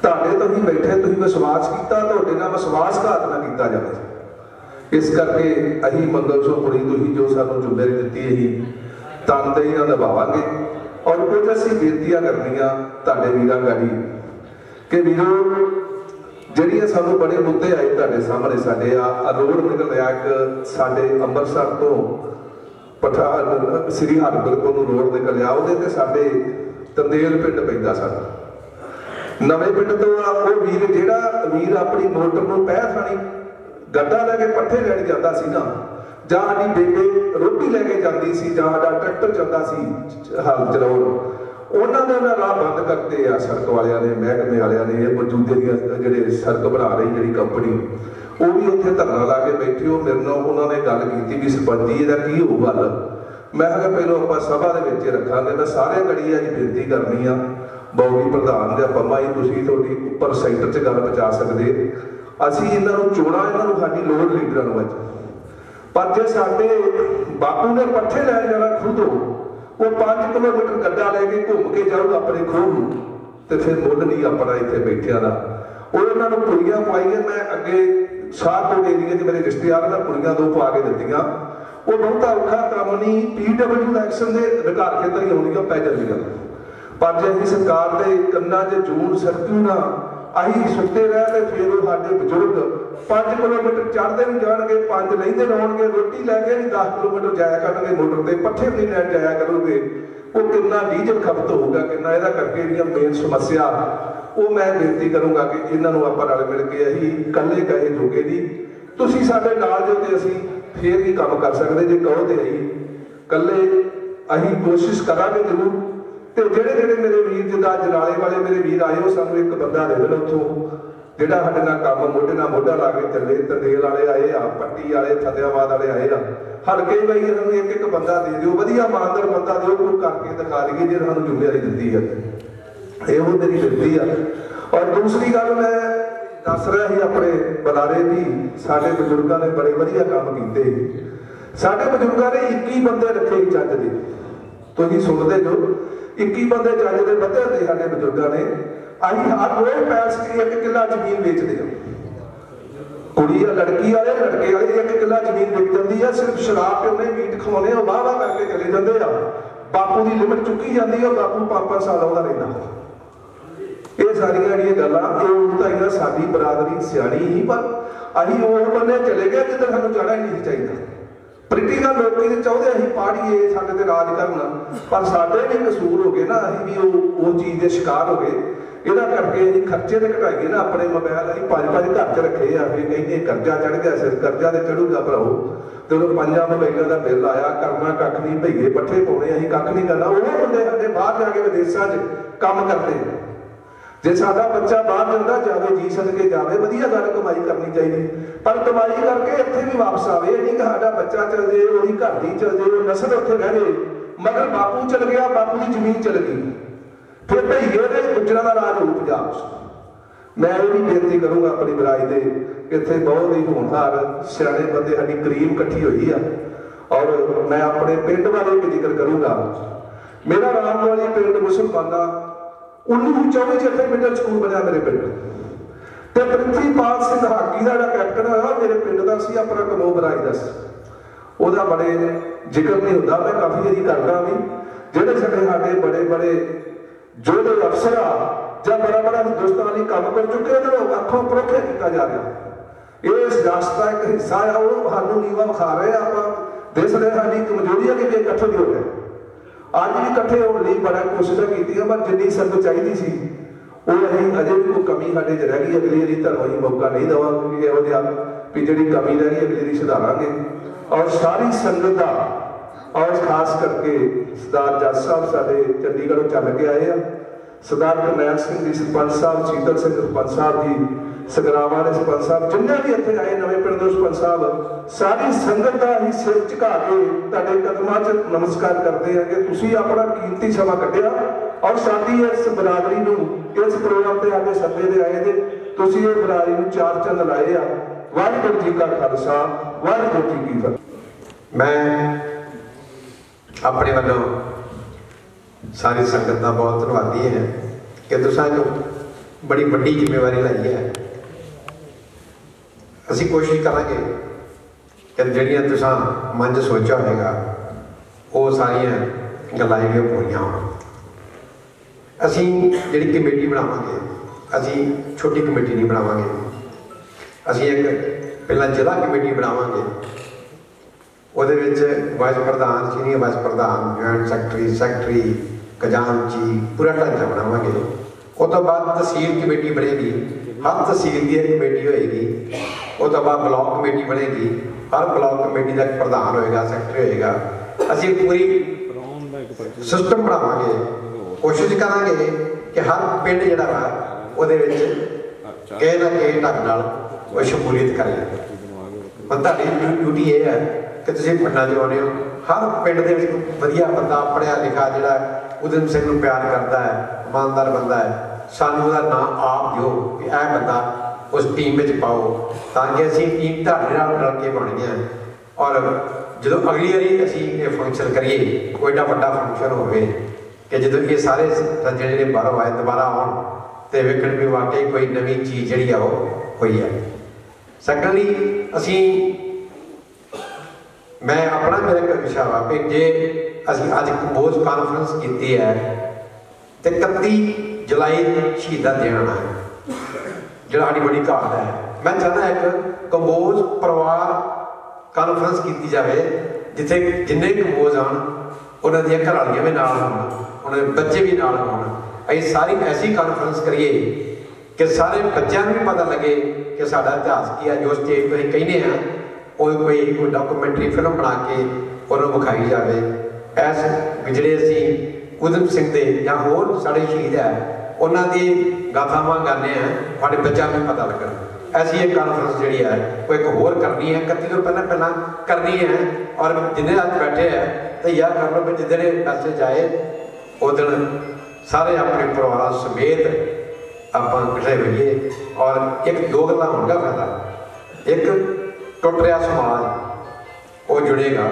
ਤੁਹਾਡੇ ਤੋਂ ਹੀ ਬੈਠੇ, ਤੁਸੀਂ ਵਿਸ਼ਵਾਸ ਕੀਤਾ, ਤੁਹਾਡੇ ਨਾਲ ਵਿਸ਼ਵਾਸਘਾਤ ਨਾ ਕੀਤਾ ਜਾਵੇ। ਇਸ ਕਰਕੇ ਅਸੀਂ ਮੰਗਲ ਸੋ ਤੁਸੀਂ ਜੋ ਸਾਨੂੰ ਜ਼ਿੰਮੇਵਾਰੀ ਦਿੱਤੀ ਹੈ ਤਨਦੇਹੀ ਨਾਲ ਨਿਭਾਵਾਂਗੇ। ਔਰ ਕੁਝ ਅਸੀਂ ਬੇਨਤੀਆਂ ਕਰਨੀਆਂ ਤੁਹਾਡੇ ਵੀਰਾਂ ਗਾੜੀ। ਕਿ ਵੀਰੋ ਜਿਹੜੀਆਂ ਸਾਨੂੰ ਬੜੇ ਮੁੱਦੇ ਆਏ ਤੁਹਾਡੇ ਸਾਹਮਣੇ ਸਾਡੇ, ਆ ਰੋਡ ਨਿਕਲ ਰਿਹਾ ਇੱਕ ਸਾਡੇ ਅੰਮ੍ਰਿਤਸਰ ਤੋਂ ਪਠਾਨ, ਸ੍ਰੀ ਹਰਿਮੰਦਰ ਨੂੰ ਰੋਡ ਨਿਕਲ ਰਿਹਾ ਉਹਦੇ ਤੇ ਸਾਡੇ ਤੰਦੇਲ ਪਿੰਡ ਪੈਂਦਾ ਸਾਡਾ। ਨਵੇਂ ਪਿੰਡ ਤੋਂ ਆ, ਉਹ ਵੀਰ, ਜਿਹੜਾ ਵੀਰ ਆਪਣੀ ਮੋਟਰ ਨੂੰ ਪਹਿ ਥਾਣੀ ਗੱਡਾ ਲੈ ਕੇ ਪੱਠੇ ਲੈਣ ਜਾਂਦਾ ਸੀ ਨਾ, ਜਾਂ ਸਾਡੀ ਬੇਬੇ ਰੋਟੀ ਲੈ ਕੇ ਜਾਂਦੀ ਸੀ, ਜਾਂ ਸਾਡਾ ਟਰੈਕਟਰ ਚੱਲਦਾ ਸੀ ਹਲ ਚਲਾਉਣ। ਉਹਨਾਂ ਨੇ ਉਹਨਾਂ ਰਾਹ ਬੰਦ ਕਰਤੇ ਆ ਸੜਕ ਵਾਲਿਆਂ ਨੇ, ਮਹਿਕਮੇ ਵਾਲਿਆਂ ਨੇ, ਇਹ ਮੌਜੂਦੇ ਦੀਆਂ ਜਿਹੜੇ ਸੜਕ ਬਣਾ ਰਹੀ ਜਿਹੜੀ ਕੰਪਨੀ ਉਹ ਵੀ ਉੱਥੇ ਧਰਨਾ ਲਾ ਕੇ ਬੈਠੇ ਉਹ ਮੇਰੇ ਨਾਲ ਉਹਨਾਂ ਨੇ ਗੱਲ ਕੀਤੀ ਵੀ ਸਰਪੰਚ ਇਹਦਾ ਕੀ ਹੋਊ ਹੱਲ ਮੈਂ ਕਿਹਾ ਪਹਿਲਾਂ ਆਪਾਂ ਸਭਾ ਦੇ ਵਿੱਚ ਰੱਖਾਂਗੇ, ਮੈਂ ਸਾਰੇ ਗੜੀ ਅੱਜ ਬੇਨਤੀ ਕਰਨੀ ਆ। ਬੌੜੀ ਪ੍ਰਧਾਨ ਦੇ ਪੰਮਾ ਜੀ ਤੁਸੀਂ ਤੁਹਾਡੀ ਉੱਪਰ ਸੈਂਟਰ 'ਚ ਗੱਲ ਪਹੁੰਚਾ ਸਕਦੇ। ਅਸੀਂ ਇਹਨਾਂ ਨੂੰ ਚੋਣਾ, ਇਹਨਾਂ ਨੂੰ ਸਾਡੀ ਲੋੜ ਲੀਡਰਾਂ ਨੂੰ ਅੱਜ। ਪਰ ਜੇ ਸਾਡੇ ਬਾਪੂ ਨੇ ਪੱਠੇ ਲੈ ਜਾਣਾ ਖੁਦ ਹੋ ਉਹ 5 ਕਿਲੋਮੀਟਰ ਗੱਡਾ ਲੈ ਕੇ ਘੁੰਮ ਕੇ ਜਾਊਗਾ ਆਪਣੇ ਖੂਹ ਨੂੰ ਤੇ ਫਿਰ ਮੁੱਲ ਨਹੀਂ ਆਪਣਾ ਇੱਥੇ ਬੈਠਿਆਂ ਦਾ। ਉਹ ਇਹਨਾਂ ਨੂੰ ਪੁੜੀਆਂ ਪਾਈਆਂ ਮੈਂ ਅੱਗੇ ਸ਼ਾਹਕੋਟ ਏਰੀਆ 'ਚ ਮੇਰੇ ਰਿਸ਼ਤੇਦਾਰਾਂ ਦਾ ਪੁੜੀਆਂ ਦੋ ਪਾ ਕੇ ਦਿੱਤੀਆਂ। ਉਹ ਬਹੁਤਾ ਔਖਾ ਕੰਮ ਨਹੀਂ ਪੀਡਬਲਯੂ ਐਕਸ਼ਨ ਦੇ ਅਧਿਕਾਰ ਖੇਤਰ ਹੀ ਆਉਂਦੀਆਂ ਪੈ ਜਾਂਦੀਆਂ। ਪਰ ਜੇ ਅਸੀਂ ਸਰਕਾਰ ਦੇ ਕੰਨਾਂ 'ਚ ਜੂਨ ਸਰਕੂ ਨਾ ਅਸੀਂ ਸੁੱਤੇ ਰਹਿ ਤੇ ਫਿਰ ਉਹ ਸਾਡੇ ਬਜ਼ੁਰਗ 5 ਕਿਲੋਮੀਟਰ ਚੜ੍ਹਦੇ ਨੂੰ ਜਾਣਗੇ 5 ਲੈਂਦੇ ਰਹਣਗੇ ਰੋਟੀ ਲੈ ਕੇ ਵੀ 10 ਕਿਲੋਮੀਟਰ ਜਾਇਆ ਕਰਨਗੇ ਮੋਟਰ ਤੇ, ਪੱਠੇ ਵੀ ਲੈਣ ਜਾਇਆ ਕਰੋਗੇ ਉਹ ਕਿੰਨਾ ਡੀਜ਼ਲ ਖਪਤ ਹੋਊਗਾ, ਕਿੰਨਾ ਇਹਦਾ ਕਰਕੇ ਜਿਹੜੀਆਂ ਮੇਨ ਸਮੱਸਿਆ, ਉਹ ਮੈਂ ਬੇਨਤੀ ਕਰੂੰਗਾ ਕਿ ਇਹਨਾਂ ਨੂੰ ਆਪਾਂ ਰਲ ਮਿਲ ਕੇ ਅਸੀਂ ਇਕੱਲੇ ਕਹੇ ਜੋਗੇ ਦੀ ਤੁਸੀਂ ਸਾਡੇ ਨਾਲ ਜੋ ਤੇ ਅਸੀਂ ਫੇਰ ਵੀ ਕੰਮ ਕਰ ਸਕਦੇ, ਜੇ ਕਹੋ ਤੇ ਅਸੀਂ। ਇਕੱਲੇ ਅਸੀਂ ਕੋਸ਼ਿਸ਼ ਕਰਾਂਗੇ ਜ਼ਰੂਰ। ਤੇ ਜਿਹੜੇ ਜਿਹੜੇ ਮੇਰੇ ਵੀਰ, ਜਿੱਦਾਂ ਜਨਾਲੇ ਵਾਲੇ ਮੇਰੇ ਵੀਰ ਆਏ, ਉਹ ਸਾਨੂੰ ਇੱਕ ਬੰਦਾ ਦੇ ਦੇਣ ਉੱਥੋਂ, ਜਿਹੜਾ ਸਾਡੇ ਨਾਲ ਕੰਮ ਮੋਢੇ ਨਾਲ ਮੋਢਾ ਲਾ ਕੇ ਚੱਲੇ, ਤੰਦੇਲ ਵਾਲੇ ਆਏ ਆ, ਪੱਟੀ ਵਾਲੇ ਫਤਿਆਬਾਦ ਵਾਲੇ ਆਏ ਆ। ਹਲਕੇ ਬਈ, ਇਹਨਾਂ ਨੂੰ ਇੱਕ ਇੱਕ ਬੰਦਾ ਦੇ ਦਿਓ, ਵਧੀਆ ਇਮਾਨਦਾਰ ਬੰਦਾ ਦਿਓ ਉਹ ਕਰਕੇ ਦਿਖਾ ਲਈਏ ਜਿਹੜਾ ਸਾਨੂੰ ਜ਼ਿੰਮੇਵਾਰੀ ਦਿੱਤੀ ਹੈ ਇਹ ਮੇਰੀ ਬੇਨਤੀ ਆ। ਔਰ ਦੂਸਰੀ ਗੱਲ ਮੈਂ ਦੱਸ ਰਿਹਾ ਸੀ ਆਪਣੇ ਬੁਲਾਰੇ ਦੀ, ਸਾਡੇ ਬਜ਼ੁਰਗਾਂ ਨੇ ਬੜੇ ਵਧੀਆ ਕੰਮ ਕੀਤੇ। ਸਾਡੇ ਬਜ਼ੁਰਗਾਂ ਨੇ 21 ਬੰਦੇ ਰੱਖੇ ਚੱਜ ਦੇ। ਤੁਸੀਂ ਸੁਣਦੇ ਜੋ। 21 ਬੰਦੇ ਚੱਜ ਦੇ ਵਧੇ ਹੁੰਦੇ ਸਾਡੇ ਬਜ਼ੁਰਗਾਂ ਨੇ ਅਸੀਂ ਹਰ ਰੋਜ਼ ਪੈਸ ਕੀ ਇੱਕ ਕਿੱਲਾ ਜ਼ਮੀਨ ਵੇਚਦੇ ਆ ਕੁੜੀ ਆ, ਲੜਕੀ ਵਾਲੇ, ਲੜਕੇ ਵਾਲੇ ਇੱਕ ਕਿੱਲਾ ਜ਼ਮੀਨ ਵਿਕ ਜਾਂਦੀ ਆ, ਸਿਰਫ ਸ਼ਰਾਬ ਤੇ ਮੀਟ ਖਵਾਉਣੇ ਆ ਵਾਹ ਵਾਹ ਕਰਕੇ ਚਲੇ ਜਾਂਦੇ ਆ। ਬਾਪੂ ਦੀ ਲਿਮਟ ਚੁੱਕੀ ਜਾਂਦੀ ਆ ਬਾਪੂ ਪੰਜ ਸਾਲ ਆਉਂਦਾ ਰਹਿੰਦਾ। ਇਹ ਸਾਰੀਆਂ ਜਿਹੜੀਆਂ ਗੱਲਾਂ, ਇਹ ਉਲਟਾਈਆਂ ਸਾਡੀ ਬਰਾਦਰੀ ਸਿਆਣੀ ਹੀ, ਪਰ ਅਸੀਂ ਉਹ ਬੰਨੇ ਚਲੇ ਗਏ ਜਿੱਧਰ ਸਾਨੂੰ ਜਾਣਾ ਹੀ ਨਹੀਂ ਚਾਹੀਦਾ। ਪ੍ਰੀਤੀਕਲ ਲੋਕੀ ਤੇ ਚਾਹੁੰਦੇ ਅਸੀਂ ਪਾੜੀਏ ਸਾਡੇ ਤੇ ਰਾਜ ਕਰਨ। ਪਰ ਸਾਡੇ ਵੀ ਕਸੂਰ ਹੋ ਗਏ ਨਾ, ਅਸੀਂ ਵੀ ਉਹ ਉਹ ਚੀਜ਼ ਦੇ ਸ਼ਿਕਾਰ ਹੋ ਗਏ। ਇਹਦਾ ਕਰਕੇ ਅਸੀਂ ਖਰਚੇ ਤੇ ਘਟਾਈਏ ਨਾ ਆਪਣੇ ਮੋਬਾਈਲ ਅਸੀਂ ਪੰਜ ਪੰਜ ਘਰ 'ਚ ਰੱਖੇ ਆ ਫਿਰ ਕਹਿੰਦੇ ਕਰਜ਼ਾ ਚੜ ਗਿਆ, ਸਿਰ ਕਰਜ਼ਾ ਤੇ ਚੜੂਗਾ ਭਰਾਓ ਤੇ ਉਹ ਪੰਜਾਂ ਮੋਬਾਈਲਾਂ ਦਾ ਬਿੱਲ ਆਇਆ ਕਰਨਾ ਕੱਖ ਨਹੀਂ, ਭਈਏ ਪੱਠੇ ਪਾਉਣੇ, ਅਸੀਂ ਕੱਖ ਨਹੀਂ ਕਰਨਾ। ਉਹ ਬੰਦੇ ਸਾਡੇ ਬਾਹਰ ਜਾ ਕੇ ਵਿਦੇਸ਼ਾਂ 'ਚ ਕੰਮ ਕਰਦੇ। ਜੇ ਸਾਡਾ ਬੱਚਾ ਬਾਹਰ ਜਾਂਦਾ, ਜਾਵੇ ਜੀ ਸਦਕੇ ਜਾਵੇ, ਵਧੀਆ ਗੱਲ ਕਮਾਈ ਕਰਨੀ ਚਾਹੀਦੀ। ਪਰ ਕਮਾਈ ਕਰਕੇ ਇੱਥੇ ਵੀ ਵਾਪਸ ਆਵੇ, ਇਹ ਨਹੀਂ ਕਿ ਸਾਡਾ ਬੱਚਾ ਚਲ ਜੇ ਉਹਦੀ ਘਰ ਦੀ ਚਲ ਜੇ ਉਹ ਨਸਲ ਉੱਥੇ ਰਹਿ ਜੇ ਮਗਰ ਬਾਪੂ ਚਲ ਗਿਆ, ਬਾਪੂ ਦੀ ਜ਼ਮੀਨ ਚਲ ਗਈ। ਫਿਰ ਭਈਏ ਦੇ ਗੁੱਜਰਾਂ ਦਾ ਰਾਜ ਹੋਊ ਪੰਜਾਬ ਮੈਂ ਇਹ ਵੀ ਬੇਨਤੀ ਕਰੂੰਗਾ ਆਪਣੀ ਬਰਾਈ ਦੇ ਇੱਥੇ ਬਹੁਤ ਹੀ ਹੋਣਹਾਰ, ਸਿਆਣੇ ਬੰਦੇ, ਸਾਡੀ ਕਰੀਮ ਇਕੱਠੀ ਹੋਈ ਆ। ਔਰ ਮੈਂ ਆਪਣੇ ਪਿੰਡ ਬਾਰੇ ਵੀ ਜ਼ਿਕਰ ਕਰੂੰਗਾ। ਮੇਰਾ ਰਾਮ ਵਾਲੀ ਪਿੰਡ ਮੁਸਲਮਾਨਾਂ 1924 ਚ ਇੱਥੇ ਮਿਡਲ ਸਕੂਲ ਬਣਿਆ ਮੇਰੇ ਪਿੰਡ। ਤੇ ਪ੍ਰਿਥੀਪਾਲ ਸਿੰਘ ਹਾਕੀ ਦਾ ਜਿਹੜਾ ਕੈਪਟਨ ਹੋਇਆ, ਮੇਰੇ ਪਿੰਡ ਦਾ ਸੀ ਆਪਣਾ ਕਨੋ ਬਰਾਈ ਦਾ ਸੀ। ਉਹਦਾ ਬੜੇ ਜ਼ਿਕਰ ਨਹੀਂ ਹੁੰਦਾ, ਮੈਂ ਕਾਫੀ ਵਾਰੀ ਕਰਦਾ ਵੀ, ਜਿਹੜੇ ਸਾਡੇ ਸਾਡੇ ਬੜੇ ਬੜੇ ਜਿਹੜੇ ਅਫਸਰ ਆ, ਜਾਂ ਬੜਾ ਬੜਾ ਹਿੰਦੁਸਤਾਨ ਲਈ ਕੰਮ ਕਰ ਚੁੱਕੇ ਉਹਨਾਂ ਨੂੰ ਅੱਖੋਂ ਪਰੋਖੇ ਕੀਤਾ ਜਾ ਰਿਹਾ। ਇਹ ਸਿਆਸਤ ਦਾ ਇੱਕ ਹਿੱਸਾ ਆ, ਉਹ ਸਾਨੂੰ ਨੀਵਾ ਵਿਖਾ ਰਹੇ ਆ, ਆਪਾਂ ਦੇਸ਼ ਦੇ ਸਾਡੀ ਕਮਜ਼ੋਰੀ ਆ ਕਿ ਵੀ ਇਕੱਠੇ ਨਹੀਂ ਹੋ ਗਏ ਅੱਜ ਵੀ ਇਕੱਠੇ ਹੋਣ ਲਈ ਬੜਾ ਕੋਸ਼ਿਸ਼ਾਂ ਕੀਤੀਆਂ ਪਰ ਜਿੰਨੀ ਸੰਗਤ ਚਾਹੀਦੀ ਸੀ, ਉਹ ਅਸੀਂ ਅਜੇ ਵੀ ਕੋਈ ਕਮੀ ਸਾਡੇ 'ਚ ਰਹਿ ਗਈ, ਅਗਲੀ ਵਾਰੀ ਤੁਹਾਨੂੰ ਅਸੀਂ ਮੌਕਾ ਨਹੀਂ ਦੇਵਾਂਗੇ ਇਹੋ ਜਿਹਾ ਵੀ ਜਿਹੜੀ ਕਮੀ ਰਹਿ ਗਈ, ਅਗਲੀ ਵਾਰੀ ਸੁਧਾਰਾਂਗੇ। ਔਰ ਸਾਰੀ ਸੰਗਤ ਦਾ, ਔਰ ਖਾਸ ਕਰਕੇ ਸਰਦਾਰ ਜੱਜ ਸਾਹਿਬ ਸਾਡੇ ਚੰਡੀਗੜ੍ਹੋਂ ਚੱਲ ਕੇ ਆਏ ਆ ਸਰਦਾਰ ਕਰਨੈਲ ਸਿੰਘ ਜੀ, ਸਰਪੰਚ ਸਾਹਿਬ, ਸੀਤਲ ਸਿੰਘ, ਸਰਪੰਚ ਸਾਹਿਬ ਜੀ, ਸਗਰਾਵਾਂ ਦੇ ਸਰਪੰਚ ਸਾਹਿਬ, ਜਿੰਨੇ ਵੀ ਇੱਥੇ ਆਏ ਨਵੇਂ ਪਿੰਡ ਦੇ ਸਰਪੰਚ ਸਾਹਿਬ, ਸਾਰੀ ਸੰਗਤ ਦਾ ਹੀ ਸਿਰ ਝੁਕਾ ਕੇ ਤੁਹਾਡੇ ਕਦਮਾਂ 'ਚ ਨਮਸਕਾਰ ਕਰਦੇ ਆ ਕਿ ਤੁਸੀਂ ਆਪਣਾ ਕੀਮਤੀ ਸਮਾਂ ਕੱਢਿਆ ਔਰ ਸਾਡੀ ਇਸ ਬਰਾਦਰੀ ਨੂੰ, ਇਸ ਪ੍ਰੋਗਰਾਮ ਤੇ ਆਗੇ ਸੱਦੇ ਦੇ ਆਏ ਨੇ ਤੁਸੀਂ ਇਹ ਬਰਾਦਰੀ ਨੂੰ ਚਾਰ ਚੰਦ ਲਾਏ ਆ। ਵਾਹਿਗੁਰੂ ਜੀ ਕਾ ਖਾਲਸਾ, ਵਾਹਿਗੁਰੂ ਜੀ ਕੀ ਫਤਿਹ। ਮੈਂ ਆਪਣੇ ਵੱਲੋਂ ਸਾਰੀ ਸੰਗਤ ਦਾ ਬਹੁਤ ਧੰਨਵਾਦੀ ਹੈ। ਕਿ ਤੁਸੀਂ ਇੱਕ ਬੜੀ ਵੱਡੀ ਜ਼ਿੰਮੇਵਾਰੀ ਲਈ ਹੈ। ਅਸੀਂ ਕੋਸ਼ਿਸ਼ ਕਰਾਂਗੇ ਕਿ ਜਿਹੜੀਆਂ ਤੁਸੀਂ ਮਨ 'ਚ ਸੋਚਿਆ ਹੋਵੇਗਾ, ਉਹ ਸਾਰੀਆਂ ਗੱਲਾਂ ਜਿਹੜੀਆਂ ਪੂਰੀਆਂ ਹੋਣ। ਅਸੀਂ ਜਿਹੜੀ ਕਮੇਟੀ ਬਣਾਵਾਂਗੇ, ਅਸੀਂ ਛੋਟੀ ਕਮੇਟੀ ਨਹੀਂ ਬਣਾਵਾਂਗੇ। ਅਸੀਂ ਇੱਕ ਪਹਿਲਾਂ ਜ਼ਿਲ੍ਹਾ ਕਮੇਟੀ ਬਣਾਵਾਂਗੇ। ਉਹਦੇ ਵਿੱਚ ਵਾਈਸ ਪ੍ਰਧਾਨ ਸੀਨੀਅਰ ਵਾਈਸ ਪ੍ਰਧਾਨ ਜੁਆਇੰਟ ਸੈਕਟਰੀ ਸੈਕਟਰੀ ਖਜ਼ਾਨਚੀ ਪੂਰਾ ਢਾਂਚਾ ਬਣਾਵਾਂਗੇ। ਉਹ ਤੋਂ ਬਾਅਦ ਤਹਿਸੀਲ ਕਮੇਟੀ ਬਣੇਗੀ ਹਰ ਤਹਿਸੀਲ ਦੀ ਇੱਕ ਕਮੇਟੀ ਹੋਏਗੀ। ਉਹ ਤੋਂ ਬਾਅਦ ਬਲਾਕ ਕਮੇਟੀ ਬਣੇਗੀ ਹਰ ਬਲਾਕ ਕਮੇਟੀ ਦਾ ਪ੍ਰਧਾਨ ਹੋਏਗਾ ਸੈਕਟਰੀ ਹੋਏਗਾ। ਅਸੀਂ ਪੂਰੀ ਸਿਸਟਮ ਬਣਾਵਾਂਗੇ ਕੋਸ਼ਿਸ਼ ਕਰਾਂਗੇ ਕਿ ਹਰ ਪਿੰਡ ਜਿਹੜਾ ਵਾ ਉਹਦੇ ਵਿੱਚ ਕਿਸੇ ਨਾ ਕਿਸੇ ਢੰਗ ਨਾਲ ਉਹ ਸ਼ਮੂਲੀਅਤ ਕਰੇ। ਹੁਣ ਤੁਹਾਡੀ ਡਿਊਟੀ ਇਹ ਹੈ ਕਿ ਤੁਸੀਂ ਪਿੰਡਾਂ 'ਚ ਆਉਂਦੇ ਹੋ। ਹਰ ਪਿੰਡ ਦੇ ਵਿੱਚ ਵਧੀਆ ਬੰਦਾ ਪੜਿਆ ਲਿਖਾ ਜਿਹੜਾ ਉਦਮ ਸਿੰਘ ਨੂੰ ਪਿਆਰ ਕਰਦਾ ਹੈ, ਇਮਾਨਦਾਰ ਬੰਦਾ ਹੈ। ਸਾਨੂੰ ਉਹਦਾ ਨਾਮ ਆਪ ਦਿਓ ਕਿ ਇਹ ਬੰਦਾ ਉਸ ਟੀਮ ਵਿੱਚ ਪਾਓ, ਤਾਂ ਕਿ ਅਸੀਂ ਟੀਮ ਤੁਹਾਡੇ ਨਾਲ ਰਲ ਕੇ ਬਣੀਆਂ ਔਰ ਜਦੋਂ ਅਗਲੀ ਵਾਰੀ ਅਸੀਂ ਇਹ ਫੰਕਸ਼ਨ ਕਰੀਏ, ਕੋਈ ਏਡਾ ਵੱਡਾ ਫੰਕਸ਼ਨ ਹੋਵੇ ਕਿ ਜਦੋਂ ਇਹ ਸਾਰੇ ਸੱਜਣ ਜਿਹੜੇ ਬਾਹਰੋਂ ਆਏ, ਦੁਬਾਰਾ ਆਉਣ ਤੇ ਵੇਖਣ ਵੀ ਵਾਕਈ ਕੋਈ ਨਵੀਂ ਚੀਜ਼ ਜਿਹੜੀ ਆ ਉਹ ਹੋਈ ਹੈ ਸੈਕੰਡਲੀ ਅਸੀਂ ਮੈਂ ਆਪਣਾ ਮੇਰਾ ਇੱਕ ਵਿਸ਼ਾ ਵਾ ਕਿ ਜੇ ਅਸੀਂ ਅੱਜ ਕੰਬੋਜ ਕਾਨਫਰੰਸ ਕੀਤੀ ਹੈ ਤੇ 31 ਜੁਲਾਈ ਸ਼ਹੀਦਾਂ ਦਿਨ ਆਉਣਾ ਹੈ। ਜਿਹੜਾ ਸਾਡੀ ਬੜੀ ਘਾਟ ਹੈ। ਮੈਂ ਚਾਹੁੰਦਾ ਇੱਕ ਕੰਬੋਜ ਪਰਿਵਾਰ ਕਾਨਫਰੰਸ ਕੀਤੀ ਜਾਵੇ, ਜਿੱਥੇ ਜਿੰਨੇ ਕੰਬੋਜ ਆਣ ਉਹਨਾਂ ਦੀਆਂ ਘਰ ਵਾਲੀਆਂ ਵੀ ਨਾਲ ਹੋਣ, ਉਹਨਾਂ ਦੇ ਬੱਚੇ ਵੀ ਨਾਲ ਹੋਣ। ਅਸੀਂ ਸਾਰੀ ਐਸੀ ਕਾਨਫਰੰਸ ਕਰੀਏ ਕਿ ਸਾਰੇ ਬੱਚਿਆਂ ਨੂੰ ਵੀ ਪਤਾ ਲੱਗੇ ਕਿ ਸਾਡਾ ਇਤਿਹਾਸ ਕੀ ਹੈ, ਜੋ ਸਟੇਜ ਤੋਂ ਅਸੀਂ ਕਹਿੰਦੇ ਆ, ਉਹ ਕੋਈ ਕੋਈ ਡਾਕੂਮੈਂਟਰੀ ਫਿਲਮ ਬਣਾ ਕੇ ਉਹਨੂੰ ਵਿਖਾਈ ਜਾਵੇ। ਐਸ ਜਿਹੜੇ ਅਸੀਂ ਉਦਮ ਸਿੰਘ ਦੇ ਜਾਂ ਹੋਰ ਸਾਡੇ ਸ਼ਹੀਦ ਹੈ, ਉਹਨਾਂ ਦੀ ਗਾਥਾਵਾਂ ਗਾਉਂਦੇ ਆ ਸਾਡੇ ਬੱਚਿਆਂ ਨੂੰ ਪਤਾ ਲੱਗਣ। ਐਸੀ ਇਹ ਕਾਨਫਰੰਸ ਜਿਹੜੀ ਹੈ, ਉਹ ਇੱਕ ਹੋਰ ਕਰਨੀ ਹੈ 31 ਤੋਂ ਪਹਿਲਾਂ ਪਹਿਲਾਂ ਕਰਨੀ ਹੈ, ਔਰ ਜਿੰਨੇ ਅੱਜ ਬੈਠੇ ਆ ਤਾਂ ਯਾਰ ਕਰ ਲਓ ਵੀ ਜਿੱਦਣੇ ਮੈਸੇਜ ਆਏ ਉਦੋਂ ਸਾਰੇ ਆਪਣੇ ਪਰਿਵਾਰਾਂ ਸਮੇਤ ਆਪਾਂ ਇਕੱਠੇ ਹੋਈਏ ਔਰ ਇੱਕ ਦੋ ਗੱਲਾਂ ਹੋਣਗਾ ਫਾਇਦਾ। ਇੱਕ ਟੁੱਟ ਰਿਹਾ ਸਮਾਜ, ਉਹ ਜੁੜੇਗਾ।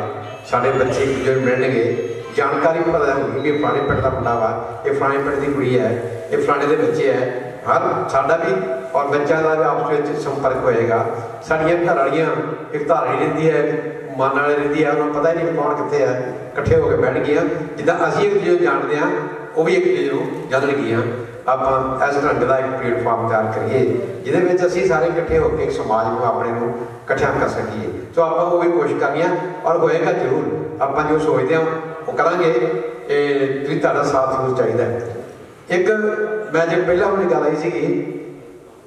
ਸਾਡੇ ਬੱਚੇ ਇੱਕ ਦੂਜੇ ਨੂੰ ਮਿਲਣਗੇ, ਜਾਣਕਾਰੀ ਪਤਾ ਹੋਊਗੀ ਕਿ ਫਲਾਣੇ ਪਿੰਡ ਦਾ ਮੁੰਡਾ ਵਾ, ਇਹ ਫਲਾਣੇ ਪਿੰਡ ਦੀ ਕੁੜੀ ਹੈ, ਇਹ ਫਲਾਣੇ ਦੇ ਬੱਚੇ ਹੈ। ਹਰ ਸਾਡਾ ਵੀ ਔਰ ਬੱਚਿਆਂ ਦਾ ਵੀ ਆਪਸ ਵਿੱਚ ਸੰਪਰਕ ਹੋਏਗਾ। ਸਾਡੀਆਂ ਘਰ ਵਾਲੀਆਂ ਇੱਕ ਧਾਰਨੀ ਰਹਿੰਦੀ ਹੈ, ਮਨ ਵਾਲੇ ਰਹਿੰਦੀ ਹੈ, ਉਹਨਾਂ ਨੂੰ ਪਤਾ ਹੀ ਨਹੀਂ ਕੌਣ ਕਿੱਥੇ ਹੈ, ਇਕੱਠੇ ਹੋ ਕੇ ਬੈਠ ਗਈਆਂ। ਜਿੱਦਾਂ ਅਸੀਂ ਇੱਕ ਦੂਜੇ ਨੂੰ ਜਾਣਦੇ ਹਾਂ, ਉਹ ਵੀ ਇੱਕ ਦੂਜੇ ਨੂੰ ਜਾਣਨਗੀਆਂ ਆਪਾਂ ਇਸ ਢੰਗ ਦਾ ਇੱਕ ਪਲੇਟਫਾਰਮ ਤਿਆਰ ਕਰੀਏ, ਜਿਹਦੇ ਵਿੱਚ ਅਸੀਂ ਸਾਰੇ ਇਕੱਠੇ ਹੋ ਕੇ ਇੱਕ ਸਮਾਜ ਨੂੰ ਆਪਣੇ ਨੂੰ ਇਕੱਠਿਆਂ ਕਰ ਸਕੀਏ। ਸੋ ਆਪਾਂ ਉਹ ਵੀ ਕੋਸ਼ਿਸ਼ ਕਰਨੀ ਆ ਔਰ ਹੋਏਗਾ ਜ਼ਰੂਰ। ਆਪਾਂ ਜੋ ਸੋਚਦੇ ਹਾਂ, ਉਹ ਕਰਾਂਗੇ। ਇਹ ਤੁਸੀਂ ਤੁਹਾਡਾ ਸਾਥ ਜ਼ਰੂਰ ਚਾਹੀਦਾ ਇੱਕ, ਮੈਂ ਜੇ ਪਹਿਲਾਂ ਆਪਣੀ ਗੱਲ ਆਈ ਸੀਗੀ,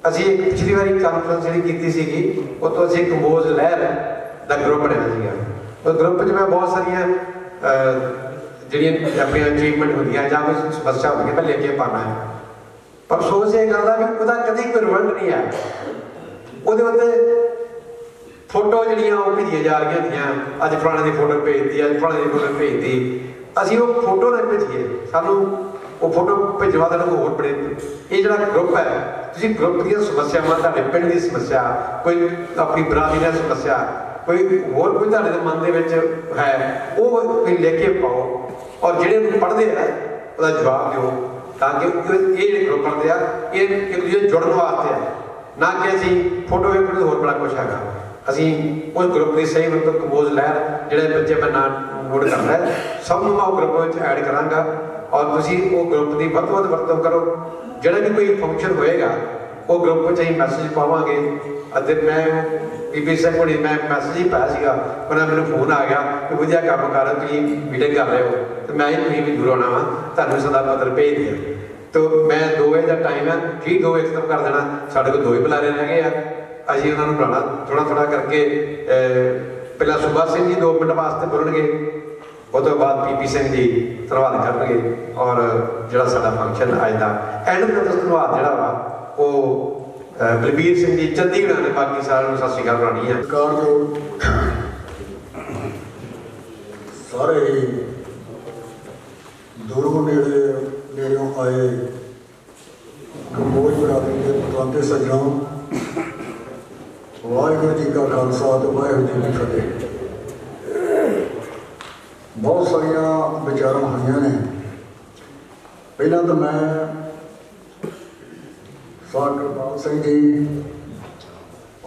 ਅਸੀਂ ਇੱਕ ਪਿਛਲੀ ਵਾਰੀ ਕਾਨਫਰੰਸ ਜਿਹੜੀ ਕੀਤੀ ਸੀਗੀ ਉਹ ਤੋਂ ਅਸੀਂ ਕੰਬੋਜ ਲਹਿਰ ਦਾ ਗਰੁੱਪ ਬਣਿਆ ਸੀਗਾ। ਉਹ ਗਰੁੱਪ 'ਚ ਮੈਂ ਬਹੁਤ ਸਾਰੀਆਂ ਜਿਹੜੀਆਂ ਆਪਣੀਆਂ ਅਚੀਵਮੈਂਟ ਹੁੰਦੀਆਂ ਜਾਂ ਕੋਈ ਸਮੱਸਿਆ ਹੁੰਦੀ ਹੈ ਮੈਂ ਲੈ ਕੇ ਪਾਣਾ ਹੈ। ਅਫਸੋਸ ਇਹ ਗੱਲ ਦਾ ਵੀ ਉਹਦਾ ਕਦੇ ਕੋਈ ਰਿਜ਼ਲਟ ਨਹੀਂ ਆਇਆ। ਉਹਦੇ ਉੱਤੇ ਫੋਟੋ ਜਿਹੜੀਆਂ ਉਹ ਭੇਜੀਆਂ ਜਾ ਰਹੀਆਂ ਹੁੰਦੀਆਂ ਅੱਜ ਫਲਾਣੇ ਦੀ ਫੋਟੋ ਭੇਜਦੀ ਅੱਜ ਫਲਾਣੇ ਦੀ ਫੋਟੋ ਭੇਜਦੀ ਅਸੀਂ ਉਹ ਫੋਟੋ ਨਾ ਭੇਜੀਏ। ਸਾਨੂੰ ਉਹ ਫੋਟੋ ਭੇਜਵਾ ਦੇਣਾ ਕੋਈ ਹੋਰ ਬੜੇ। ਇਹ ਜਿਹੜਾ ਗਰੁੱਪ ਹੈ, ਤੁਸੀਂ ਗਰੁੱਪ ਦੀਆਂ ਸਮੱਸਿਆਵਾਂ, ਤੁਹਾਡੇ ਪਿੰਡ ਦੀ ਸਮੱਸਿਆ, ਕੋਈ ਆਪਣੀ ਬਰਾਦਰੀ ਦੀ ਸਮੱਸਿਆ, ਕੋਈ ਹੋਰ ਕੋਈ ਤੁਹਾਡੇ ਦੇ ਮਨ ਦੇ ਵਿੱਚ ਹੈ, ਉਹ ਤੁਸੀਂ ਲਿਖ ਕੇ ਪਾਓ। ਔਰ ਜਿਹੜੇ ਨੂੰ ਪੜ੍ਹਦੇ ਆ, ਉਹਦਾ ਜਵਾਬ ਦਿਓ। ਤਾਂ ਕਿ ਇਹ ਜਿਹੜੇ ਗਰੁੱਪ ਪੜ੍ਹਦੇ ਆ, ਇਹ ਇੱਕ ਦੂਜੇ ਨਾਲ ਜੁੜਨ ਵਾਸਤੇ ਆ। ਨਾ ਕਿ ਅਸੀਂ ਫੋਟੋ ਵੇਖਣ ਹੋਰ ਬੜਾ ਕੁਝ ਹੈਗਾ। ਅਸੀਂ ਉਸ ਗਰੁੱਪ ਦੀ ਸਹੀ ਵਰਤੋਂ ਕੰਪੋਜ਼ ਲੈਣ, ਜਿਹੜੇ ਬੱਚੇ ਮੈਂ ਨਾਂ ਨੋਟ ਕਰਨਾ ਸਭ ਨੂੰ ਮੈਂ ਉਹ ਗਰੁੱਪ ਵਿੱਚ ਐਡ ਕਰਾਂਗਾ ਔਰ ਤੁਸੀਂ ਉਹ ਗਰੁੱਪ ਦੀ ਵੱਧ ਤੋਂ ਵੱਧ ਵਰਤੋਂ ਕਰੋ। ਜਿਹੜਾ ਵੀ ਕੋਈ ਫੰਕਸ਼ਨ ਹੋਏਗਾ, ਉਹ ਗਰੁੱਪ ਵਿੱਚ ਅਸੀਂ ਮੈਸੇਜ ਪਾਵਾਂਗੇ। ਅਤੇ ਮੈਂ ਬੀਬੀ ਸਿੰਘ ਕੋਲ ਮੈਂ ਮੈਸੇਜ ਹੀ ਪਾਇਆ ਸੀਗਾ ਉਹਨਾਂ ਮੈਨੂੰ ਫੋਨ ਆ ਗਿਆ ਕਿ ਵਧੀਆ ਕੰਮ ਕਰ ਰਹੇ ਤੁਸੀਂ ਮੀਟਿੰਗ ਕਰ ਰਹੇ ਹੋ। ਤੇ ਮੈਂ ਹੀ ਤੁਸੀਂ ਵੀ ਜ਼ਰੂਰ ਆਉਣਾ ਵਾ, ਤੁਹਾਨੂੰ ਸਦਾ ਪੱਤਰ ਭੇਜ ਦਿਆਂ। ਤੋ ਮੈਂ 2 ਵਜੇ ਦਾ ਟਾਈਮ ਹੈ ਠੀਕ 2 ਵਜੇ ਖਤਮ ਕਰ ਦੇਣਾ। ਸਾਡੇ ਕੋਲ ਦੋ ਹੀ ਬੁਲਾਰੇ ਰਹਿ ਗਏ ਆ। ਅਸੀਂ ਉਹਨਾਂ ਨੂੰ ਬੁਲਾਣਾ ਥੋੜਾ ਥੋੜਾ ਕਰਕੇ ਪਹਿਲਾਂ ਸੁਭਾ ਸਿੰਘ ਜੀ 2 ਮਿੰਟ ਵਾਸਤੇ ਬੋਲਣਗੇ। ਉਹ ਤੋਂ ਬਾਅਦ ਪੀਪੀ ਸਿੰਘ ਜੀ ਧੰਨਵਾਦ ਕਰਨਗੇ ਔਰ ਜਿਹੜਾ ਸਾਡਾ ਫੰਕਸ਼ਨ ਅੱਜ ਦਾ ਐਂਡ ਦਾ ਧੰਨਵਾਦ ਜਿਹੜਾ ਵਾ, ਉਹ ਬਲਬੀਰ ਸਿੰਘ ਜੀ ਚੰਡੀਗੜ੍ਹ ਨੇ ਬਾਕੀ ਸਾਰਿਆਂ ਨੂੰ ਸਤਿ ਸ਼੍ਰੀ ਅਕਾਲ ਬਣਾਉਣੀ ਹੈ ਸਰਕਾਰ ਜੋ ਸਾਰੇ ਹੀ ਦੂਰੋਂ ਨੇੜੇ, ਨੇੜਿਓਂ ਆਏ। ਕੰਬੋਜ ਬਰਾਦਰੀ ਦੇ ਪਤਵੰਤੇ ਸੱਜਣਾਂ ਵਾਹਿਗੁਰੂ ਜੀ ਕਾ ਖਾਲਸਾ ਤੇ ਵਾਹਿਗੁਰੂ ਜੀ ਕੀ ਫਤਿਹ। ਬਹੁਤ ਸਾਰੀਆਂ ਵਿਚਾਰਾਂ ਹੋਈਆਂ ਨੇ। ਪਹਿਲਾਂ ਤਾਂ ਮੈਂ ਸਾਕਰਪਾਲ ਸਿੰਘ ਜੀ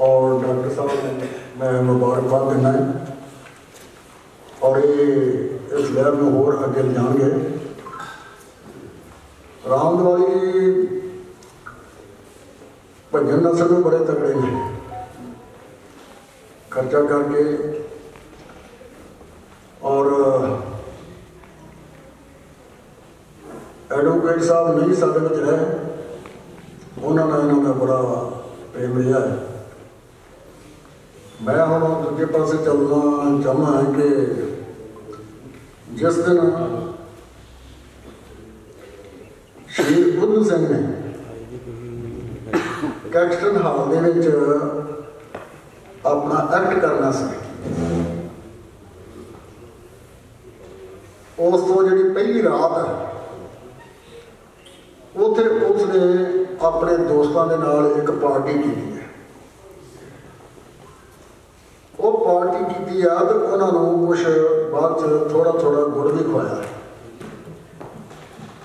ਔਰ ਡਾਕਟਰ ਸਾਹਿਬ ਨੂੰ ਮੈਂ ਮੁਬਾਰਕਬਾਦ ਦਿੰਦਾ ਔਰ ਇਹ ਇਸ ਲਹਿਰ ਨੂੰ ਹੋਰ ਅੱਗੇ ਲਿਜਾਣਗੇ। ਰਾਮਦਵਾਲੀ ਜੀ ਭਜਨ ਨਸਲ ਨੂੰ ਬੜੇ ਤਕੜੇ ਨੇ। ਖਰਚਾ ਕਰਕੇ ਔਰ ਐਡਵੋਕੇਟ ਸਾਹਿਬ ਨਹੀਂ ਸਾਡੇ ਵਿੱਚ ਰਹੇ। ਉਹਨਾਂ ਨਾਲ ਇਹਨਾਂ ਦਾ ਬੜਾ ਪ੍ਰੇਮ ਰਿਹਾ ਹੈ। ਮੈਂ ਹੁਣ ਦੂਜੇ ਪਾਸੇ ਚੱਲਣਾ ਚਾਹੁੰਦਾ ਹਾਂ ਕਿ ਜਿਸ ਦਿਨ ਸ਼੍ਰੀ ਬੁੱਧ ਸਿੰਘ ਨੇ ਕੈਕਸਟਨ ਹਾਲ ਦੇ ਵਿੱਚ ਆਪਣਾ ਐਕਟ ਕਰਨਾ ਸੀ। ਉਸ ਤੋਂ ਜਿਹੜੀ ਪਹਿਲੀ ਰਾਤ ਹੈ ਉਸ ਨੇ ਆਪਣੇ ਦੋਸਤਾਂ ਦੇ ਨਾਲ ਇੱਕ ਪਾਰਟੀ ਕੀਤੀ ਹੈ। ਉਹ ਪਾਰਟੀ ਕੀਤੀ ਆ ਤੇ ਉਹਨਾਂ ਨੂੰ ਕੁਝ ਬਾਅਦ ਚ ਥੋੜਾ ਥੋੜਾ ਗੁੜ ਵੀ ਖਵਾਇਆ।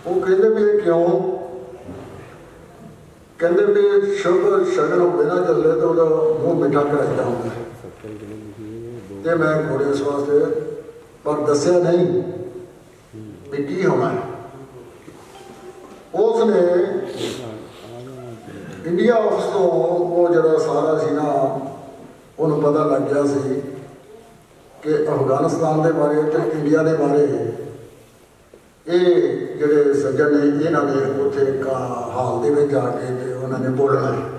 ਉਹ ਕਹਿੰਦੇ ਵੀ ਕਿਉਂ? ਕਹਿੰਦੇ ਵੀ ਸ਼ੁਭ ਸ਼ਗਨ ਹੋਵੇ ਨਾ ਚੱਲੇ ਤਾਂ ਉਹਦਾ ਮੂੰਹ ਮਿੱਠਾ ਕਰਾਈਦਾ ਹੁੰਦਾ ਤੇ ਮੈਂ ਗੁੜ ਉਸ ਵਾਸਤੇ, ਪਰ ਦੱਸਿਆ ਨਹੀਂ ਵੀ ਕੀ ਹੋਣਾ ਹੈ। ਉਸ ਨੇ ਇੰਡੀਆ ਆਫਿਸ ਤੋਂ ਉਹ ਜਿਹੜਾ ਸਾਰਾ ਸੀ ਨਾ ਉਹਨੂੰ ਪਤਾ ਲੱਗ ਗਿਆ ਸੀ ਕਿ ਅਫਗਾਨਿਸਤਾਨ ਦੇ ਬਾਰੇ ਤੇ ਇੰਡੀਆ ਦੇ ਬਾਰੇ ਇਹ ਜਿਹੜੇ ਸੱਜਣ ਨੇ, ਇਹਨਾਂ ਨੇ ਉੱਥੇ ਹਾਲ ਦੇ ਵਿੱਚ ਜਾ ਕੇ ਤੇ ਉਹਨਾਂ ਨੇ ਬੋਲਣਾ ਹੈ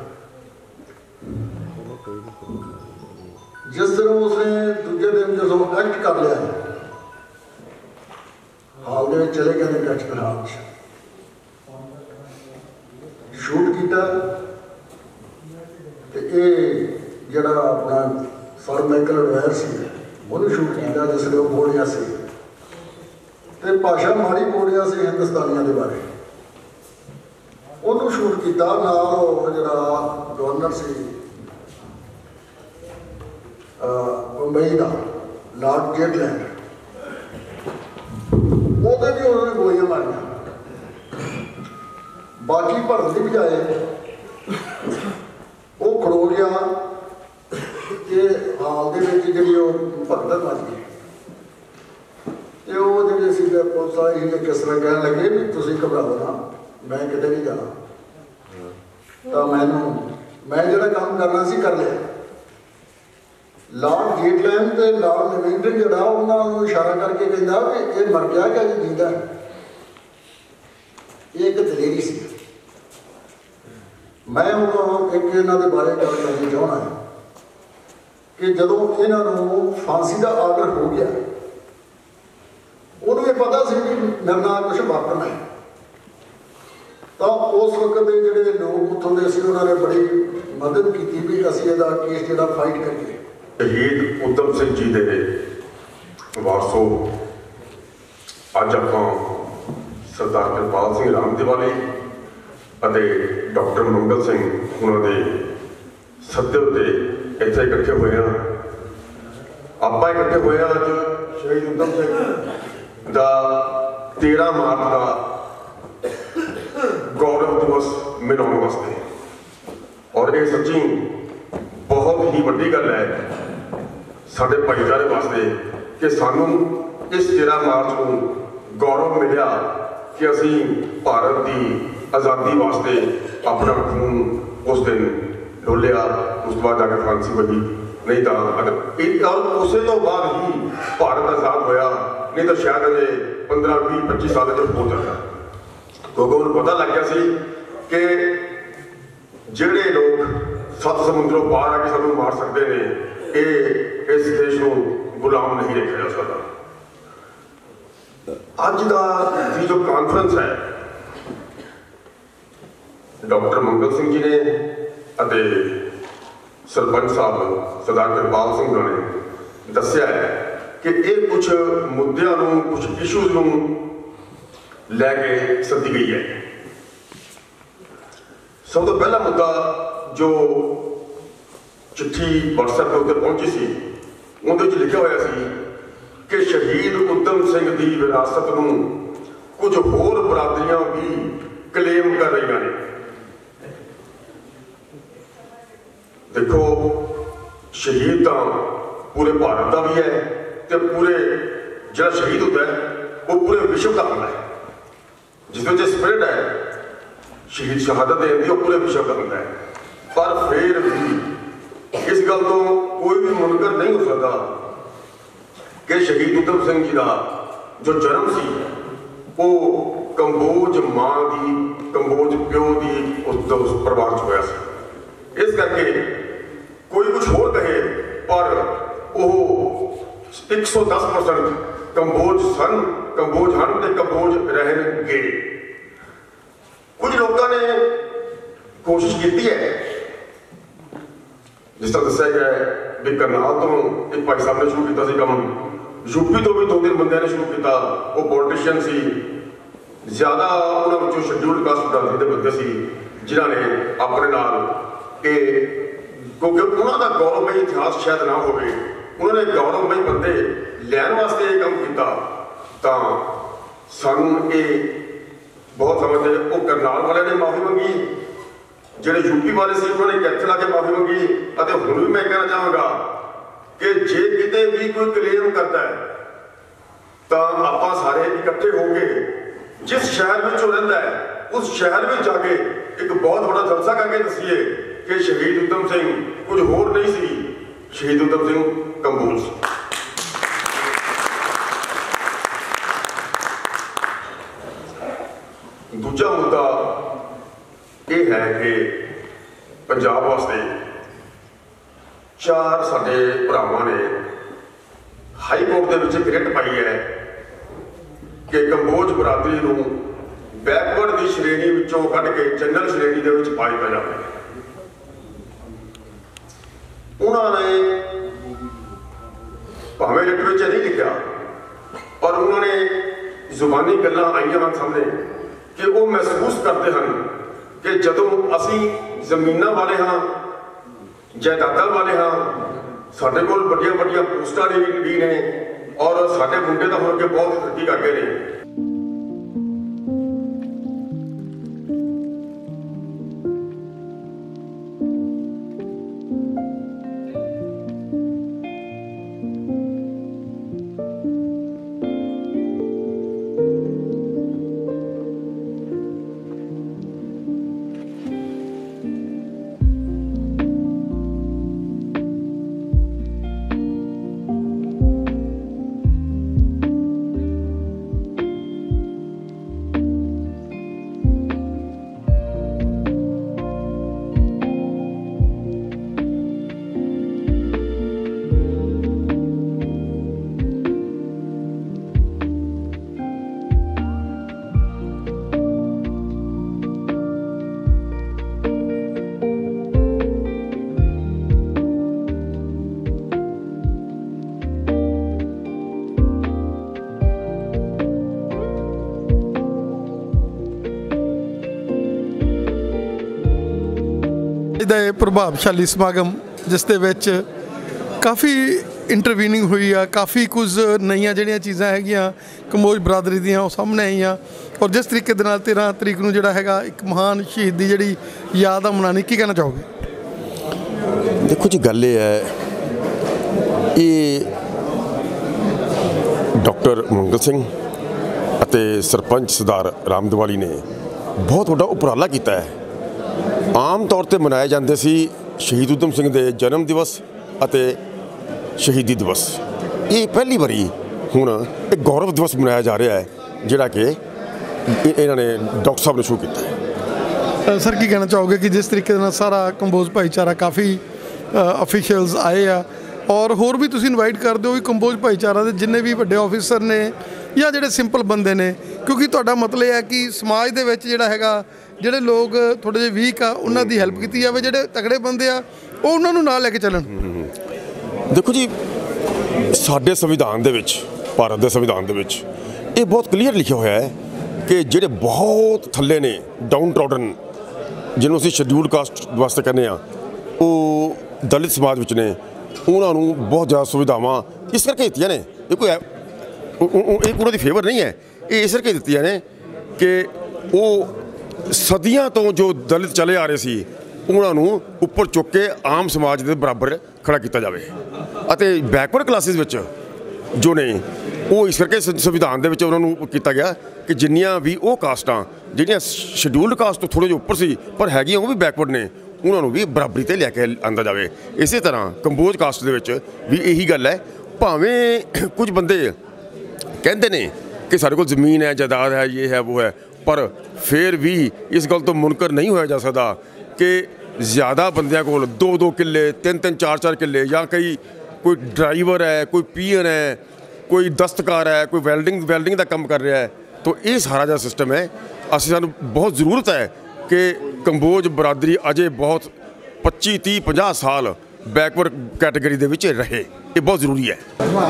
ਜਿਸ ਤਰ੍ਹਾਂ ਉਸਨੇ ਦੂਜੇ ਦਿਨ ਜਦੋਂ ਐਕਟ ਕਰ ਲਿਆ, ਹਾਲ ਦੇ ਵਿੱਚ ਚਲੇ ਗਏ ਨੇ ਕੈਚ ਹਾਲ 'ਚ ਸ਼ੂਟ ਕੀਤਾ ਤੇ ਇਹ ਜਿਹੜਾ ਆਪਣਾ ਸਰ ਮਾਈਕਲ ਡਵਾਇਰ ਸੀ, ਉਹਨੂੰ ਸ਼ੂਟ ਕੀਤਾ ਜਿਸ ਲਈ ਉਹ ਬੋਲਿਆ ਸੀ। ਤੇ ਭਾਸ਼ਾ ਮਾੜੀ ਬੋਲਿਆ ਸੀ ਹਿੰਦੁਸਤਾਨੀਆਂ ਦੇ ਬਾਰੇ। ਉਹਨੂੰ ਸ਼ੂਟ ਕੀਤਾ ਨਾਲ ਉਹ ਜਿਹੜਾ ਗਵਰਨਰ ਸੀ, ਅਹ ਦਾ, ਲਾਰਡ ਜੇਟਲੈਂਡ ਉਹਦੇ ਵੀ ਉਹਨਾਂ ਬਾਕੀ ਭਰਨ ਦੀ ਬਜਾਏ ਉਹ ਖੜੋ ਗਿਆ ਕਿ ਹਾਲ ਦੇ ਵਿੱਚ ਜਿਹੜੀ ਉਹ ਭਗਦੜ ਮਚ ਗਈ ਤੇ ਉਹ ਜਿਹੜੇ ਸੀ ਪੁਲਿਸ ਆਈ ਸੀ ਕਿਸ ਤਰ੍ਹਾਂ ਕਹਿਣ ਲੱਗੇ ਵੀ ਤੁਸੀਂ ਘਬਰਾਓ ਨਾ, ਮੈਂ ਕਿਤੇ ਨਹੀਂ ਜਾਣਾ। ਤਾਂ ਮੈਨੂੰ, ਮੈਂ ਜਿਹੜਾ ਕੰਮ ਕਰਨਾ ਸੀ ਕਰ ਲਿਆ। ਲਾਰਡ ਗੇਟਲੈਂਡ ਤੇ ਲਾਰਡ ਲਿਵਿੰਗਟਨ ਜਿਹੜਾ ਉਹਨਾਂ ਨੂੰ ਇਸ਼ਾਰਾ ਕਰਕੇ ਕਹਿੰਦਾ ਵੀ ਇਹ ਮਰ ਗਿਆ ਕਿ ਜਿੰਦਾ ਇਹ ਇੱਕ ਦਲੇਰੀ ਸੀ। ਮੈਂ ਹੁਣ ਇੱਕ ਇਹਨਾਂ ਦੇ ਬਾਰੇ ਗੱਲ ਕਰਨੀ ਚਾਹਣਾ ਹੈ ਕਿ ਜਦੋਂ ਇਹਨਾਂ ਨੂੰ ਫਾਂਸੀ ਦਾ ਆਰਡਰ ਹੋ ਗਿਆ, ਉਹਨੂੰ ਇਹ ਪਤਾ ਸੀ ਕਿ ਮੇਰੇ ਨਾਲ ਕੁਝ ਵਾਪਰਨਾ ਹੈ। ਤਾਂ ਉਸ ਵਕਤ ਦੇ ਜਿਹੜੇ ਲੋਕ ਉੱਥੋਂ ਦੇ ਸੀ, ਉਹਨਾਂ ਨੇ ਬੜੀ ਮਦਦ ਕੀਤੀ ਵੀ ਅਸੀਂ ਇਹਦਾ ਕੇਸ ਜਿਹੜਾ ਫਾਈਟ ਕਰੀਏ। ਸ਼ਹੀਦ ਉਦਮ ਸਿੰਘ ਜੀ ਦੇ ਵਾਰਸੋ, ਅੱਜ ਆਪਾਂ ਸਰਦਾਰ ਕਿਰਪਾਲ ਸਿੰਘ ਰਾਮ ਦਿਵਾਲੀ ਅਤੇ ਡਾਕਟਰ ਮੰਗਲ ਸਿੰਘ ਉਹਨਾਂ ਦੇ ਸੱਦੇ ਉੱਤੇ ਇੱਥੇ ਇਕੱਠੇ ਹੋਏ ਹਾਂ। ਆਪਾਂ ਇਕੱਠੇ ਹੋਏ ਹਾਂ ਅੱਜ ਸ਼ਹੀਦ ਉਦਮ ਸਿੰਘ ਦਾ 13 ਮਾਰਚ ਦਾ ਗੌਰਵ ਦਿਵਸ ਮਨਾਉਣ ਵਾਸਤੇ। ਔਰ ਇਹ ਸੱਚੀ ਬਹੁਤ ਹੀ ਵੱਡੀ ਗੱਲ ਹੈ ਸਾਡੇ ਭਾਈਚਾਰੇ ਵਾਸਤੇ ਕਿ ਸਾਨੂੰ ਇਸ 13 ਮਾਰਚ ਨੂੰ ਗੌਰਵ ਮਿਲਿਆ ਕਿ ਅਸੀਂ ਭਾਰਤ ਦੀ ਆਜ਼ਾਦੀ ਵਾਸਤੇ ਆਪਣਾ ਖੂਨ ਉਸ ਦਿਨ ਡੋਲਿਆ ਉਸ ਤੋਂ ਬਾਅਦ ਜਾ ਕੇ ਫਾਂਸੀ ਵਜੀ ਨਹੀਂ ਤਾਂ ਅਗਰ ਇਹ ਉਸੇ ਤੋਂ ਬਾਅਦ ਹੀ ਭਾਰਤ ਆਜ਼ਾਦ ਹੋਇਆ ਨਹੀਂ ਤਾਂ ਸ਼ਾਇਦ ਅਜੇ 15 20 25 ਸਾਲ ਚ ਹੋ ਜਾਂਦਾ ਕਿਉਂਕਿ ਉਹਨੂੰ ਪਤਾ ਲੱਗ ਗਿਆ ਸੀ ਕਿ ਜਿਹੜੇ ਲੋਕ ਸੱਤ ਸਮੁੰਦਰੋਂ ਪਾਰ ਆ ਕੇ ਸਾਨੂੰ ਮਾਰ ਸਕਦੇ ਨੇ ਇਹ ਇਸ ਦੇਸ਼ ਨੂੰ ਗੁਲਾਮ ਨਹੀਂ ਰੱਖਿਆ ਜਾ ਸਕਦਾ ਅੱਜ ਦਾ ਦੀ ਜੋ ਕਾਨਫਰੰਸ ਹੈ ਡਾਕਟਰ ਮੰਗਲ ਸਿੰਘ ਜੀ ਨੇ ਅਤੇ ਸਰਪੰਚ ਸਾਹਿਬ ਸਰਦਾਰ ਕਿਰਪਾਲ ਸਿੰਘ ਹੋਣਾ ਨੇ ਦੱਸਿਆ ਹੈ ਕਿ ਇਹ ਕੁਝ ਮੁੱਦਿਆਂ ਨੂੰ ਕੁਝ ਇਸ਼ੂਜ਼ ਨੂੰ ਲੈ ਕੇ ਸੱਦੀ ਗਈ ਹੈ। ਸਭ ਤੋਂ ਪਹਿਲਾ ਮੁੱਦਾ ਜੋ ਚਿੱਠੀ WhatsApp ਦੇ ਉੱਤੇ ਪਹੁੰਚੀ ਸੀ, ਉਹਦੇ ਵਿੱਚ ਲਿਖਿਆ ਹੋਇਆ ਸੀ ਕਿ ਸ਼ਹੀਦ ਉਦਮ ਸਿੰਘ ਦੀ ਵਿਰਾਸਤ ਨੂੰ ਕੁਝ ਹੋਰ ਬਰਾਦਰੀਆਂ ਵੀ ਕਲੇਮ ਕਰ ਰਹੀਆਂ ਨੇ। ਦੇਖੋ, ਸ਼ਹੀਦ ਤਾਂ ਪੂਰੇ ਭਾਰਤ ਦਾ ਵੀ ਹੈ ਤੇ ਪੂਰੇ ਜਿਹੜਾ ਸ਼ਹੀਦ ਹੁੰਦਾ ਹੈ, ਉਹ ਪੂਰੇ ਵਿਸ਼ਵ ਦਾ ਹੁੰਦਾ ਹੈ। ਜਿਸ ਵਿੱਚ ਸਪਿਰਿਟ ਹੈ, ਸ਼ਹੀਦ ਸ਼ਹਾਦਤ ਦੇਣ ਦੀ ਉਹ ਪੂਰੇ ਵਿਸ਼ਵ ਦਾ ਹੁੰਦਾ ਹੈ। ਪਰ ਫਿਰ ਵੀ ਇਸ ਗੱਲ ਤੋਂ ਕੋਈ ਵੀ ਮੁਨਕਰ ਨਹੀਂ ਹੋ ਸਕਦਾ ਕਿ ਸ਼ਹੀਦ ਉਦਮ ਸਿੰਘ ਜੀ ਦਾ ਜੋ ਜਨਮ ਸੀ, ਉਹ ਕੰਬੋਜ ਮਾਂ ਦੀ, ਕੰਬੋਜ ਪਿਓ ਦੀ ਉਸ ਪਰਿਵਾਰ ਚ ਹੋਇਆ ਸੀ। ਇਸ ਕਰਕੇ ਕੋਈ ਕੁਝ ਹੋਰ ਕਹੇ, ਪਰ ਉਹ 110% ਕੰਬੋਜ ਸਨ, ਕੰਬੋਜ ਹਨ ਤੇ ਕੰਬੋਜ ਰਹਿਣਗੇ। ਕੁਝ ਲੋਕਾਂ ਨੇ ਕੋਸ਼ਿਸ਼ ਕੀਤੀ ਹੈ, ਜਿਸ ਤਰ੍ਹਾਂ ਦੱਸਿਆ ਗਿਆ ਹੈ ਵੀ ਕਰਨਾਲ ਤੋਂ ਇੱਕ ਭਾਈ ਸਾਹਿਬ ਨੇ ਸ਼ੁਰੂ ਕੀਤਾ ਸੀ ਕੰਮ। ਯੂਪੀ ਤੋਂ ਵੀ ਦੋ ਤਿੰਨ ਬੰਦਿਆਂ ਨੇ ਸ਼ੁਰੂ ਕੀਤਾ। ਉਹ ਪੋਲੀਟੀਸ਼ੀਅਨ ਸੀ। ਜ਼ਿਆਦਾ ਉਹਨਾਂ ਵਿੱਚੋਂ ਸ਼ਡਿਊਲਡ ਕਾਸਟ ਬਰਾਦਰੀ ਦੇ ਬੰਦੇ ਸੀ, ਜਿਨ੍ਹਾਂ ਨੇ ਆਪਣੇ ਨਾਲ ਇਹ ਕਿਉਂਕਿ ਉਹਨਾਂ ਦਾ ਗੌਰਵਮਈ ਇਤਿਹਾਸ ਸ਼ਾਇਦ ਨਾ ਹੋਵੇ, ਉਹਨਾਂ ਨੇ ਗੌਰਵਮਈ ਬੰਦੇ ਲੈਣ ਵਾਸਤੇ ਇਹ ਕੰਮ ਕੀਤਾ, ਤਾਂ ਸਾਨੂੰ ਇਹ ਬਹੁਤ ਸਮਝਦੇ ਉਹ ਕਰਨਾਲ ਵਾਲਿਆਂ ਨੇ ਮਾਫੀ ਮੰਗੀ, ਜਿਹੜੇ ਯੂਪੀ ਵਾਲੇ ਸੀ, ਉਹਨਾਂ ਨੇ ਕੈਥਲ ਆ ਕੇ ਮਾਫੀ ਮੰਗੀ, ਅਤੇ ਹੁਣ ਵੀ ਮੈਂ ਕਹਿਣਾ ਚਾਹਾਂਗਾ ਕਿ ਜੇ ਕਿਤੇ ਵੀ ਕੋਈ ਕਲੇਮ ਕਰਦਾ ਹੈ, ਤਾਂ ਆਪਾਂ ਸਾਰੇ ਇਕੱਠੇ ਹੋ ਕੇ ਜਿਸ ਸ਼ਹਿਰ ਵਿੱਚ ਉਹ ਰਹਿੰਦਾ ਹੈ, ਉਸ ਸ਼ਹਿਰ ਵਿੱਚ ਜਾ ਕੇ ਇੱਕ ਬਹੁਤ ਵੱਡਾ ਜਲਸਾ ਕਰਕੇ ਦੱਸੀਏ ਕਿ ਸ਼ਹੀਦ ਉਦਮ ਸਿੰਘ ਕੁਝ ਹੋਰ ਨਹੀਂ ਸੀ। ਸ਼ਹੀਦ ਉਦਮ ਸਿੰਘ ਕੰਬੋਜ ਸੀ। ਦੂਜਾ ਮੁੱਦਾ ਇਹ ਹੈ ਕਿ ਪੰਜਾਬ ਵਾਸਤੇ ਚਾਰ ਸਾਡੇ ਭਰਾਵਾਂ ਨੇ ਹਾਈ ਕੋਰਟ ਦੇ ਵਿੱਚ ਗ੍ਰਿਟ ਪਾਈ ਹੈ ਕਿ ਕੰਬੋਜ ਬਰਾਦਰੀ ਨੂੰ ਬੈਕਵਰਡ ਦੀ ਸ਼੍ਰੇਣੀ ਵਿੱਚੋਂ ਕੱਢ ਕੇ ਜਨਰਲ ਸ਼੍ਰੇਣੀ ਦੇ ਵਿੱਚ ਪਾਇਆ ਜਾਵੇ। ਉਹਨਾਂ ਨੇ ਭਾਵੇਂ ਲਿਟ ਵਿੱਚ ਨਹੀਂ ਲਿਖਿਆ, ਪਰ ਉਹਨਾਂ ਨੇ ਜ਼ੁਬਾਨੀ ਗੱਲਾਂ ਆਈਆਂ ਹਨ ਸਾਹਮਣੇ ਕਿ ਉਹ ਮਹਿਸੂਸ ਕਰਦੇ ਹਨ ਕਿ ਜਦੋਂ ਅਸੀਂ ਜ਼ਮੀਨਾਂ ਵਾਲੇ ਹਾਂ, ਜਾਇਦਾਦਾਂ ਵਾਲੇ ਹਾਂ, ਸਾਡੇ ਕੋਲ ਵੱਡੀਆਂ ਵੱਡੀਆਂ ਪੋਸਟਾਂ ਨੇ ਵੀ ਨੇ ਔਰ ਸਾਡੇ ਮੁੰਡੇ ਤਾਂ ਹੁਣ ਅੱਗੇ ਬਹੁਤ ਤਰੱਕੀ ਕਰ ਗਏ ਨੇ। ਪ੍ਰਭਾਵਸ਼ਾਲੀ ਸਮਾਗਮ, ਜਿਸ ਦੇ ਵਿੱਚ ਕਾਫੀ ਇੰਟਰਵੀਨਿੰਗ ਹੋਈ ਆ, ਕਾਫੀ ਕੁਝ ਨਈਆਂ ਜਿਹੜੀਆਂ ਚੀਜ਼ਾਂ ਹੈਗੀਆਂ, ਕਮੋਜ ਬਰਾਦਰੀ ਦੀਆਂ ਉਹ ਸਾਹਮਣੇ ਆਈਆਂ। ਔਰ ਜਿਸ ਤਰੀਕੇ ਦੇ ਨਾਲ 13 ਤਰੀਕ ਨੂੰ ਜਿਹੜਾ ਹੈਗਾ ਇੱਕ ਮਹਾਨ ਸ਼ਹੀਦ ਦੀ ਜਿਹੜੀ ਯਾਦ ਆ ਮਨਾਣੀ ਕੀ ਕਹਿਣਾ ਚਾਹੋਗੇ? ਦੇਖੋ ਜੀ, ਗੱਲ ਇਹ ਹੈ, ਇਹ ਡਾਕਟਰ ਮੰਗਲ ਸਿੰਘ ਅਤੇ ਸਰਪੰਚ ਸਰਦਾਰ ਰਾਮਦਵਾਲੀ ਨੇ ਬਹੁਤ ਵੱਡਾ ਉਪਰਾਲਾ ਕੀਤਾ ਹੈ। ਆਮ ਤੌਰ ਤੇ ਮਨਾਏ ਜਾਂਦੇ ਸੀ ਸ਼ਹੀਦ ਉਦਮ ਸਿੰਘ ਦੇ ਜਨਮ ਦਿਵਸ ਅਤੇ ਸ਼ਹੀਦੀ ਦਿਵਸ। ਇਹ ਪਹਿਲੀ ਵਾਰੀ ਹੁਣ ਇੱਕ ਗੌਰਵ ਦਿਵਸ ਮਨਾਇਆ ਜਾ ਰਿਹਾ ਹੈ, ਜਿਹੜਾ ਕਿ ਇਹ- ਇਹਨਾਂ ਨੇ ਡਾਕਟਰ ਸਾਹਿਬ ਨੇ ਸ਼ੁਰੂ ਕੀਤਾ ਹੈ। ਸਰ, ਕੀ ਕਹਿਣਾ ਚਾਹੋਗੇ ਕਿ ਜਿਸ ਤਰੀਕੇ ਦੇ ਨਾਲ ਸਾਰਾ ਕੰਬੋਜ ਭਾਈਚਾਰਾ ਕਾਫੀ ਅਫੀਸ਼ੀਅਲਸ ਆਏ ਆ? ਔਰ ਹੋਰ ਵੀ ਤੁਸੀਂ ਇਨਵਾਈਟ ਕਰਦੇ ਹੋ ਵੀ ਕੰਬੋਜ ਭਾਈਚਾਰਾ ਦੇ ਜਿੰਨੇ ਵੀ ਵੱਡੇ ਆਫੀਸਰ ਨੇ ਜਾਂ ਜਿਹੜੇ ਸਿੰਪਲ ਬੰਦੇ ਨੇ, ਕਿਉਂਕਿ ਤੁਹਾਡਾ ਮਤਲਬ ਇਹ ਹੈ ਕਿ ਸਮਾਜ ਦੇ ਵਿੱਚ ਜਿਹੜਾ ਹੈਗਾ ਜਿਹੜੇ ਲੋਕ ਥੋੜੇ ਜਿਹੇ ਵੀਕ ਆ, ਉਹਨਾਂ ਦੀ ਹੈਲਪ ਕੀਤੀ ਜਾਵੇ, ਜਿਹੜੇ ਤਗੜੇ ਬੰਦੇ ਆ, ਉਹ ਉਹਨਾਂ ਨੂੰ ਨਾਲ ਲੈ ਕੇ ਚੱਲਣ। ਦੇਖੋ ਜੀ, ਸਾਡੇ ਸੰਵਿਧਾਨ ਦੇ ਵਿੱਚ, ਭਾਰਤ ਦੇ ਸੰਵਿਧਾਨ ਦੇ ਵਿੱਚ ਇਹ ਬਹੁਤ ਕਲੀਅਰ ਲਿਖਿਆ ਹੋਇਆ ਹੈ ਕਿ ਜਿਹੜੇ ਬਹੁਤ ਥੱਲੇ ਨੇ ਡਾਊਨ ਟ੍ਰੋਡਨ ਜਿਹਨੂੰ ਅਸੀਂ ਸ਼ਡਿਊਲਡ ਕਾਸਟ ਵਾਸਤੇ ਕਹਿੰਦੇ ਆ ਉਹ ਦਲਿਤ ਸਮਾਜ ਵਿੱਚ ਨੇ, ਉਹਨਾਂ ਨੂੰ ਬਹੁਤ ਜ਼ਿਆਦਾ ਸੁਵਿਧਾਵਾਂ ਇਸ ਕਰਕੇ ਦਿੱਤੀਆਂ ਨੇ। ਇਹ ਕੋਈ ਐ- ਇਹ ਉਹਨਾਂ ਦੀ ਫੇਵਰ ਨਹੀਂ ਹੈ। ਇਹ ਇਸ ਕਰਕੇ ਦਿੱਤੀਆਂ ਨੇ ਕਿ ਉਹ ਸਦੀਆਂ ਤੋਂ ਜੋ ਦਲਿਤ ਚਲੇ ਆ ਰਹੇ ਸੀ, ਉਹਨਾਂ ਨੂੰ ਉੱਪਰ ਚੁੱਕ ਕੇ ਆਮ ਸਮਾਜ ਦੇ ਬਰਾਬਰ ਖੜਾ ਕੀਤਾ ਜਾਵੇ। ਅਤੇ ਬੈਕਵਰਡ ਕਲਾਸਿਸ ਵਿੱਚ ਜੋ ਨੇ, ਉਹ ਇਸ ਕਰਕੇ ਸੰਵਿਧਾਨ ਦੇ ਵਿੱਚ ਉਹਨਾਂ ਨੂੰ ਕੀਤਾ ਗਿਆ ਕਿ ਜਿੰਨੀਆਂ ਵੀ ਉਹ ਕਾਸਟਾਂ, ਜਿਹੜੀਆਂ ਸ਼ਡਿਊਲਡ ਕਾਸਟ ਤੋਂ ਥੋੜੇ ਜਿਹਾ ਉੱਪਰ ਸੀ, ਪਰ ਹੈਗੀਆਂ ਉਹ ਵੀ ਬੈਕਵਰਡ ਨੇ, ਉਹਨਾਂ ਨੂੰ ਵੀ ਬਰਾਬਰੀ ਤੇ ਲੈ ਕੇ ਆਂਦਾ ਜਾਵੇ। ਇਸੇ ਤਰ੍ਹਾਂ ਕੰਬੋਜ ਕਾਸਟ ਦੇ ਵਿੱਚ ਵੀ ਇਹੀ ਗੱਲ ਹੈ। ਭਾਵੇਂ ਕੁਝ ਬੰਦੇ ਕਹਿੰਦੇ ਨੇ ਕਿ ਸਾਡੇ ਕੋਲ ਜ਼ਮੀਨ ਹੈ, ਜਾਇਦਾਦ ਹੈ, ਇਹ ਹੈ, ਉਹ ਹੈ ਪਰ ਫਿਰ ਵੀ ਇਸ ਗੱਲ ਤੋਂ ਮੁਨਕਰ ਨਹੀਂ ਹੋਇਆ ਜਾ ਸਕਦਾ ਕਿ ਜ਼ਿਆਦਾ ਬੰਦਿਆਂ ਕੋਲ 2-2 ਕਿੱਲੇ 3-3 4-4 ਕਿੱਲੇ ਜਾਂ ਕਈ ਕੋਈ ਡਰਾਈਵਰ ਹੈ, ਕੋਈ ਪੀਅਨ ਹੈ, ਕੋਈ ਦਸਤਕਾਰ ਹੈ, ਕੋਈ ਵੈਲਡਿੰਗ ਵੈਲਡਿੰਗ ਦਾ ਕੰਮ ਕਰ ਰਿਹਾ ਹੈ, ਤਾਂ ਇਹ ਸਾਰਾ ਜਿਹਾ ਸਿਸਟਮ ਹੈ, ਅਸੀਂ ਸਾਨੂੰ ਬਹੁਤ ਜ਼ਰੂਰਤ ਹੈ ਕਿ ਕੰਬੋਜ ਬਰਾਦਰੀ ਅਜੇ ਬਹੁਤ 25 30 50 ਸਾਲ ਬੈਕਵਰਡ ਕੈਟਾਗਰੀ ਦੇ ਵਿੱਚ ਰਹੇ। ਇਹ ਬਹੁਤ ਜ਼ਰੂਰੀ ਹੈ।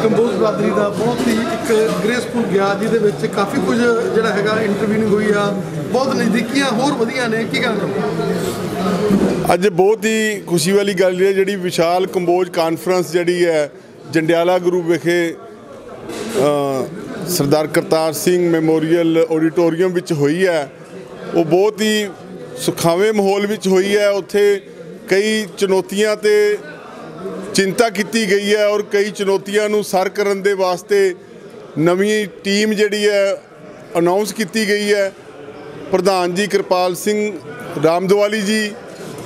ਕੰਬੋਜ ਬਰਾਦਰੀ ਦਾ ਬਹੁਤ ਹੀ ਇੱਕ ਗ੍ਰੇਸਫੁਲ ਗਿਆ ਜਿਹਦੇ ਵਿੱਚ ਕਾਫੀ ਕੁਝ ਜਿਹੜਾ ਹੈਗਾ ਇੰਟਰਵਿਊਨਿੰਗ ਹੋਈ ਆ। ਬਹੁਤ ਨਜ਼ਦੀਕੀਆਂ ਹੋਰ ਵਧੀਆ ਨੇ ਕੀ ਕਹਿਣਾ ਅੱਜ ਬਹੁਤ ਹੀ ਖੁਸ਼ੀ ਵਾਲੀ ਗੱਲ ਹੈ ਜਿਹੜੀ ਵਿਸ਼ਾਲ ਕੰਬੋਜ ਕਾਨਫਰੰਸ ਜਿਹੜੀ ਹੈ ਜੰਡਿਆਲਾ ਗੁਰੂ ਵਿਖੇ ਅ, ਸਰਦਾਰ ਕਰਤਾਰ ਸਿੰਘ ਮੈਮੋਰੀਅਲ ਆਡੀਟੋਰੀਅਮ ਵਿੱਚ ਹੋਈ ਹੈ। ਉਹ ਬਹੁਤ ਹੀ ਸੁਖਾਵੇਂ ਮਾਹੌਲ ਵਿੱਚ ਹੋਈ ਹੈ। ਉੱਥੇ ਕਈ ਚੁਣੌਤੀਆਂ ਤੇ ਚਿੰਤਾ ਕੀਤੀ ਗਈ ਹੈ ਔਰ ਕਈ ਚੁਣੌਤੀਆਂ ਨੂੰ ਸਰ ਕਰਨ ਦੇ ਵਾਸਤੇ ਨਵੀਂ ਟੀਮ ਜਿਹੜੀ ਹੈ ਅਨਾਉਂਸ ਕੀਤੀ ਗਈ ਹੈ। ਪ੍ਰਧਾਨ ਜੀ ਕਿਰਪਾਲ ਸਿੰਘ ਰਾਮਦਵਾਲੀ ਜੀ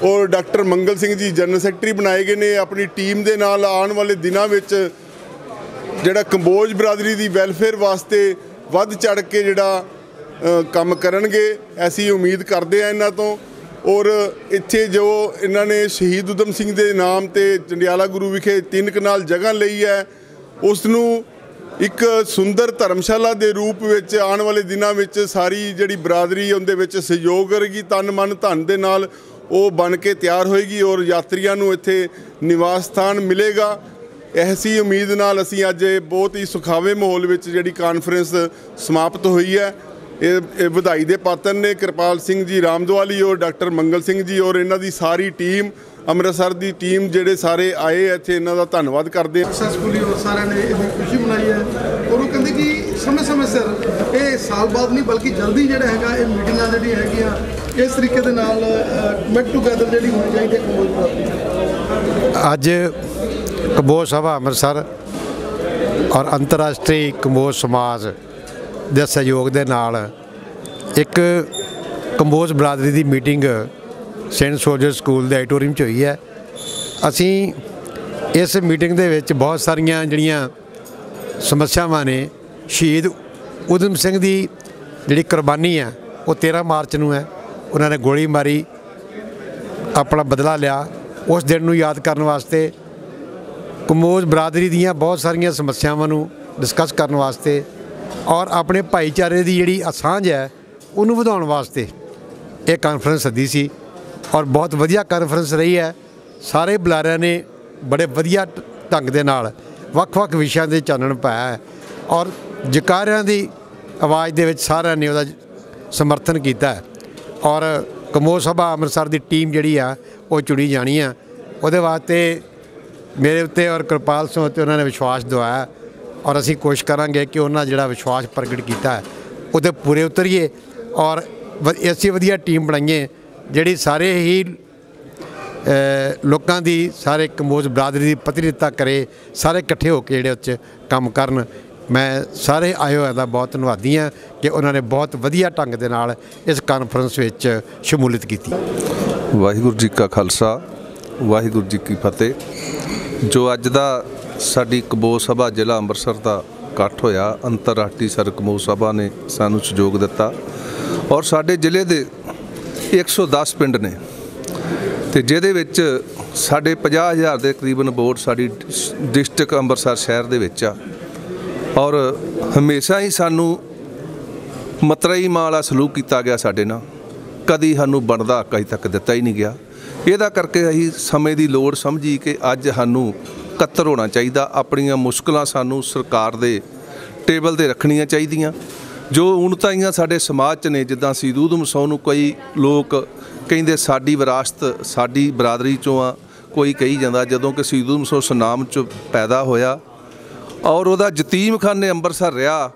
ਔਰ doctor Mangal Singh ji general secretary ਬਣਾਏ ਗਏ ਨੇ। ਆਪਣੀ ਟੀਮ ਦੇ ਨਾਲ ਆਉਣ ਵਾਲੇ ਦਿਨਾਂ ਵਿੱਚ ਜਿਹੜਾ ਕੰਬੋਜ ਬਰਾਦਰੀ ਦੀ ਵੈਲਫੇਅਰ ਵਾਸਤੇ ਵੱਧ ਚੜ ਕੇ ਜਿਹੜਾ ਕੰਮ ਕਰਨਗੇ। ਅਸੀਂ ਉਮੀਦ ਕਰਦੇ ਆ ਇਹਨਾਂ ਤੋਂ। ਔਰ ਇੱਥੇ ਜੋ ਇਹਨਾਂ ਨੇ ਸ਼ਹੀਦ ਉਦਮ ਸਿੰਘ ਦੇ ਨਾਮ ਤੇ ਜੰਡਿਆਲਾ ਗੁਰੂ ਵਿਖੇ ਤਿੰਨ ਕਨਾਲ ਜਗ੍ਹਾ ਲਈ ਹੈ ਉਸ ਨੂੰ ਇੱਕ ਸੁੰਦਰ ਧਰਮਸ਼ਾਲਾ ਦੇ ਰੂਪ ਵਿੱਚ ਆਉਣ ਵਾਲੇ ਦਿਨਾਂ ਵਿੱਚ ਸਾਰੀ ਜਿਹੜੀ ਬਰਾਦਰੀ ਉਹਦੇ ਵਿੱਚ ਸਹਿਯੋਗ ਕਰੇਗੀ, ਤਨ ਮਨ ਧਨ ਦੇ ਨਾਲ ਉਹ ਬਣ ਕੇ ਤਿਆਰ ਹੋਏਗੀ ਔਰ ਯਾਤਰੀਆਂ ਨੂੰ ਇੱਥੇ ਨਿਵਾਸ ਸਥਾਨ ਮਿਲੇਗਾ। ਐਸੀ ਉਮੀਦ ਨਾਲ ਅਸੀਂ ਅੱਜ ਇਹ ਬਹੁਤ ਹੀ ਸੁਖਾਵੇਂ ਮਾਹੌਲ ਵਿੱਚ ਜਿਹੜੀ ਕਾਨਫਰੰਸ ਸਮਾਪਤ ਹੋਈ ਹੈ। ਇਹ ਇਹ ਵਧਾਈ ਦੇ ਪਾਤਰ ਨੇ ਕਿਰਪਾਲ ਸਿੰਘ ਜੀ ਰਾਮਦਵਾਲੀ ਔਰ ਡਾਕਟਰ ਮੰਗਲ ਸਿੰਘ ਜੀ ਔਰ ਇਹਨਾਂ ਦੀ ਸਾਰੀ ਟੀਮ ਅੰਮ੍ਰਿਤਸਰ ਦੀ ਟੀਮ ਜਿਹੜੇ ਸਾਰੇ ਆਏ ਇੱਥੇ ਇਹਨਾਂ ਦਾ ਧੰਨਵਾਦ ਕਰਦੇ ਹਾਂ ਸਕਸੈਸਫੁਲੀ ਉਹ ਸਾਰਿਆਂ ਨੇ ਇਹਦੀ ਖੁਸ਼ੀ ਮਨਾਈ ਹੈ ਔਰ ਉਹ ਕਹਿੰਦੇ ਕਿ ਸਮੇਂ-ਸਮੇਂ ਸਿਰ ਇਹ ਸਾਲ ਬਾਅਦ ਨਹੀਂ ਬਲਕਿ ਜਲਦੀ ਜਿਹੜਾ ਹੈਗਾ ਇਹ ਮੀਟਿੰਗਾਂ ਜਿਹੜੀਆਂ ਹੈਗੀਆਂ ਇਸ ਤਰੀਕੇ ਦੇ ਨਾਲ ਮੈਟ ਟੂਗੇਦਰ ਜਿਹੜੀ ਹੋਣੀ ਚਾਹੀਦੀ ਹੈ ਕੰਬੋਜ ਬਰਾਦਰੀ ਅੱਜ ਕੰਬੋਜ ਸਭਾ ਅੰਮ੍ਰਿਤਸਰ ਔਰ ਅੰਤਰਰਾਸ਼ਟਰੀ ਕੰਬੋਜ ਸਮਾਜ ਦੇ ਸਹਿਯੋਗ ਦੇ ਨਾਲ ਇੱਕ ਕੰਬੋਜ ਬਰਾਦਰੀ ਦੀ ਮੀਟਿੰਗ ਸੈਂਟ ਸੋਲਜਰ ਸਕੂਲ ਦੇ ਆਡੀਟੋਰੀਅਮ 'ਚ ਹੋਈ ਹੈ। ਅਸੀਂ ਇਸ ਮੀਟਿੰਗ ਦੇ ਵਿੱਚ ਬਹੁਤ ਸਾਰੀਆਂ ਜਿਹੜੀਆਂ ਸਮੱਸਿਆਵਾਂ ਨੇ, ਸ਼ਹੀਦ ਉਦਮ ਸਿੰਘ ਦੀ ਜਿਹੜੀ ਕੁਰਬਾਨੀ ਆ ਉਹ 13 ਮਾਰਚ ਨੂੰ ਹੈ। ਉਹਨਾਂ ਨੇ ਗੋਲੀ ਮਾਰੀ, ਆਪਣਾ ਬਦਲਾ ਲਿਆ। ਉਸ ਦਿਨ ਨੂੰ ਯਾਦ ਕਰਨ ਵਾਸਤੇ ਕਮੋਜ ਬਰਾਦਰੀ ਦੀਆਂ ਬਹੁਤ ਸਾਰੀਆਂ ਸਮੱਸਿਆਵਾਂ ਨੂੰ ਡਿਸਕਸ ਕਰਨ ਵਾਸਤੇ ਔਰ ਆਪਣੇ ਭਾਈਚਾਰੇ ਦੀ ਜਿਹੜੀ ਅਸਾਂਝ ਹੈ, ਉਹਨੂੰ ਵਧਾਉਣ ਵਾਸਤੇ ਇਹ ਕਾਨਫਰੰਸ ਸੱਦੀ ਸੀ ਔਰ ਬਹੁਤ ਵਧੀਆ ਕਾਨਫਰੰਸ ਰਹੀ ਹੈ। ਸਾਰੇ ਬੁਲਾਰਿਆਂ ਨੇ ਬੜੇ ਵਧੀਆ ਢੰਗ ਦੇ ਨਾਲ ਵੱਖ-ਵੱਖ ਵਿਸ਼ਿਆਂ ਦੇ ਚਾਨਣ ਪਾਇਆ ਔਰ ਜਕਾਰਿਆਂ ਦੀ ਆਵਾਜ਼ ਦੇ ਵਿੱਚ ਸਾਰਿਆਂ ਨੇ ਉਹਦਾ ਸਮਰਥਨ ਕੀਤਾ ਔਰ ਕਮੋ ਸਭਾ ਅੰਮ੍ਰਿਤਸਰ ਦੀ ਟੀਮ ਜਿਹੜੀ ਆ, ਉਹ ਚੁਣੀ ਜਾਣੀ ਆ। ਉਹਦੇ ਵਾਸਤੇ ਮੇਰੇ ਉੱਤੇ ਔਰ ਕਿਰਪਾਲ ਸਿੰਘ ਉੱਤੇ ਉਹਨਾਂ ਨੇ ਵਿਸ਼ਵਾਸ ਦਵਾਇਆ। ਔਰ ਅਸੀਂ ਕੋਸ਼ਿਸ਼ ਕਰਾਂਗੇ ਕਿ ਉਹਨਾਂ ਜਿਹੜਾ ਵਿਸ਼ਵਾਸ ਪ੍ਰਗਟ ਕੀਤਾ ਹੈ, ਉਹਦੇ ਪੂਰੇ ਉਤਰੀਏ ਔਰ ਵ- ਐਸੀ ਵਧੀਆ ਟੀਮ ਬਣਾਈਏ, ਜਿਹੜੀ ਸਾਰੇ ਹੀ ਲੋਕਾਂ ਦੀ, ਸਾਰੇ ਕੰਬੋਜ ਬਰਾਦਰੀ ਦੀ ਪ੍ਰਤੀਨਿਧਤਾ ਕਰੇ, ਸਾਰੇ ਇਕੱਠੇ ਹੋ ਕੇ ਜਿਹੜੇ ਉੱਚ ਕੰਮ ਕਰਨ। ਮੈਂ ਸਾਰੇ ਆਏ ਹੋਇਆਂ ਦਾ ਬਹੁਤ ਧੰਨਵਾਦੀ ਹਾਂ ਕਿ ਉਹਨਾਂ ਨੇ ਬਹੁਤ ਵਧੀਆ ਢੰਗ ਦੇ ਨਾਲ ਇਸ ਕਾਨਫਰੰਸ ਵਿੱਚ ਸ਼ਮੂਲੀਅਤ ਕੀਤੀ। ਵਾਹਿਗੁਰੂ ਜੀ ਕਾ ਖਾਲਸਾ, ਵਾਹਿਗੁਰੂ ਜੀ ਕੀ ਫਤਿਹ। ਜੋ ਅੱਜ ਦਾ ਸਾਡੀ ਕਬੋ ਸਭਾ ਜ਼ਿਲ੍ਹਾ ਅੰਮ੍ਰਿਤਸਰ ਦਾ ਇਕੱਠ ਹੋਇਆ। ਅੰਤਰਰਾਸ਼ਟਰੀ ਸਰ ਕਬੋ ਸਭਾ ਨੇ ਸਾਨੂੰ ਸਹਿਯੋਗ ਦਿੱਤਾ ਔਰ ਸਾਡੇ ਜ਼ਿਲ੍ਹੇ ਦੇ 110 ਪਿੰਡ ਨੇ ਤੇ ਜਿਹਦੇ ਵਿੱਚ ਸਾਡੇ 50000 ਦੇ ਕਰੀਬਨ ਵੋਟ ਸਾਡੀ ਡਿਸਟ੍ਰਿਕਟ ਅੰਮ੍ਰਿਤਸਰ ਸ਼ਹਿਰ ਦੇ ਵਿੱਚ ਆ। ਔਰ ਹਮੇਸ਼ਾ ਹੀ ਸਾਨੂੰ ਮਤਰਈ ਮਾਂ ਵਾਲਾ ਸਲੂਕ ਕੀਤਾ ਗਿਆ ਸਾਡੇ ਨਾਲ। ਕਦੀ ਸਾਨੂੰ ਬਣਦਾ ਹੱਕ ਅਜੇ ਤੱਕ ਦਿੱਤਾ ਹੀ ਨਹੀਂ ਗਿਆ। ਇਹਦਾ ਕਰਕੇ ਅਸੀਂ ਸਮੇਂ ਦੀ ਲੋੜ ਸਮਝੀ ਕਿ ਅੱਜ ਸਾਨੂੰ ਇਕੱਤਰ ਹੋਣਾ ਚਾਹੀਦਾ। ਆਪਣੀਆਂ ਮੁਸ਼ਕਲਾਂ ਸਾਨੂੰ ਸਰਕਾਰ ਦੇ ਟੇਬਲ ਤੇ ਰੱਖਣੀਆਂ ਚਾਹੀਦੀਆਂ। ਜੋ ਉਣਤਾਈਆਂ ਸਾਡੇ ਸਮਾਜ 'ਚ ਨੇ, ਜਿੱਦਾਂ ਸੀਦੂਦ ਮਸੌ ਨੂੰ ਕਈ ਲੋਕ ਕਹਿੰਦੇ, ਸਾਡੀ ਵਿਰਾਸਤ, ਸਾਡੀ ਬਰਾਦਰੀ 'ਚੋਂ ਆ। ਕੋਈ ਕਹੀ ਜਾਂਦਾ, ਜਦੋਂ ਕਿ ਸੀਦੂਦ ਮਸੌ ਸੁਨਾਮ 'ਚ ਪੈਦਾ ਹੋਇਆ ਔਰ ਉਹਦਾ ਯਤੀਮਖਾਨੇ ਅੰਮ੍ਰਿਤਸਰ ਰਿਹਾ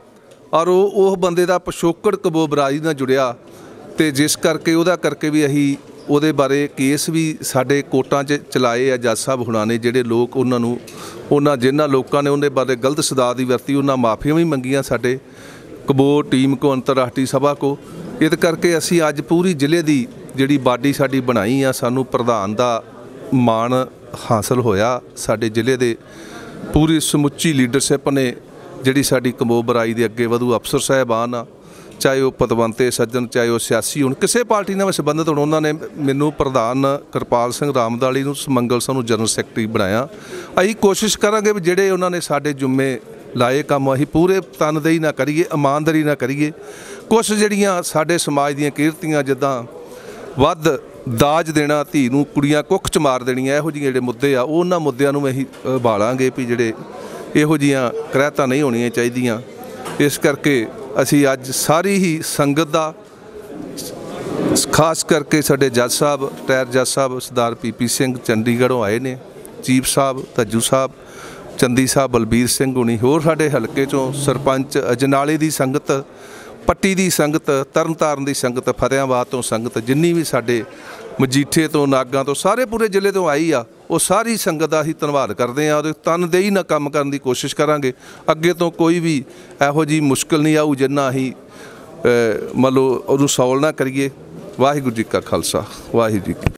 ਔਰ ਉਹ ਉਹ ਬੰਦੇ ਦਾ ਪਿਛੋਕੜ ਕਬੋ ਬਰਾਦਰੀ ਨਾਲ ਜੁੜਿਆ ਤੇ ਜਿਸ ਕਰਕੇ ਉਹਦਾ ਕਰਕੇ ਵੀ ਅਸੀਂ ਉਹਦੇ ਬਾਰੇ ਕੇਸ ਵੀ ਸਾਡੇ ਕੋਰਟਾਂ 'ਚ ਚਲਾਏ ਆ ਜੱਜ ਸਾਹਿਬ ਹੁਣਾਂ ਨੇ, ਜਿਹੜੇ ਲੋਕ ਉਹਨਾਂ ਨੂੰ, ਉਹਨਾਂ ਜਿਨ੍ਹਾਂ ਲੋਕਾਂ ਨੇ ਉਹਦੇ ਬਾਰੇ ਗਲਤ ਸਦਾ ਦੀ ਵਰਤੀ, ਉਹਨਾਂ ਮਾਫੀਆਂ ਵੀ ਮੰਗੀਆਂ ਸਾਡੇ ਕਬੋ ਟੀਮ ਕੋ, ਅੰਤਰਰਾਸ਼ਟਰੀ ਸਭਾ ਕੋ। ਇਹਦੇ ਕਰਕੇ ਅਸੀਂ ਅੱਜ ਪੂਰੀ ਜ਼ਿਲ੍ਹੇ ਦੀ ਜਿਹੜੀ ਬਾਡੀ ਸਾਡੀ ਬਣਾਈ ਆ, ਸਾਨੂੰ ਪ੍ਰਧਾਨ ਦਾ ਮਾਣ ਹਾਸਲ ਹੋਇਆ। ਸਾਡੇ ਜ਼ਿਲ੍ਹੇ ਦੇ ਪੂਰੀ ਸਮੁੱਚੀ ਲੀਡਰਸ਼ਿਪ ਨੇ ਜਿਹੜੀ ਸਾਡੀ ਕਮੋ ਬਰਾਈ ਦੇ ਅੱਗੇ ਵਧੂ ਅਫਸਰ ਸਾਹਿਬਾਨ ਆ। ਚਾਹੇ ਉਹ ਪਤਵੰਤੇ ਸੱਜਣ ਚਾਹੇ ਉਹ ਸਿਆਸੀ ਹੋਣ ਕਿਸੇ ਪਾਰਟੀ ਨਾਲ ਸੰਬੰਧਿਤ ਹੋਣ ਉਹਨਾਂ ਨੇ ਮੈਨੂੰ ਪ੍ਰਧਾਨ ਕਿਰਪਾਲ ਸਿੰਘ ਰਾਮਦਾਲੀ ਨੂੰ ਸਮੰਗਲ ਸਿੰਘ ਨੂੰ ਜਨਰਲ ਸੈਕਟਰੀ ਬਣਾਇਆ। ਅਸੀਂ ਕੋਸ਼ਿਸ਼ ਕਰਾਂਗੇ ਵੀ ਜਿਹੜੇ ਉਹਨਾਂ ਨੇ ਸਾਡੇ ਜੁੰਮੇ ਲਾਏ ਕੰਮ ਅਸੀਂ ਪੂਰੇ ਤਨਦੇਹੀ ਨਾ ਕਰੀਏ ਇਮਾਨਦਾਰੀ ਨਾਲ ਕਰੀਏ। ਕੁਝ ਜਿਹੜੀਆਂ ਸਾਡੇ ਸਮਾਜ ਦੀਆਂ ਕੀਰਤੀਆਂ ਜਿੱਦਾਂ ਵੱਧ ਦਾਜ ਦੇਣਾ ਧੀ ਨੂੰ ਕੁੜੀਆਂ ਕੁੱਖ ਚ ਮਾਰ ਦੇਣੀਆਂ ਇਹੋ ਜਿਹੇ ਜਿਹੜੇ ਮੁੱਦੇ ਆ ਉਹ ਉਹਨਾਂ ਮੁੱਦਿਆਂ ਨੂੰ ਅਸੀਂ ਅ, ਬਾਲਾਂਗੇ ਵੀ ਜਿਹੜੇ ਇਹੋ ਜੀਆਂ ਕ੍ਰਹਿਤਾਂ ਨਹੀਂ ਹੋਣੀਆਂ ਚਾਹੀਦੀਆਂ। ਇਸ ਕਰਕੇ ਅਸੀਂ ਅੱਜ ਸਾਰੀ ਹੀ ਸੰਗਤ ਦਾ, ਖਾਸ ਕਰਕੇ ਸਾਡੇ ਜੱਜ ਸਾਹਿਬ ਰਿਟਾਇਰ ਜੱਜ ਸਾਹਿਬ, ਸਰਦਾਰ ਪੀਪੀ ਸਿੰਘ ਚੰਡੀਗੜ੍ਹੋਂ ਆਏ ਨੇ, ਚੀਫ ਸਾਹਿਬ, ਧੱਜੂ ਸਾਹਿਬ, ਚੰਦੀ ਸਾਹਿਬ, ਬਲਬੀਰ ਸਿੰਘ ਹੁਣੀ, ਹੋਰ ਸਾਡੇ ਹਲਕੇ ਚੋਂ ਸਰਪੰਚ, ਅਜਨਾਲੇ ਦੀ ਸੰਗਤ, ਪੱਟੀ ਦੀ ਸੰਗਤ, ਤਰਨਤਾਰਨ ਦੀ ਸੰਗਤ, ਫਤਿਆਬਾਦ ਤੋਂ ਸੰਗਤ, ਜਿੰਨੀ ਵੀ ਸਾਡੇ ਮਜੀਠੇ ਤੋਂ, ਨਾਗਾਂ ਤੋਂ, ਸਾਰੇ ਪੂਰੇ ਜ਼ਿਲ੍ਹੇ ਤੋਂ ਆਈ ਆ। ਉਹ ਸਾਰੀ ਸੰਗਤ ਦਾ ਅਸੀਂ ਧੰਨਵਾਦ ਕਰਦੇ ਆ, ਉਹਦੇ ਤਨਦੇਹੀ ਨਾਲ ਕੰਮ ਕਰਨ ਦੀ ਕੋਸ਼ਿਸ਼ ਕਰਾਂਗੇ। ਅੱਗੇ ਤੋਂ ਕੋਈ ਵੀ ਇਹੋ ਜੀ ਮੁਸ਼ਕਲ ਨਹੀਂ ਆਊ ਜਿੰਨਾ ਅਸੀਂ ਮੰਨ ਲਓ ਉਹਨੂੰ ਸੌਲ ਨਾ ਕਰੀਏ। ਵਾਹਿਗੁਰੂ ਜੀ ਕਾ ਖਾਲਸਾ, ਵਾਹਿਗੁਰੂ ਜੀ